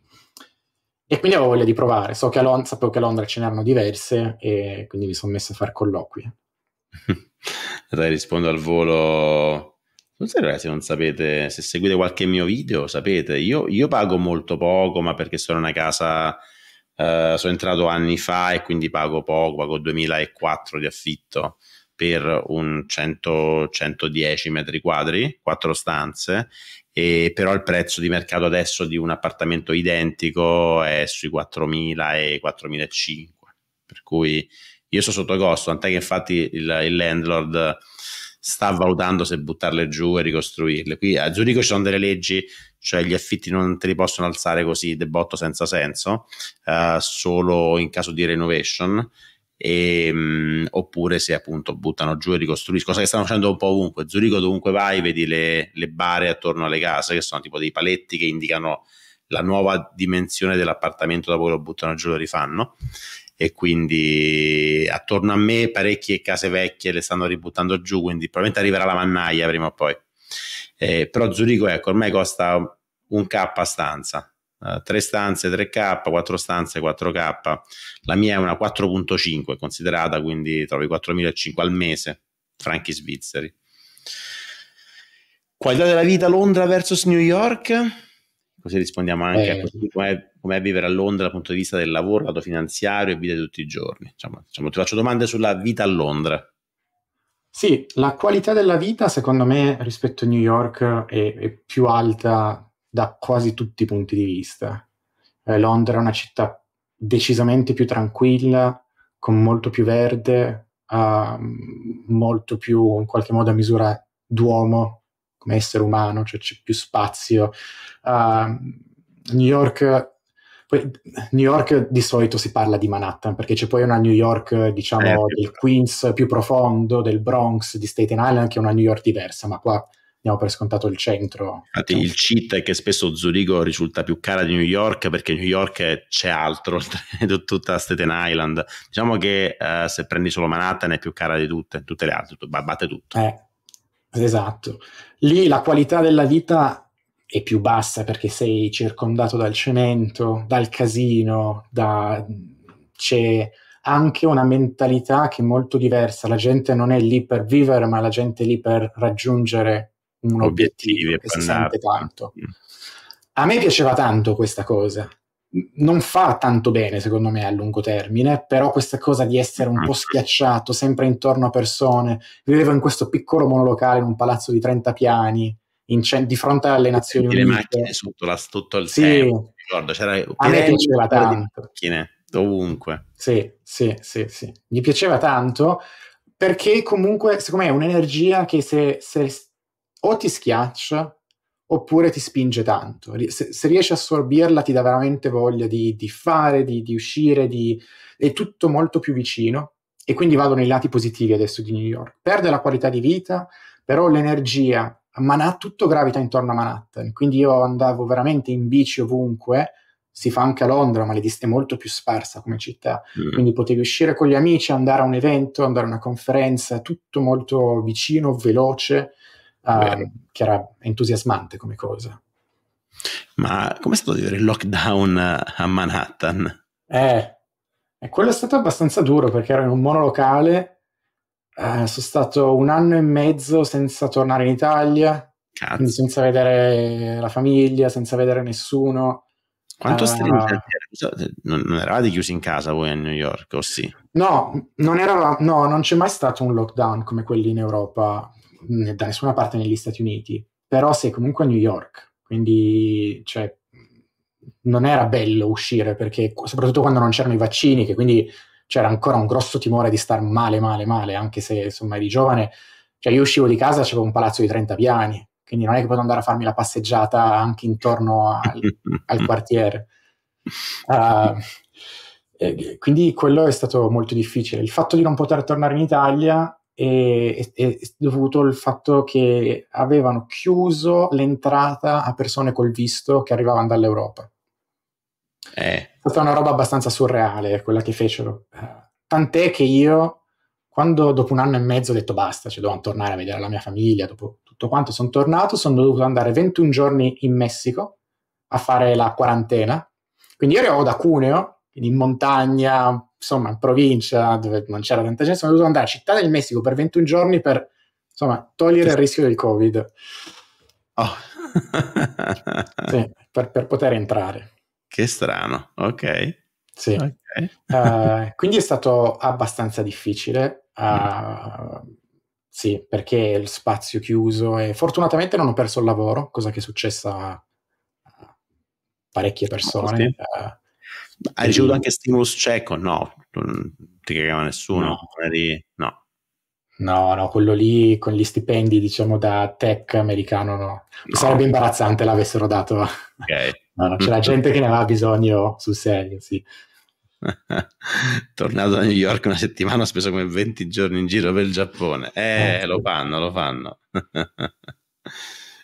e quindi avevo voglia di provare. So che a Londra, sapevo che a Londra ce n'erano diverse e quindi mi sono messo a fare colloqui. Dai, rispondo al volo non so ragazzi, non sapete, se seguite qualche mio video, sapete, io, io pago molto poco, ma perché sono una casa, eh, sono entrato anni fa e quindi pago poco, pago 2004 di affitto per un 100, 110 metri quadri, quattro stanze, e però il prezzo di mercato adesso di un appartamento identico è sui 4.000 e 4.500, per cui io sono sotto costo, tant'è che infatti il, il landlord sta valutando se buttarle giù e ricostruirle. Qui a Zurigo ci sono delle leggi, cioè gli affitti non te li possono alzare così de botto senza senso, uh, solo in caso di renovation. e, mh, oppure se appunto buttano giù e ricostruiscono, cosa che stanno facendo un po' ovunque. Zurigo dovunque vai vedi le, le bare attorno alle case che sono tipo dei paletti che indicano la nuova dimensione dell'appartamento dopo che lo buttano giù e lo rifanno e quindi attorno a me parecchie case vecchie le stanno ributtando giù, quindi probabilmente arriverà la mannaia prima o poi. Eh, però Zurigo, ecco, ormai costa un K a stanza, uh, tre stanze 3K, quattro stanze 4K, la mia è una 4.5 considerata, quindi trovi 4.500 al mese, franchi svizzeri. Qualità della vita Londra versus New York? Così rispondiamo anche eh. a com'è, com'è vivere a Londra dal punto di vista del lavoro, lato finanziario e vita di tutti i giorni. Diciamo, diciamo, ti faccio domande sulla vita a Londra. Sì, la qualità della vita secondo me rispetto a New York è, è più alta da quasi tutti i punti di vista. Eh, Londra è una città decisamente più tranquilla, con molto più verde, uh, molto più in qualche modo a misura d'uomo come essere umano, cioè c'è più spazio. Uh, New York poi New York di solito si parla di Manhattan perché c'è poi una New York, diciamo, eh, del Queens più profondo, del Bronx, di Staten Island, che è una New York diversa, ma qua diamo per scontato il centro. Infatti il cheat è che spesso Zurigo risulta più cara di New York perché New York c'è altro oltre tutta Staten Island. Diciamo che uh, se prendi solo Manhattan è più cara di tutte, tutte le altre, batte tutto. Eh, esatto. Lì la qualità della vita è più bassa perché sei circondato dal cemento, dal casino, da... c'è anche una mentalità che è molto diversa. La gente non è lì per vivere, ma la gente è lì per raggiungere un obiettivo che si sente tanto. Mm. A me piaceva tanto questa cosa. Non fa tanto bene, secondo me, a lungo termine, però questa cosa di essere un po' schiacciato, sempre intorno a persone. Vivevo in questo piccolo monolocale in un palazzo di 30 piani, in, di fronte alle Nazioni Unite. Le macchine sotto, la, tutto il sì. tempo, ricordo, c'era a me piaceva tanto. Macchine, ovunque. Sì, sì, sì, sì. Mi piaceva tanto perché comunque, secondo me, è un'energia che se, se o ti schiaccia oppure ti spinge tanto. Se, se, riesci a assorbirla ti dà veramente voglia di, di fare, di, di uscire, di... è tutto molto più vicino e quindi vado nei lati positivi adesso di New York. Perde la qualità di vita, però l'energia Manhattan, tutto gravita intorno a Manhattan, quindi io andavo veramente in bici ovunque, si fa anche a Londra, ma è molto più sparsa come città, mm. quindi potevi uscire con gli amici, andare a un evento, andare a una conferenza, tutto molto vicino, veloce, uh, che era entusiasmante come cosa. Ma come è stato vivere il lockdown a Manhattan? Eh, quello è stato abbastanza duro perché ero in un monolocale eh, sono stato un anno e mezzo senza tornare in Italia, senza vedere la famiglia, senza vedere nessuno. Quanto uh, stringente non, non eravate chiusi in casa voi a New York, o sì? No, non, era, no, non c'è mai stato un lockdown come quelli in Europa, da nessuna parte negli Stati Uniti, però sei comunque a New York, quindi cioè, non era bello uscire, perché soprattutto quando non c'erano i vaccini, che quindi c'era ancora un grosso timore di star male, male, male, anche se insomma eri giovane. Cioè io uscivo di casa, c'avevo un palazzo di 30 piani, quindi non è che potevo andare a farmi la passeggiata anche intorno al, al quartiere. Uh, quindi quello è stato molto difficile. Il fatto di non poter tornare in Italia è, è, dovuto al fatto che avevano chiuso l'entrata a persone col visto che arrivavano dall'Europa. Eh. È stata una roba abbastanza surreale quella che fecero. Tant'è che io, quando dopo un anno e mezzo ho detto basta, cioè devo tornare a vedere la mia famiglia, dopo tutto quanto sono tornato, sono dovuto andare 21 giorni in Messico a fare la quarantena. Quindi io ero da Cuneo, in montagna, insomma, in provincia, dove non c'era tanta gente, sono dovuto andare a Città del Messico per 21 giorni per, insomma, togliere il rischio del Covid. Oh. sì, per, per poter entrare. Che strano, ok. Sì. Okay. Uh, quindi è stato abbastanza difficile. Uh, mm. Sì, perché il spazio chiuso e fortunatamente non ho perso il lavoro, cosa che è successa a parecchie persone. Oh, sì. uh, Hai ricevuto anche stimulus check o no? Non ti cagava nessuno? No. no. No, no, quello lì con gli stipendi, diciamo, da tech americano, no. no. Sarebbe imbarazzante l'avessero dato. Ok. No, no, c'era gente che ne aveva bisogno sul serio, sì. Tornato da New York una settimana, ho speso come 20 giorni in giro per il Giappone. Eh, eh lo fanno, lo fanno.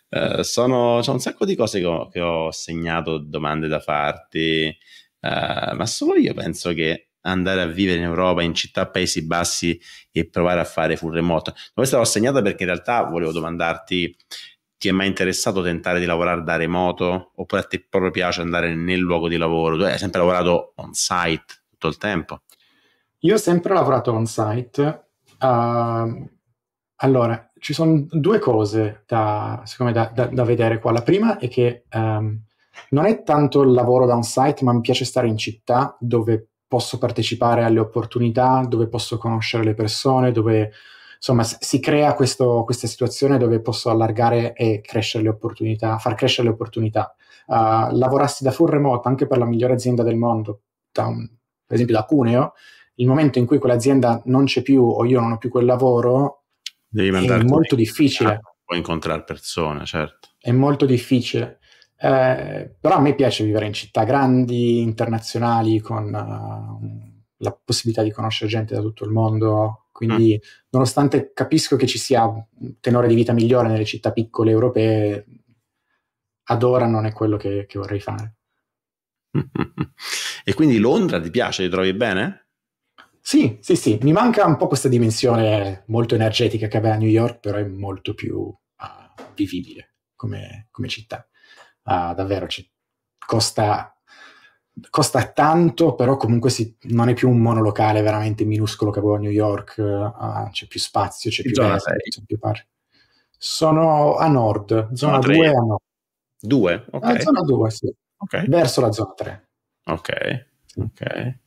uh, sono, c'è un sacco di cose che ho, che ho segnato, domande da farti, uh, ma solo io penso che andare a vivere in Europa, in città Paesi Bassi e provare a fare full remote. Questa l'ho segnata perché in realtà volevo domandarti ti è mai interessato tentare di lavorare da remoto oppure a te proprio piace andare nel luogo di lavoro? Tu hai sempre lavorato on site tutto il tempo? Io ho sempre lavorato on site. Uh, allora, ci sono due cose da, me, da, da, da, vedere qua. La prima è che um, non è tanto il lavoro da on site, ma mi piace stare in città dove posso partecipare alle opportunità, dove posso conoscere le persone, dove insomma si crea questo, questa situazione dove posso allargare e crescere le opportunità, far crescere le opportunità. Uh, lavorassi da full remote anche per la migliore azienda del mondo, un, per esempio da Cuneo, il momento in cui quell'azienda non c'è più o io non ho più quel lavoro, è molto difficile. Puoi incontrare persone, certo. È molto difficile. Eh, però a me piace vivere in città grandi, internazionali, con uh, la possibilità di conoscere gente da tutto il mondo, quindi, mm. nonostante capisco che ci sia un tenore di vita migliore nelle città piccole europee, ad ora non è quello che, che vorrei fare. E quindi Londra ti piace? Ti trovi bene? Sì, sì, sì. Mi manca un po' questa dimensione molto energetica che aveva New York, però è molto più uh, vivibile come, come città. Uh, davvero, c- costa costa tanto, però comunque si, non è più un monolocale veramente minuscolo che avevo a New York, uh, c'è più spazio, c'è più, verde, c'è più parti. Sono a nord, zona 2 a nord. 2? Ok. Ah, zona 2, sì. Okay. Verso la zona 3. Ok, ok.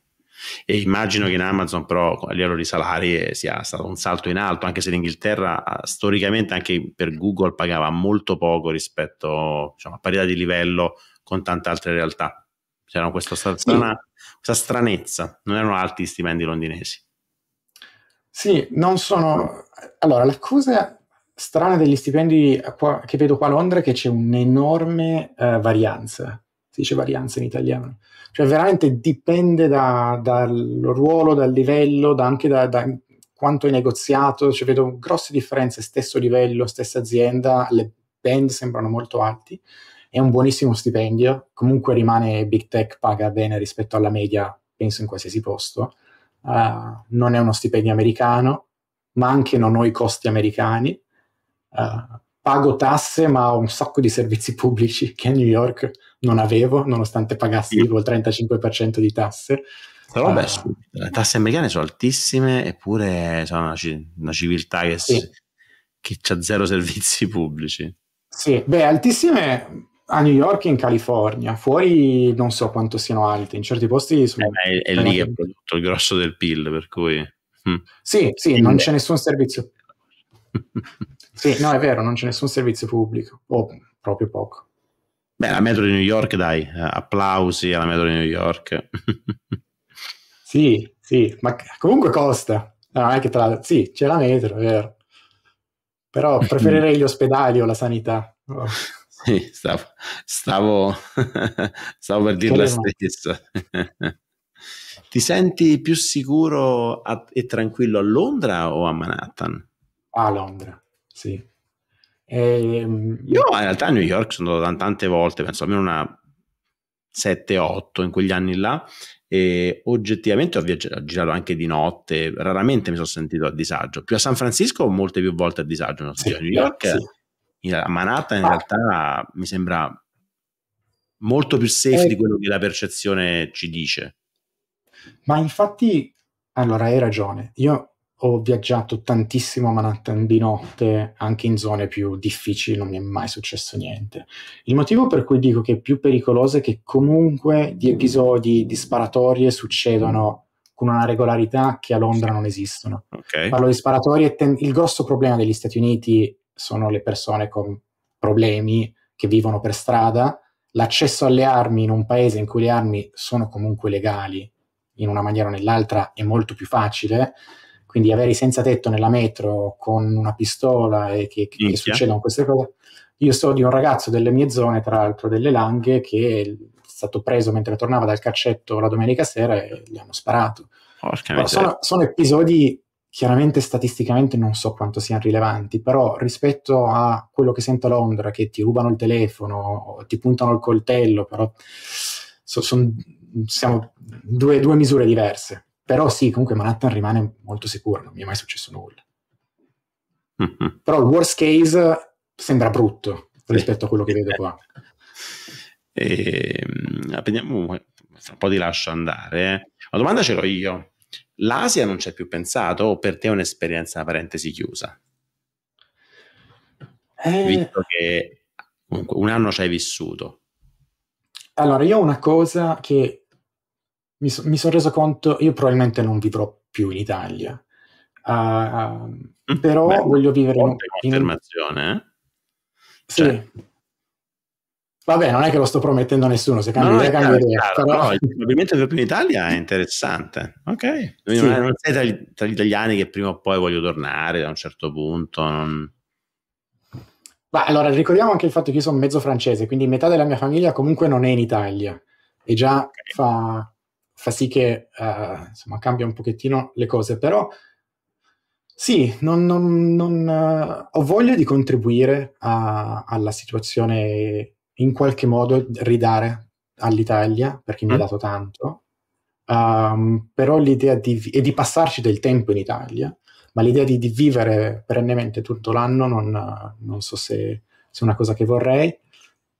E immagino che in Amazon però a livello di salari sia stato un salto in alto, anche se l'Inghilterra storicamente anche per Google pagava molto poco rispetto diciamo, a parità di livello con tante altre realtà. C'era questa, strana, sì. questa stranezza, non erano alti gli stipendi londinesi. Sì, non sono... Allora, la cosa strana degli stipendi qua, che vedo qua a Londra è che c'è un'enorme uh, varianza, si dice varianza in italiano, cioè veramente dipende da, dal ruolo, dal livello, da anche da, da, quanto è negoziato, cioè vedo grosse differenze, stesso livello, stessa azienda, le band sembrano molto alti è un buonissimo stipendio, comunque rimane Big Tech, paga bene rispetto alla media, penso in qualsiasi posto. Uh, non è uno stipendio americano, ma anche non ho i costi americani. Uh, pago tasse, ma ho un sacco di servizi pubblici che a New York non avevo, nonostante pagassi sì. il 35% di tasse. Però vabbè, uh, le tasse americane sono altissime, eppure sono una, una civiltà che, sì. che ha zero servizi pubblici. Sì, beh, altissime a New York e in California, fuori non so quanto siano alte, in certi posti sono... Eh, è, è lì che è prodotto il grosso del PIL, per cui... Hm. Sì, sì, non c'è nessun servizio. sì, no, è vero, non c'è nessun servizio pubblico, o proprio poco. Beh, la metro di New York, dai, eh, applausi alla metro di New York. sì, sì, ma comunque costa. No, non è che tra... Sì, c'è la metro, è vero. Però preferirei gli ospedali o la sanità. Oh. Sì, stavo, stavo, stavo per dire la stessa. Ti senti più sicuro a, e tranquillo a Londra o a Manhattan? A Londra, sì. E, ehm, io in realtà a New York sono andato tante volte, penso almeno una 7-8 in quegli anni là e oggettivamente ho, viaggiato, ho girato anche di notte, raramente mi sono sentito a disagio. Più a San Francisco molte più volte a disagio, sì, a New York sì a Manhattan in ah. realtà mi sembra molto più safe eh, di quello che la percezione ci dice. Ma infatti, allora hai ragione, io ho viaggiato tantissimo a Manhattan di notte, anche in zone più difficili, non mi è mai successo niente. Il motivo per cui dico che è più pericoloso è che comunque di episodi di sparatorie succedono con una regolarità che a Londra non esistono. Okay. Parlo di sparatorie, ten- il grosso problema degli Stati Uniti sono le persone con problemi che vivono per strada. L'accesso alle armi in un paese in cui le armi sono comunque legali in una maniera o nell'altra è molto più facile. Quindi avere i senza tetto nella metro con una pistola e che, che, succedono queste cose. Io so di un ragazzo delle mie zone, tra l'altro delle Langhe, che stato preso mentre tornava dal caccetto la domenica sera e gli hanno sparato. Sono, sono, episodi chiaramente statisticamente non so quanto siano rilevanti, però rispetto a quello che sento a Londra, che ti rubano il telefono, ti puntano il coltello, però so, son, siamo due, due misure diverse. Però sì, comunque Manhattan rimane molto sicuro, non mi è mai successo nulla. Mm-hmm. Però il worst case sembra brutto rispetto a quello che vedo qua. E, vediamo, tra un po' ti lascio andare. La domanda ce l'ho io. L'Asia non c'è più pensato o per te è un'esperienza, parentesi chiusa? Eh... Visto che comunque un anno ci hai vissuto. Allora, io ho una cosa che mi, so, mi sono reso conto, io probabilmente non vivrò più in Italia, uh, però Beh, voglio vivere in, un'affermazione, eh? Sì. Cioè. Vabbè, non è che lo sto promettendo a nessuno, se cambia no, idea, cambia idea. Chiaro, però... il movimento più in Italia è interessante. Ok. Sì. Non, sei tra gli, tra gli, italiani che prima o poi voglio tornare a un certo punto. Non... Ma allora ricordiamo anche il fatto che io sono mezzo francese, quindi metà della mia famiglia comunque non è in Italia e già okay. fa, fa, sì che uh, insomma cambia un pochettino le cose, però sì, non, non, non, uh, ho voglia di contribuire a, alla situazione, in qualche modo ridare all'Italia, perché mi ha mm. dato tanto, um, però l'idea di, e di passarci del tempo in Italia, ma l'idea di, di vivere perennemente tutto l'anno non, non so se, se, è una cosa che vorrei.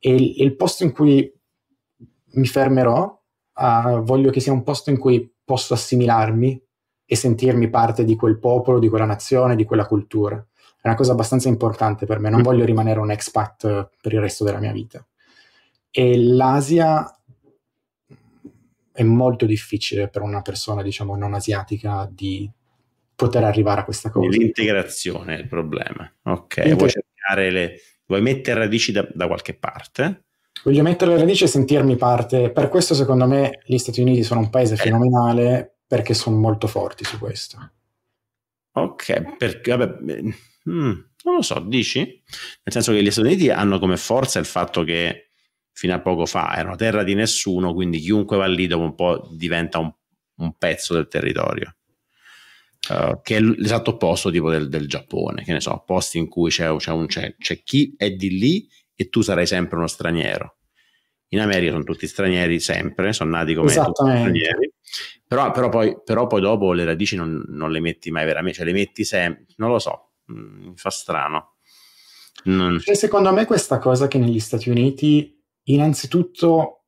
E il, il posto in cui mi fermerò, uh, voglio che sia un posto in cui posso assimilarmi e sentirmi parte di quel popolo, di quella nazione, di quella cultura. È una cosa abbastanza importante per me, non mm. voglio rimanere un expat per il resto della mia vita. E l'Asia è molto difficile per una persona, diciamo, non asiatica di poter arrivare a questa cosa. L'integrazione è il problema. Ok, L'inter- vuoi cercare le... vuoi mettere radici da, da qualche parte? Voglio mettere le radici e sentirmi parte. Per questo, secondo me, gli Stati Uniti sono un paese fenomenale perché sono molto forti su questo. Ok, perché vabbè, mm, non lo so, dici? Nel senso che gli Stati Uniti hanno come forza il fatto che fino a poco fa erano terra di nessuno, quindi chiunque va lì dopo un po' diventa un, un pezzo del territorio. Uh, che è l'esatto opposto tipo del, del, Giappone, che ne so, posti in cui c'è, c'è, un, c'è, c'è chi è di lì e tu sarai sempre uno straniero in America sono tutti stranieri sempre, sono nati come stranieri, però, però, poi, però, poi, dopo le radici non, non, le metti mai veramente, cioè le metti sempre, non lo so, mm, mi fa strano. Non... Cioè, secondo me questa cosa che negli Stati Uniti, innanzitutto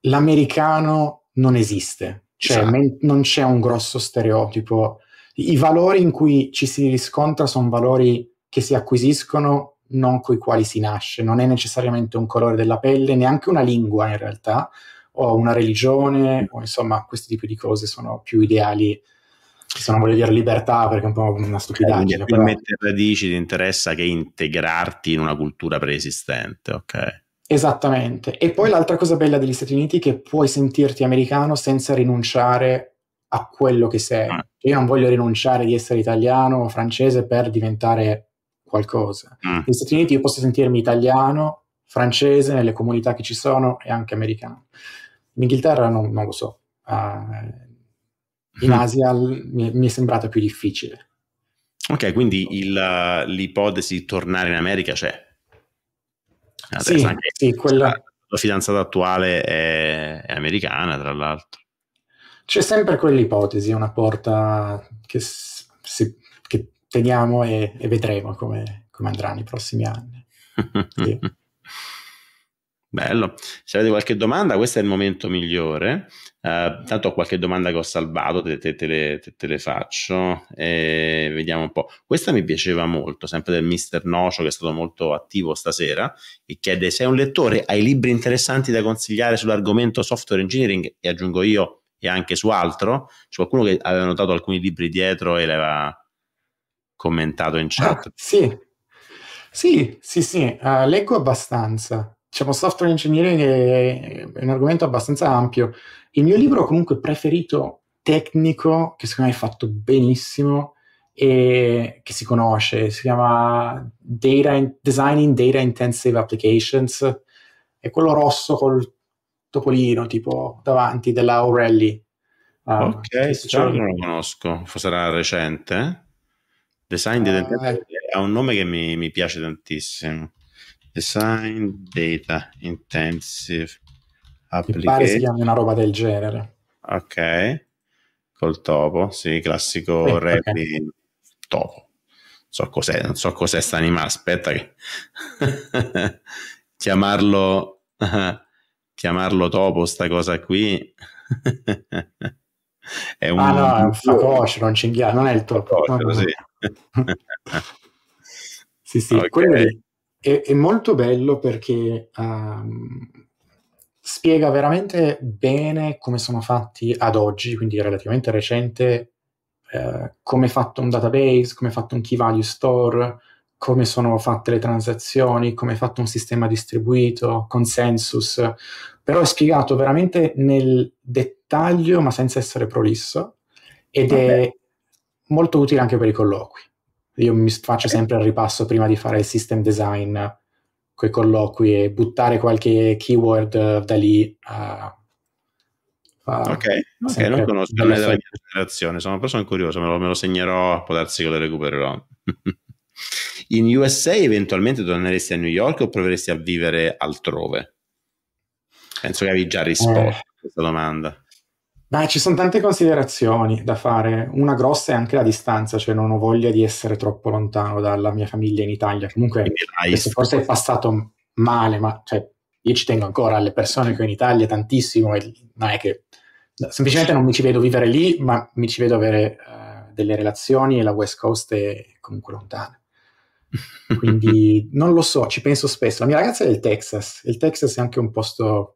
l'americano non esiste, cioè esatto. non c'è un grosso stereotipo. I valori in cui ci si riscontra sono valori che si acquisiscono non coi quali si nasce, non è necessariamente un colore della pelle, neanche una lingua in realtà, o una religione, o insomma questi tipi di cose sono più ideali se non voglio dire libertà perché è un po' una stupidaggine. Per mettere radici ti interessa che integrarti in una cultura preesistente, ok? Esattamente. E poi l'altra cosa bella degli Stati Uniti è che puoi sentirti americano senza rinunciare a quello che sei. Ah. Io non voglio rinunciare di essere italiano o francese per diventare qualcosa. Mm. Negli Stati Uniti io posso sentirmi italiano, francese nelle comunità che ci sono e anche americano. In Inghilterra non, non lo so. Uh, in mm. Asia mi, è, mi, è sembrata più difficile. Ok, quindi il, l'ipotesi di tornare in America c'è. Adesso sì, anche sì, quella... La fidanzata attuale è, è americana, tra l'altro. C'è sempre quell'ipotesi, una porta che, si, teniamo e, e vedremo come, come, andranno i prossimi anni. Sì. Bello, se avete qualche domanda, questo è il momento migliore. Uh, tanto ho qualche domanda che ho salvato, te, te, te, le, te, le, faccio e vediamo un po'. Questa mi piaceva molto, sempre del Mister Nocio, che è stato molto attivo stasera, e chiede: Sei un lettore, hai libri interessanti da consigliare sull'argomento software engineering? E aggiungo io, e anche su altro. C'è qualcuno che aveva notato alcuni libri dietro e le aveva commentato in chat. Ah, sì, sì, sì, sì, uh, leggo abbastanza. Diciamo, software engineering è, è, un argomento abbastanza ampio. Il mio libro comunque preferito tecnico, che secondo me è fatto benissimo e che si conosce, si chiama Data, Designing Data Intensive Applications, è quello rosso col topolino tipo davanti della O'Reilly. Uh, ok, già non lo conosco, sarà recente. Design Data eh. ha un nome che mi, mi piace tantissimo. Design Data Intensive Application. Mi pare si chiami una roba del genere. Ok, col topo, sì, classico eh, rap okay. topo. So cos'è, non so cos'è sta animale, aspetta che chiamarlo chiamarlo topo sta cosa qui è un... Ah no, è un facoscio, non cinghiale, non è il topo. Facoscio, sì. sì, sì, okay. quello è, è, molto bello perché um, spiega veramente bene come sono fatti ad oggi, quindi relativamente recente, eh, come è fatto un database, come è fatto un key value store, come sono fatte le transazioni, come è fatto un sistema distribuito, consensus, però è spiegato veramente nel dettaglio ma senza essere prolisso ed okay. è molto utile anche per i colloqui. Io mi faccio sempre il ripasso prima di fare il system design quei colloqui e buttare qualche keyword da lì a, a ok, ok, non conosco le della mia generazione, sono, però sono curioso, me lo, me lo segnerò, può darsi che lo recupererò. In USA eventualmente torneresti a New York o proveresti a vivere altrove? Penso che avevi già risposto eh. a questa domanda. Beh, ci sono tante considerazioni da fare. Una grossa è anche la distanza, cioè non ho voglia di essere troppo lontano dalla mia famiglia in Italia. Comunque, questo forse è passato male, ma cioè, io ci tengo ancora alle persone che ho in Italia tantissimo e non è che semplicemente non mi ci vedo vivere lì, ma mi ci vedo avere uh, delle relazioni e la West Coast è comunque lontana. Quindi non lo so, ci penso spesso. La mia ragazza è del Texas. Il Texas è anche un posto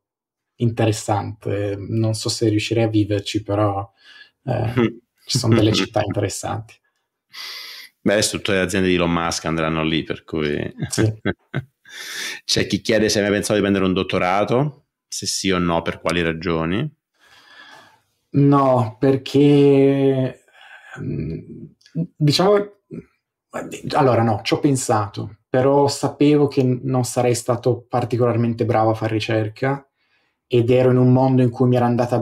interessante. Non so se riuscirei a viverci, però eh, ci sono delle città interessanti. Beh, adesso tutte le aziende di Elon Musk andranno lì, per cui... Sì. C'è chi chiede se hai mai pensato di prendere un dottorato, se sì o no, per quali ragioni? No, perché mm, diciamo allora no, ci ho pensato, però sapevo che non sarei stato particolarmente bravo a fare ricerca ed ero in un mondo in cui mi era andata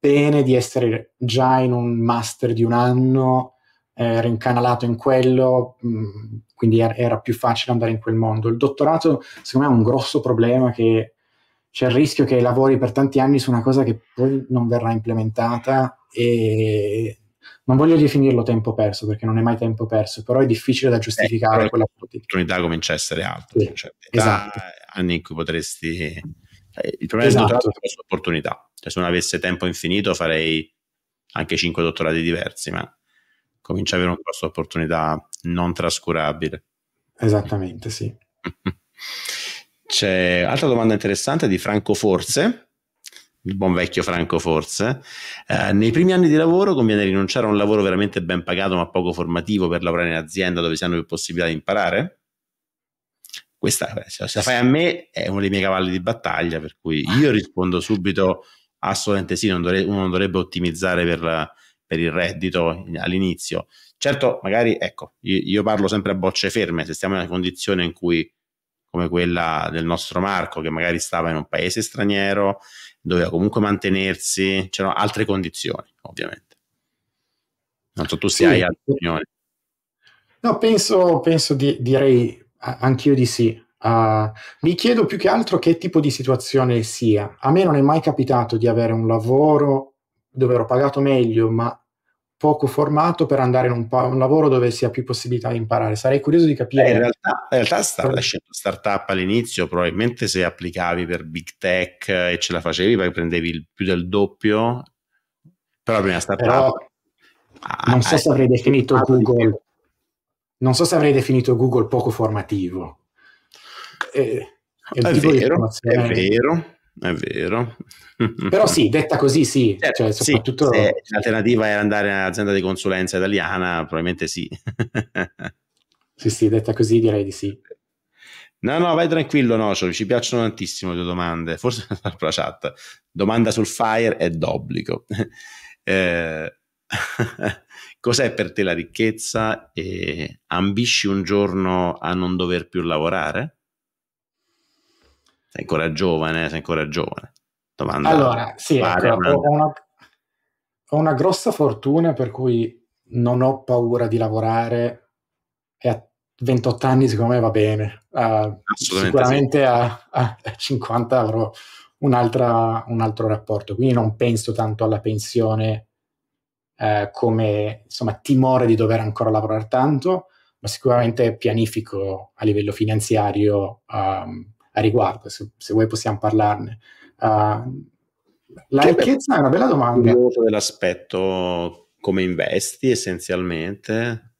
bene di essere già in un master di un anno, ero incanalato in quello, mm, quindi era più facile andare in quel mondo. Il dottorato, secondo me, è un grosso problema che c'è il rischio che lavori per tanti anni su una cosa che poi non verrà implementata e non voglio definirlo tempo perso perché non è mai tempo perso, però è difficile da giustificare. Eh, l'opportunità comincia a essere alta, sì, cioè, esatto. anni in cui potresti eh, il problema esatto. del dottorato è l'opportunità. Cioè, se non avesse tempo infinito farei anche cinque dottorati diversi, ma comincia ad avere un costo opportunità non trascurabile. Esattamente, sì. C'è altra domanda interessante di Franco Forse, il buon vecchio Franco Forse. Eh, nei primi anni di lavoro conviene rinunciare a un lavoro veramente ben pagato ma poco formativo per lavorare in azienda dove si hanno più possibilità di imparare? Questa, se la fai a me, è uno dei miei cavalli di battaglia, per cui io rispondo subito assolutamente sì, non dovrebbe, uno non dovrebbe ottimizzare per, per, il reddito all'inizio. Certo, magari, ecco, io, io, parlo sempre a bocce ferme, se stiamo in una condizione in cui, come quella del nostro Marco, che magari stava in un paese straniero, doveva comunque mantenersi, c'erano altre condizioni, ovviamente. Non so tu se sì. hai altre opinioni. No, penso, penso di, direi Anch'io di sì. Uh, mi chiedo più che altro che tipo di situazione sia. A me non è mai capitato di avere un lavoro dove ero pagato meglio, ma poco formato per andare in un, pa- un lavoro dove sia più possibilità di imparare. Sarei curioso di capire. Eh, in realtà, in realtà sta, la startup all'inizio, probabilmente se applicavi per big tech e ce la facevi, perché prendevi il, più del doppio. Però la prima startup. Però, ah, non so se avrei definito Google non so se avrei definito Google poco formativo. Eh, è, è vero, è vero, è vero. Però sì, detta così sì. Certo, cioè, soprattutto... sì l'alternativa è andare all'azienda di consulenza italiana, probabilmente sì. sì, sì, detta così direi di sì. No, no, vai tranquillo, Nocio, ci piacciono tantissimo le tue domande. Forse la chat. Domanda sul Fire è d'obbligo. eh, Cos'è per te la ricchezza e ambisci un giorno a non dover più lavorare? Sei ancora giovane, sei ancora giovane. Domanda allora, sì, ecco, ho, una, ho una grossa fortuna per cui non ho paura di lavorare e a 28 anni secondo me va bene. Uh, sicuramente sì. a, a, 50 avrò un altro rapporto, quindi non penso tanto alla pensione eh, come insomma, timore di dover ancora lavorare tanto, ma sicuramente pianifico a livello finanziario um, a riguardo, se, se vuoi possiamo parlarne. Uh, la che ricchezza è una bella domanda. Dell'aspetto come investi essenzialmente?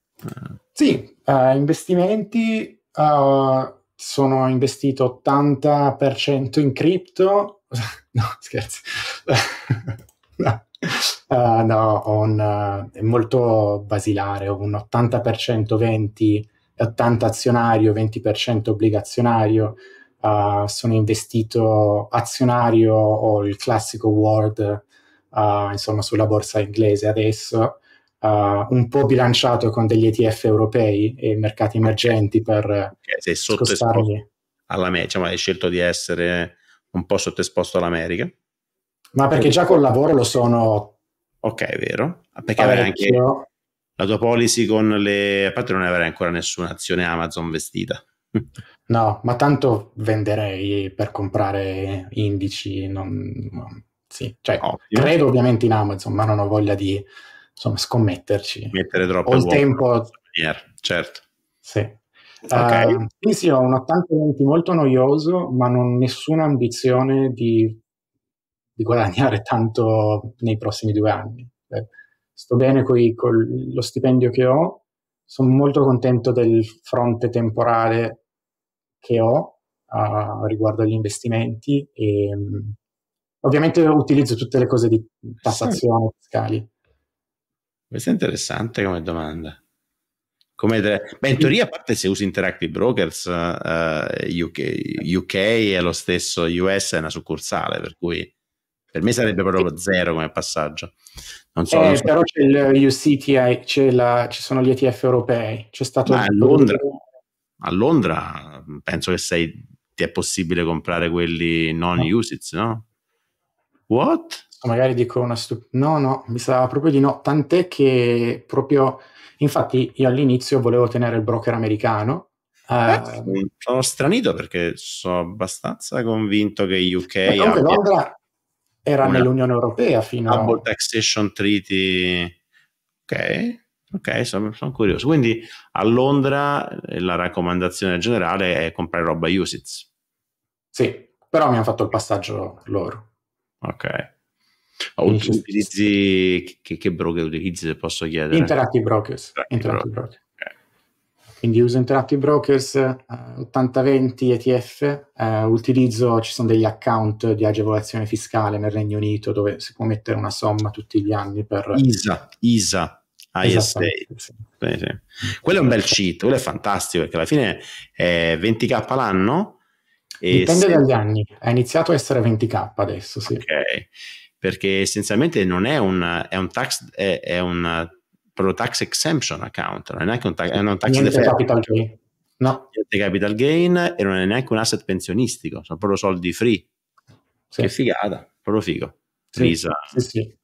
Sì, uh, investimenti uh, sono investito 80% in cripto. no, scherzi. no. Uh, no, un, è molto basilare, ho un 80% 20, 80 azionario, 20% obbligazionario, uh, sono investito azionario o il classico Word, uh, insomma, sulla borsa inglese adesso, uh, un po' bilanciato con degli ETF europei e mercati emergenti per okay, sei sottoesposto all'America, diciamo, hai scelto di essere un po' sottoesposto all'America. Ma perché già col lavoro lo sono. Ok, è vero. Perché avere anche la tua policy con le. A parte non avere ancora nessuna azione Amazon vestita. No, ma tanto venderei per comprare indici. Non, sì, cioè, credo ovviamente in Amazon, ma non ho voglia di insomma, scommetterci. Mettere troppo Ho il tempo. Certo. Sì. Okay. Uh, quindi sì, ho un 80-20 molto noioso, ma non nessuna ambizione di, di guadagnare tanto nei prossimi due anni. Eh, sto bene con lo stipendio che ho, sono molto contento del fronte temporale che ho uh, riguardo agli investimenti e um, ovviamente utilizzo tutte le cose di tassazione fiscali. Questo è interessante come domanda. Come te... Beh, in teoria, a parte se usi Interactive Brokers, uh, UK, UK è lo stesso, US è una succursale, per cui per me sarebbe proprio zero come passaggio. Non so, eh, non so. Però c'è il UCTI, c'è la, ci sono gli ETF europei. C'è stato Ma a Londra, a Londra penso che sei, ti è possibile comprare quelli non no. USITS, no? What? Magari dico una stupidità. No, no, mi sa proprio di no. Tant'è che proprio... Infatti io all'inizio volevo tenere il broker americano. Eh, uh, sono stranito perché sono abbastanza convinto che UK... Comunque Londra era una, nell'Unione Europea fino a... Double Taxation Treaty. Ok, ok, sono, sono, curioso. Quindi a Londra eh, la raccomandazione generale è comprare roba USITS. Sì, però mi hanno fatto il passaggio loro. Ok. O utilizzi che, che, broker utilizzi se posso chiedere? Interactive Brokers. Interactive Brokers. Quindi uso Interactive Brokers, uh, 8020 ETF, uh, utilizzo, ci sono degli account di agevolazione fiscale nel Regno Unito dove si può mettere una somma tutti gli anni per... ISA, ISA, ISA. Sì. Sì, sì. Quello è un bel cheat, quello è fantastico perché alla fine è 20k l'anno. Dipende se... dagli anni, è iniziato a essere 20k adesso, sì. Ok, perché essenzialmente non è un, è un tax, è, è un proprio tax exemption account, non è neanche un, ta- è un tax capital gain. No. Capital gain e non è neanche un asset pensionistico, sono proprio soldi free. Sì. Che figata, proprio figo. Sì, Risa. sì, sì.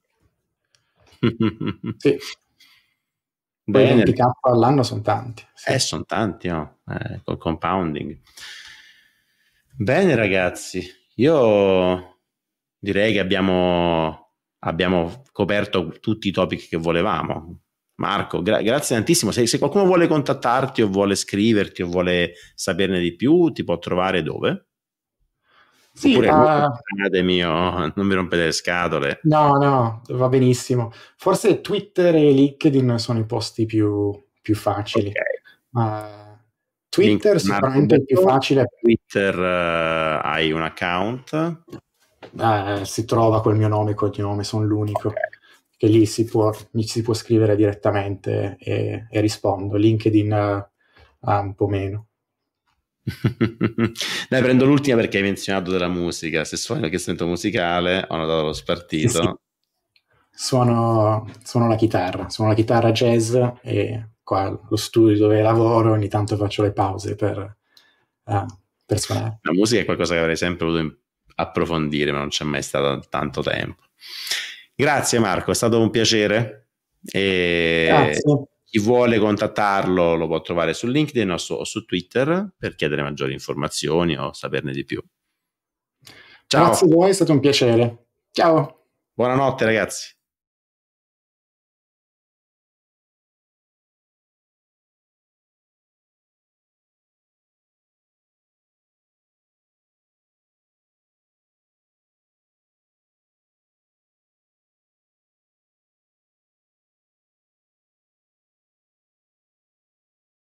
sì. Bene. 20k all'anno sono tanti. Sì. Eh, sono tanti, no? Eh, col compounding. Bene ragazzi, io direi che abbiamo, abbiamo coperto tutti i topic che volevamo. Marco, gra- grazie tantissimo. Se, se, qualcuno vuole contattarti o vuole scriverti o vuole saperne di più, ti può trovare dove? Sì, Oppure uh, mio, non mi rompete le scatole. No, no, va benissimo. Forse Twitter e LinkedIn sono i posti più, più facili. Okay. Uh, Twitter Link, sicuramente è più facile. Twitter uh, hai un account? Eh, si trova col mio nome e cognome, sono l'unico. Okay che lì si può, mi si può scrivere direttamente e, e rispondo. LinkedIn ha uh, un po' meno. Dai, prendo l'ultima perché hai menzionato della musica. Se suoni qualche strumento musicale, ho notato lo spartito. Sì, sì. Suono, suono, la chitarra, suono la chitarra jazz e qua lo studio dove lavoro ogni tanto faccio le pause per, uh, per suonare. La musica è qualcosa che avrei sempre voluto approfondire, ma non c'è mai stato tanto tempo. Grazie Marco, è stato un piacere. E Grazie. Chi vuole contattarlo lo può trovare su LinkedIn o su, o su Twitter per chiedere maggiori informazioni o saperne di più. Ciao. Grazie a voi, è stato un piacere. Ciao. Buonanotte ragazzi.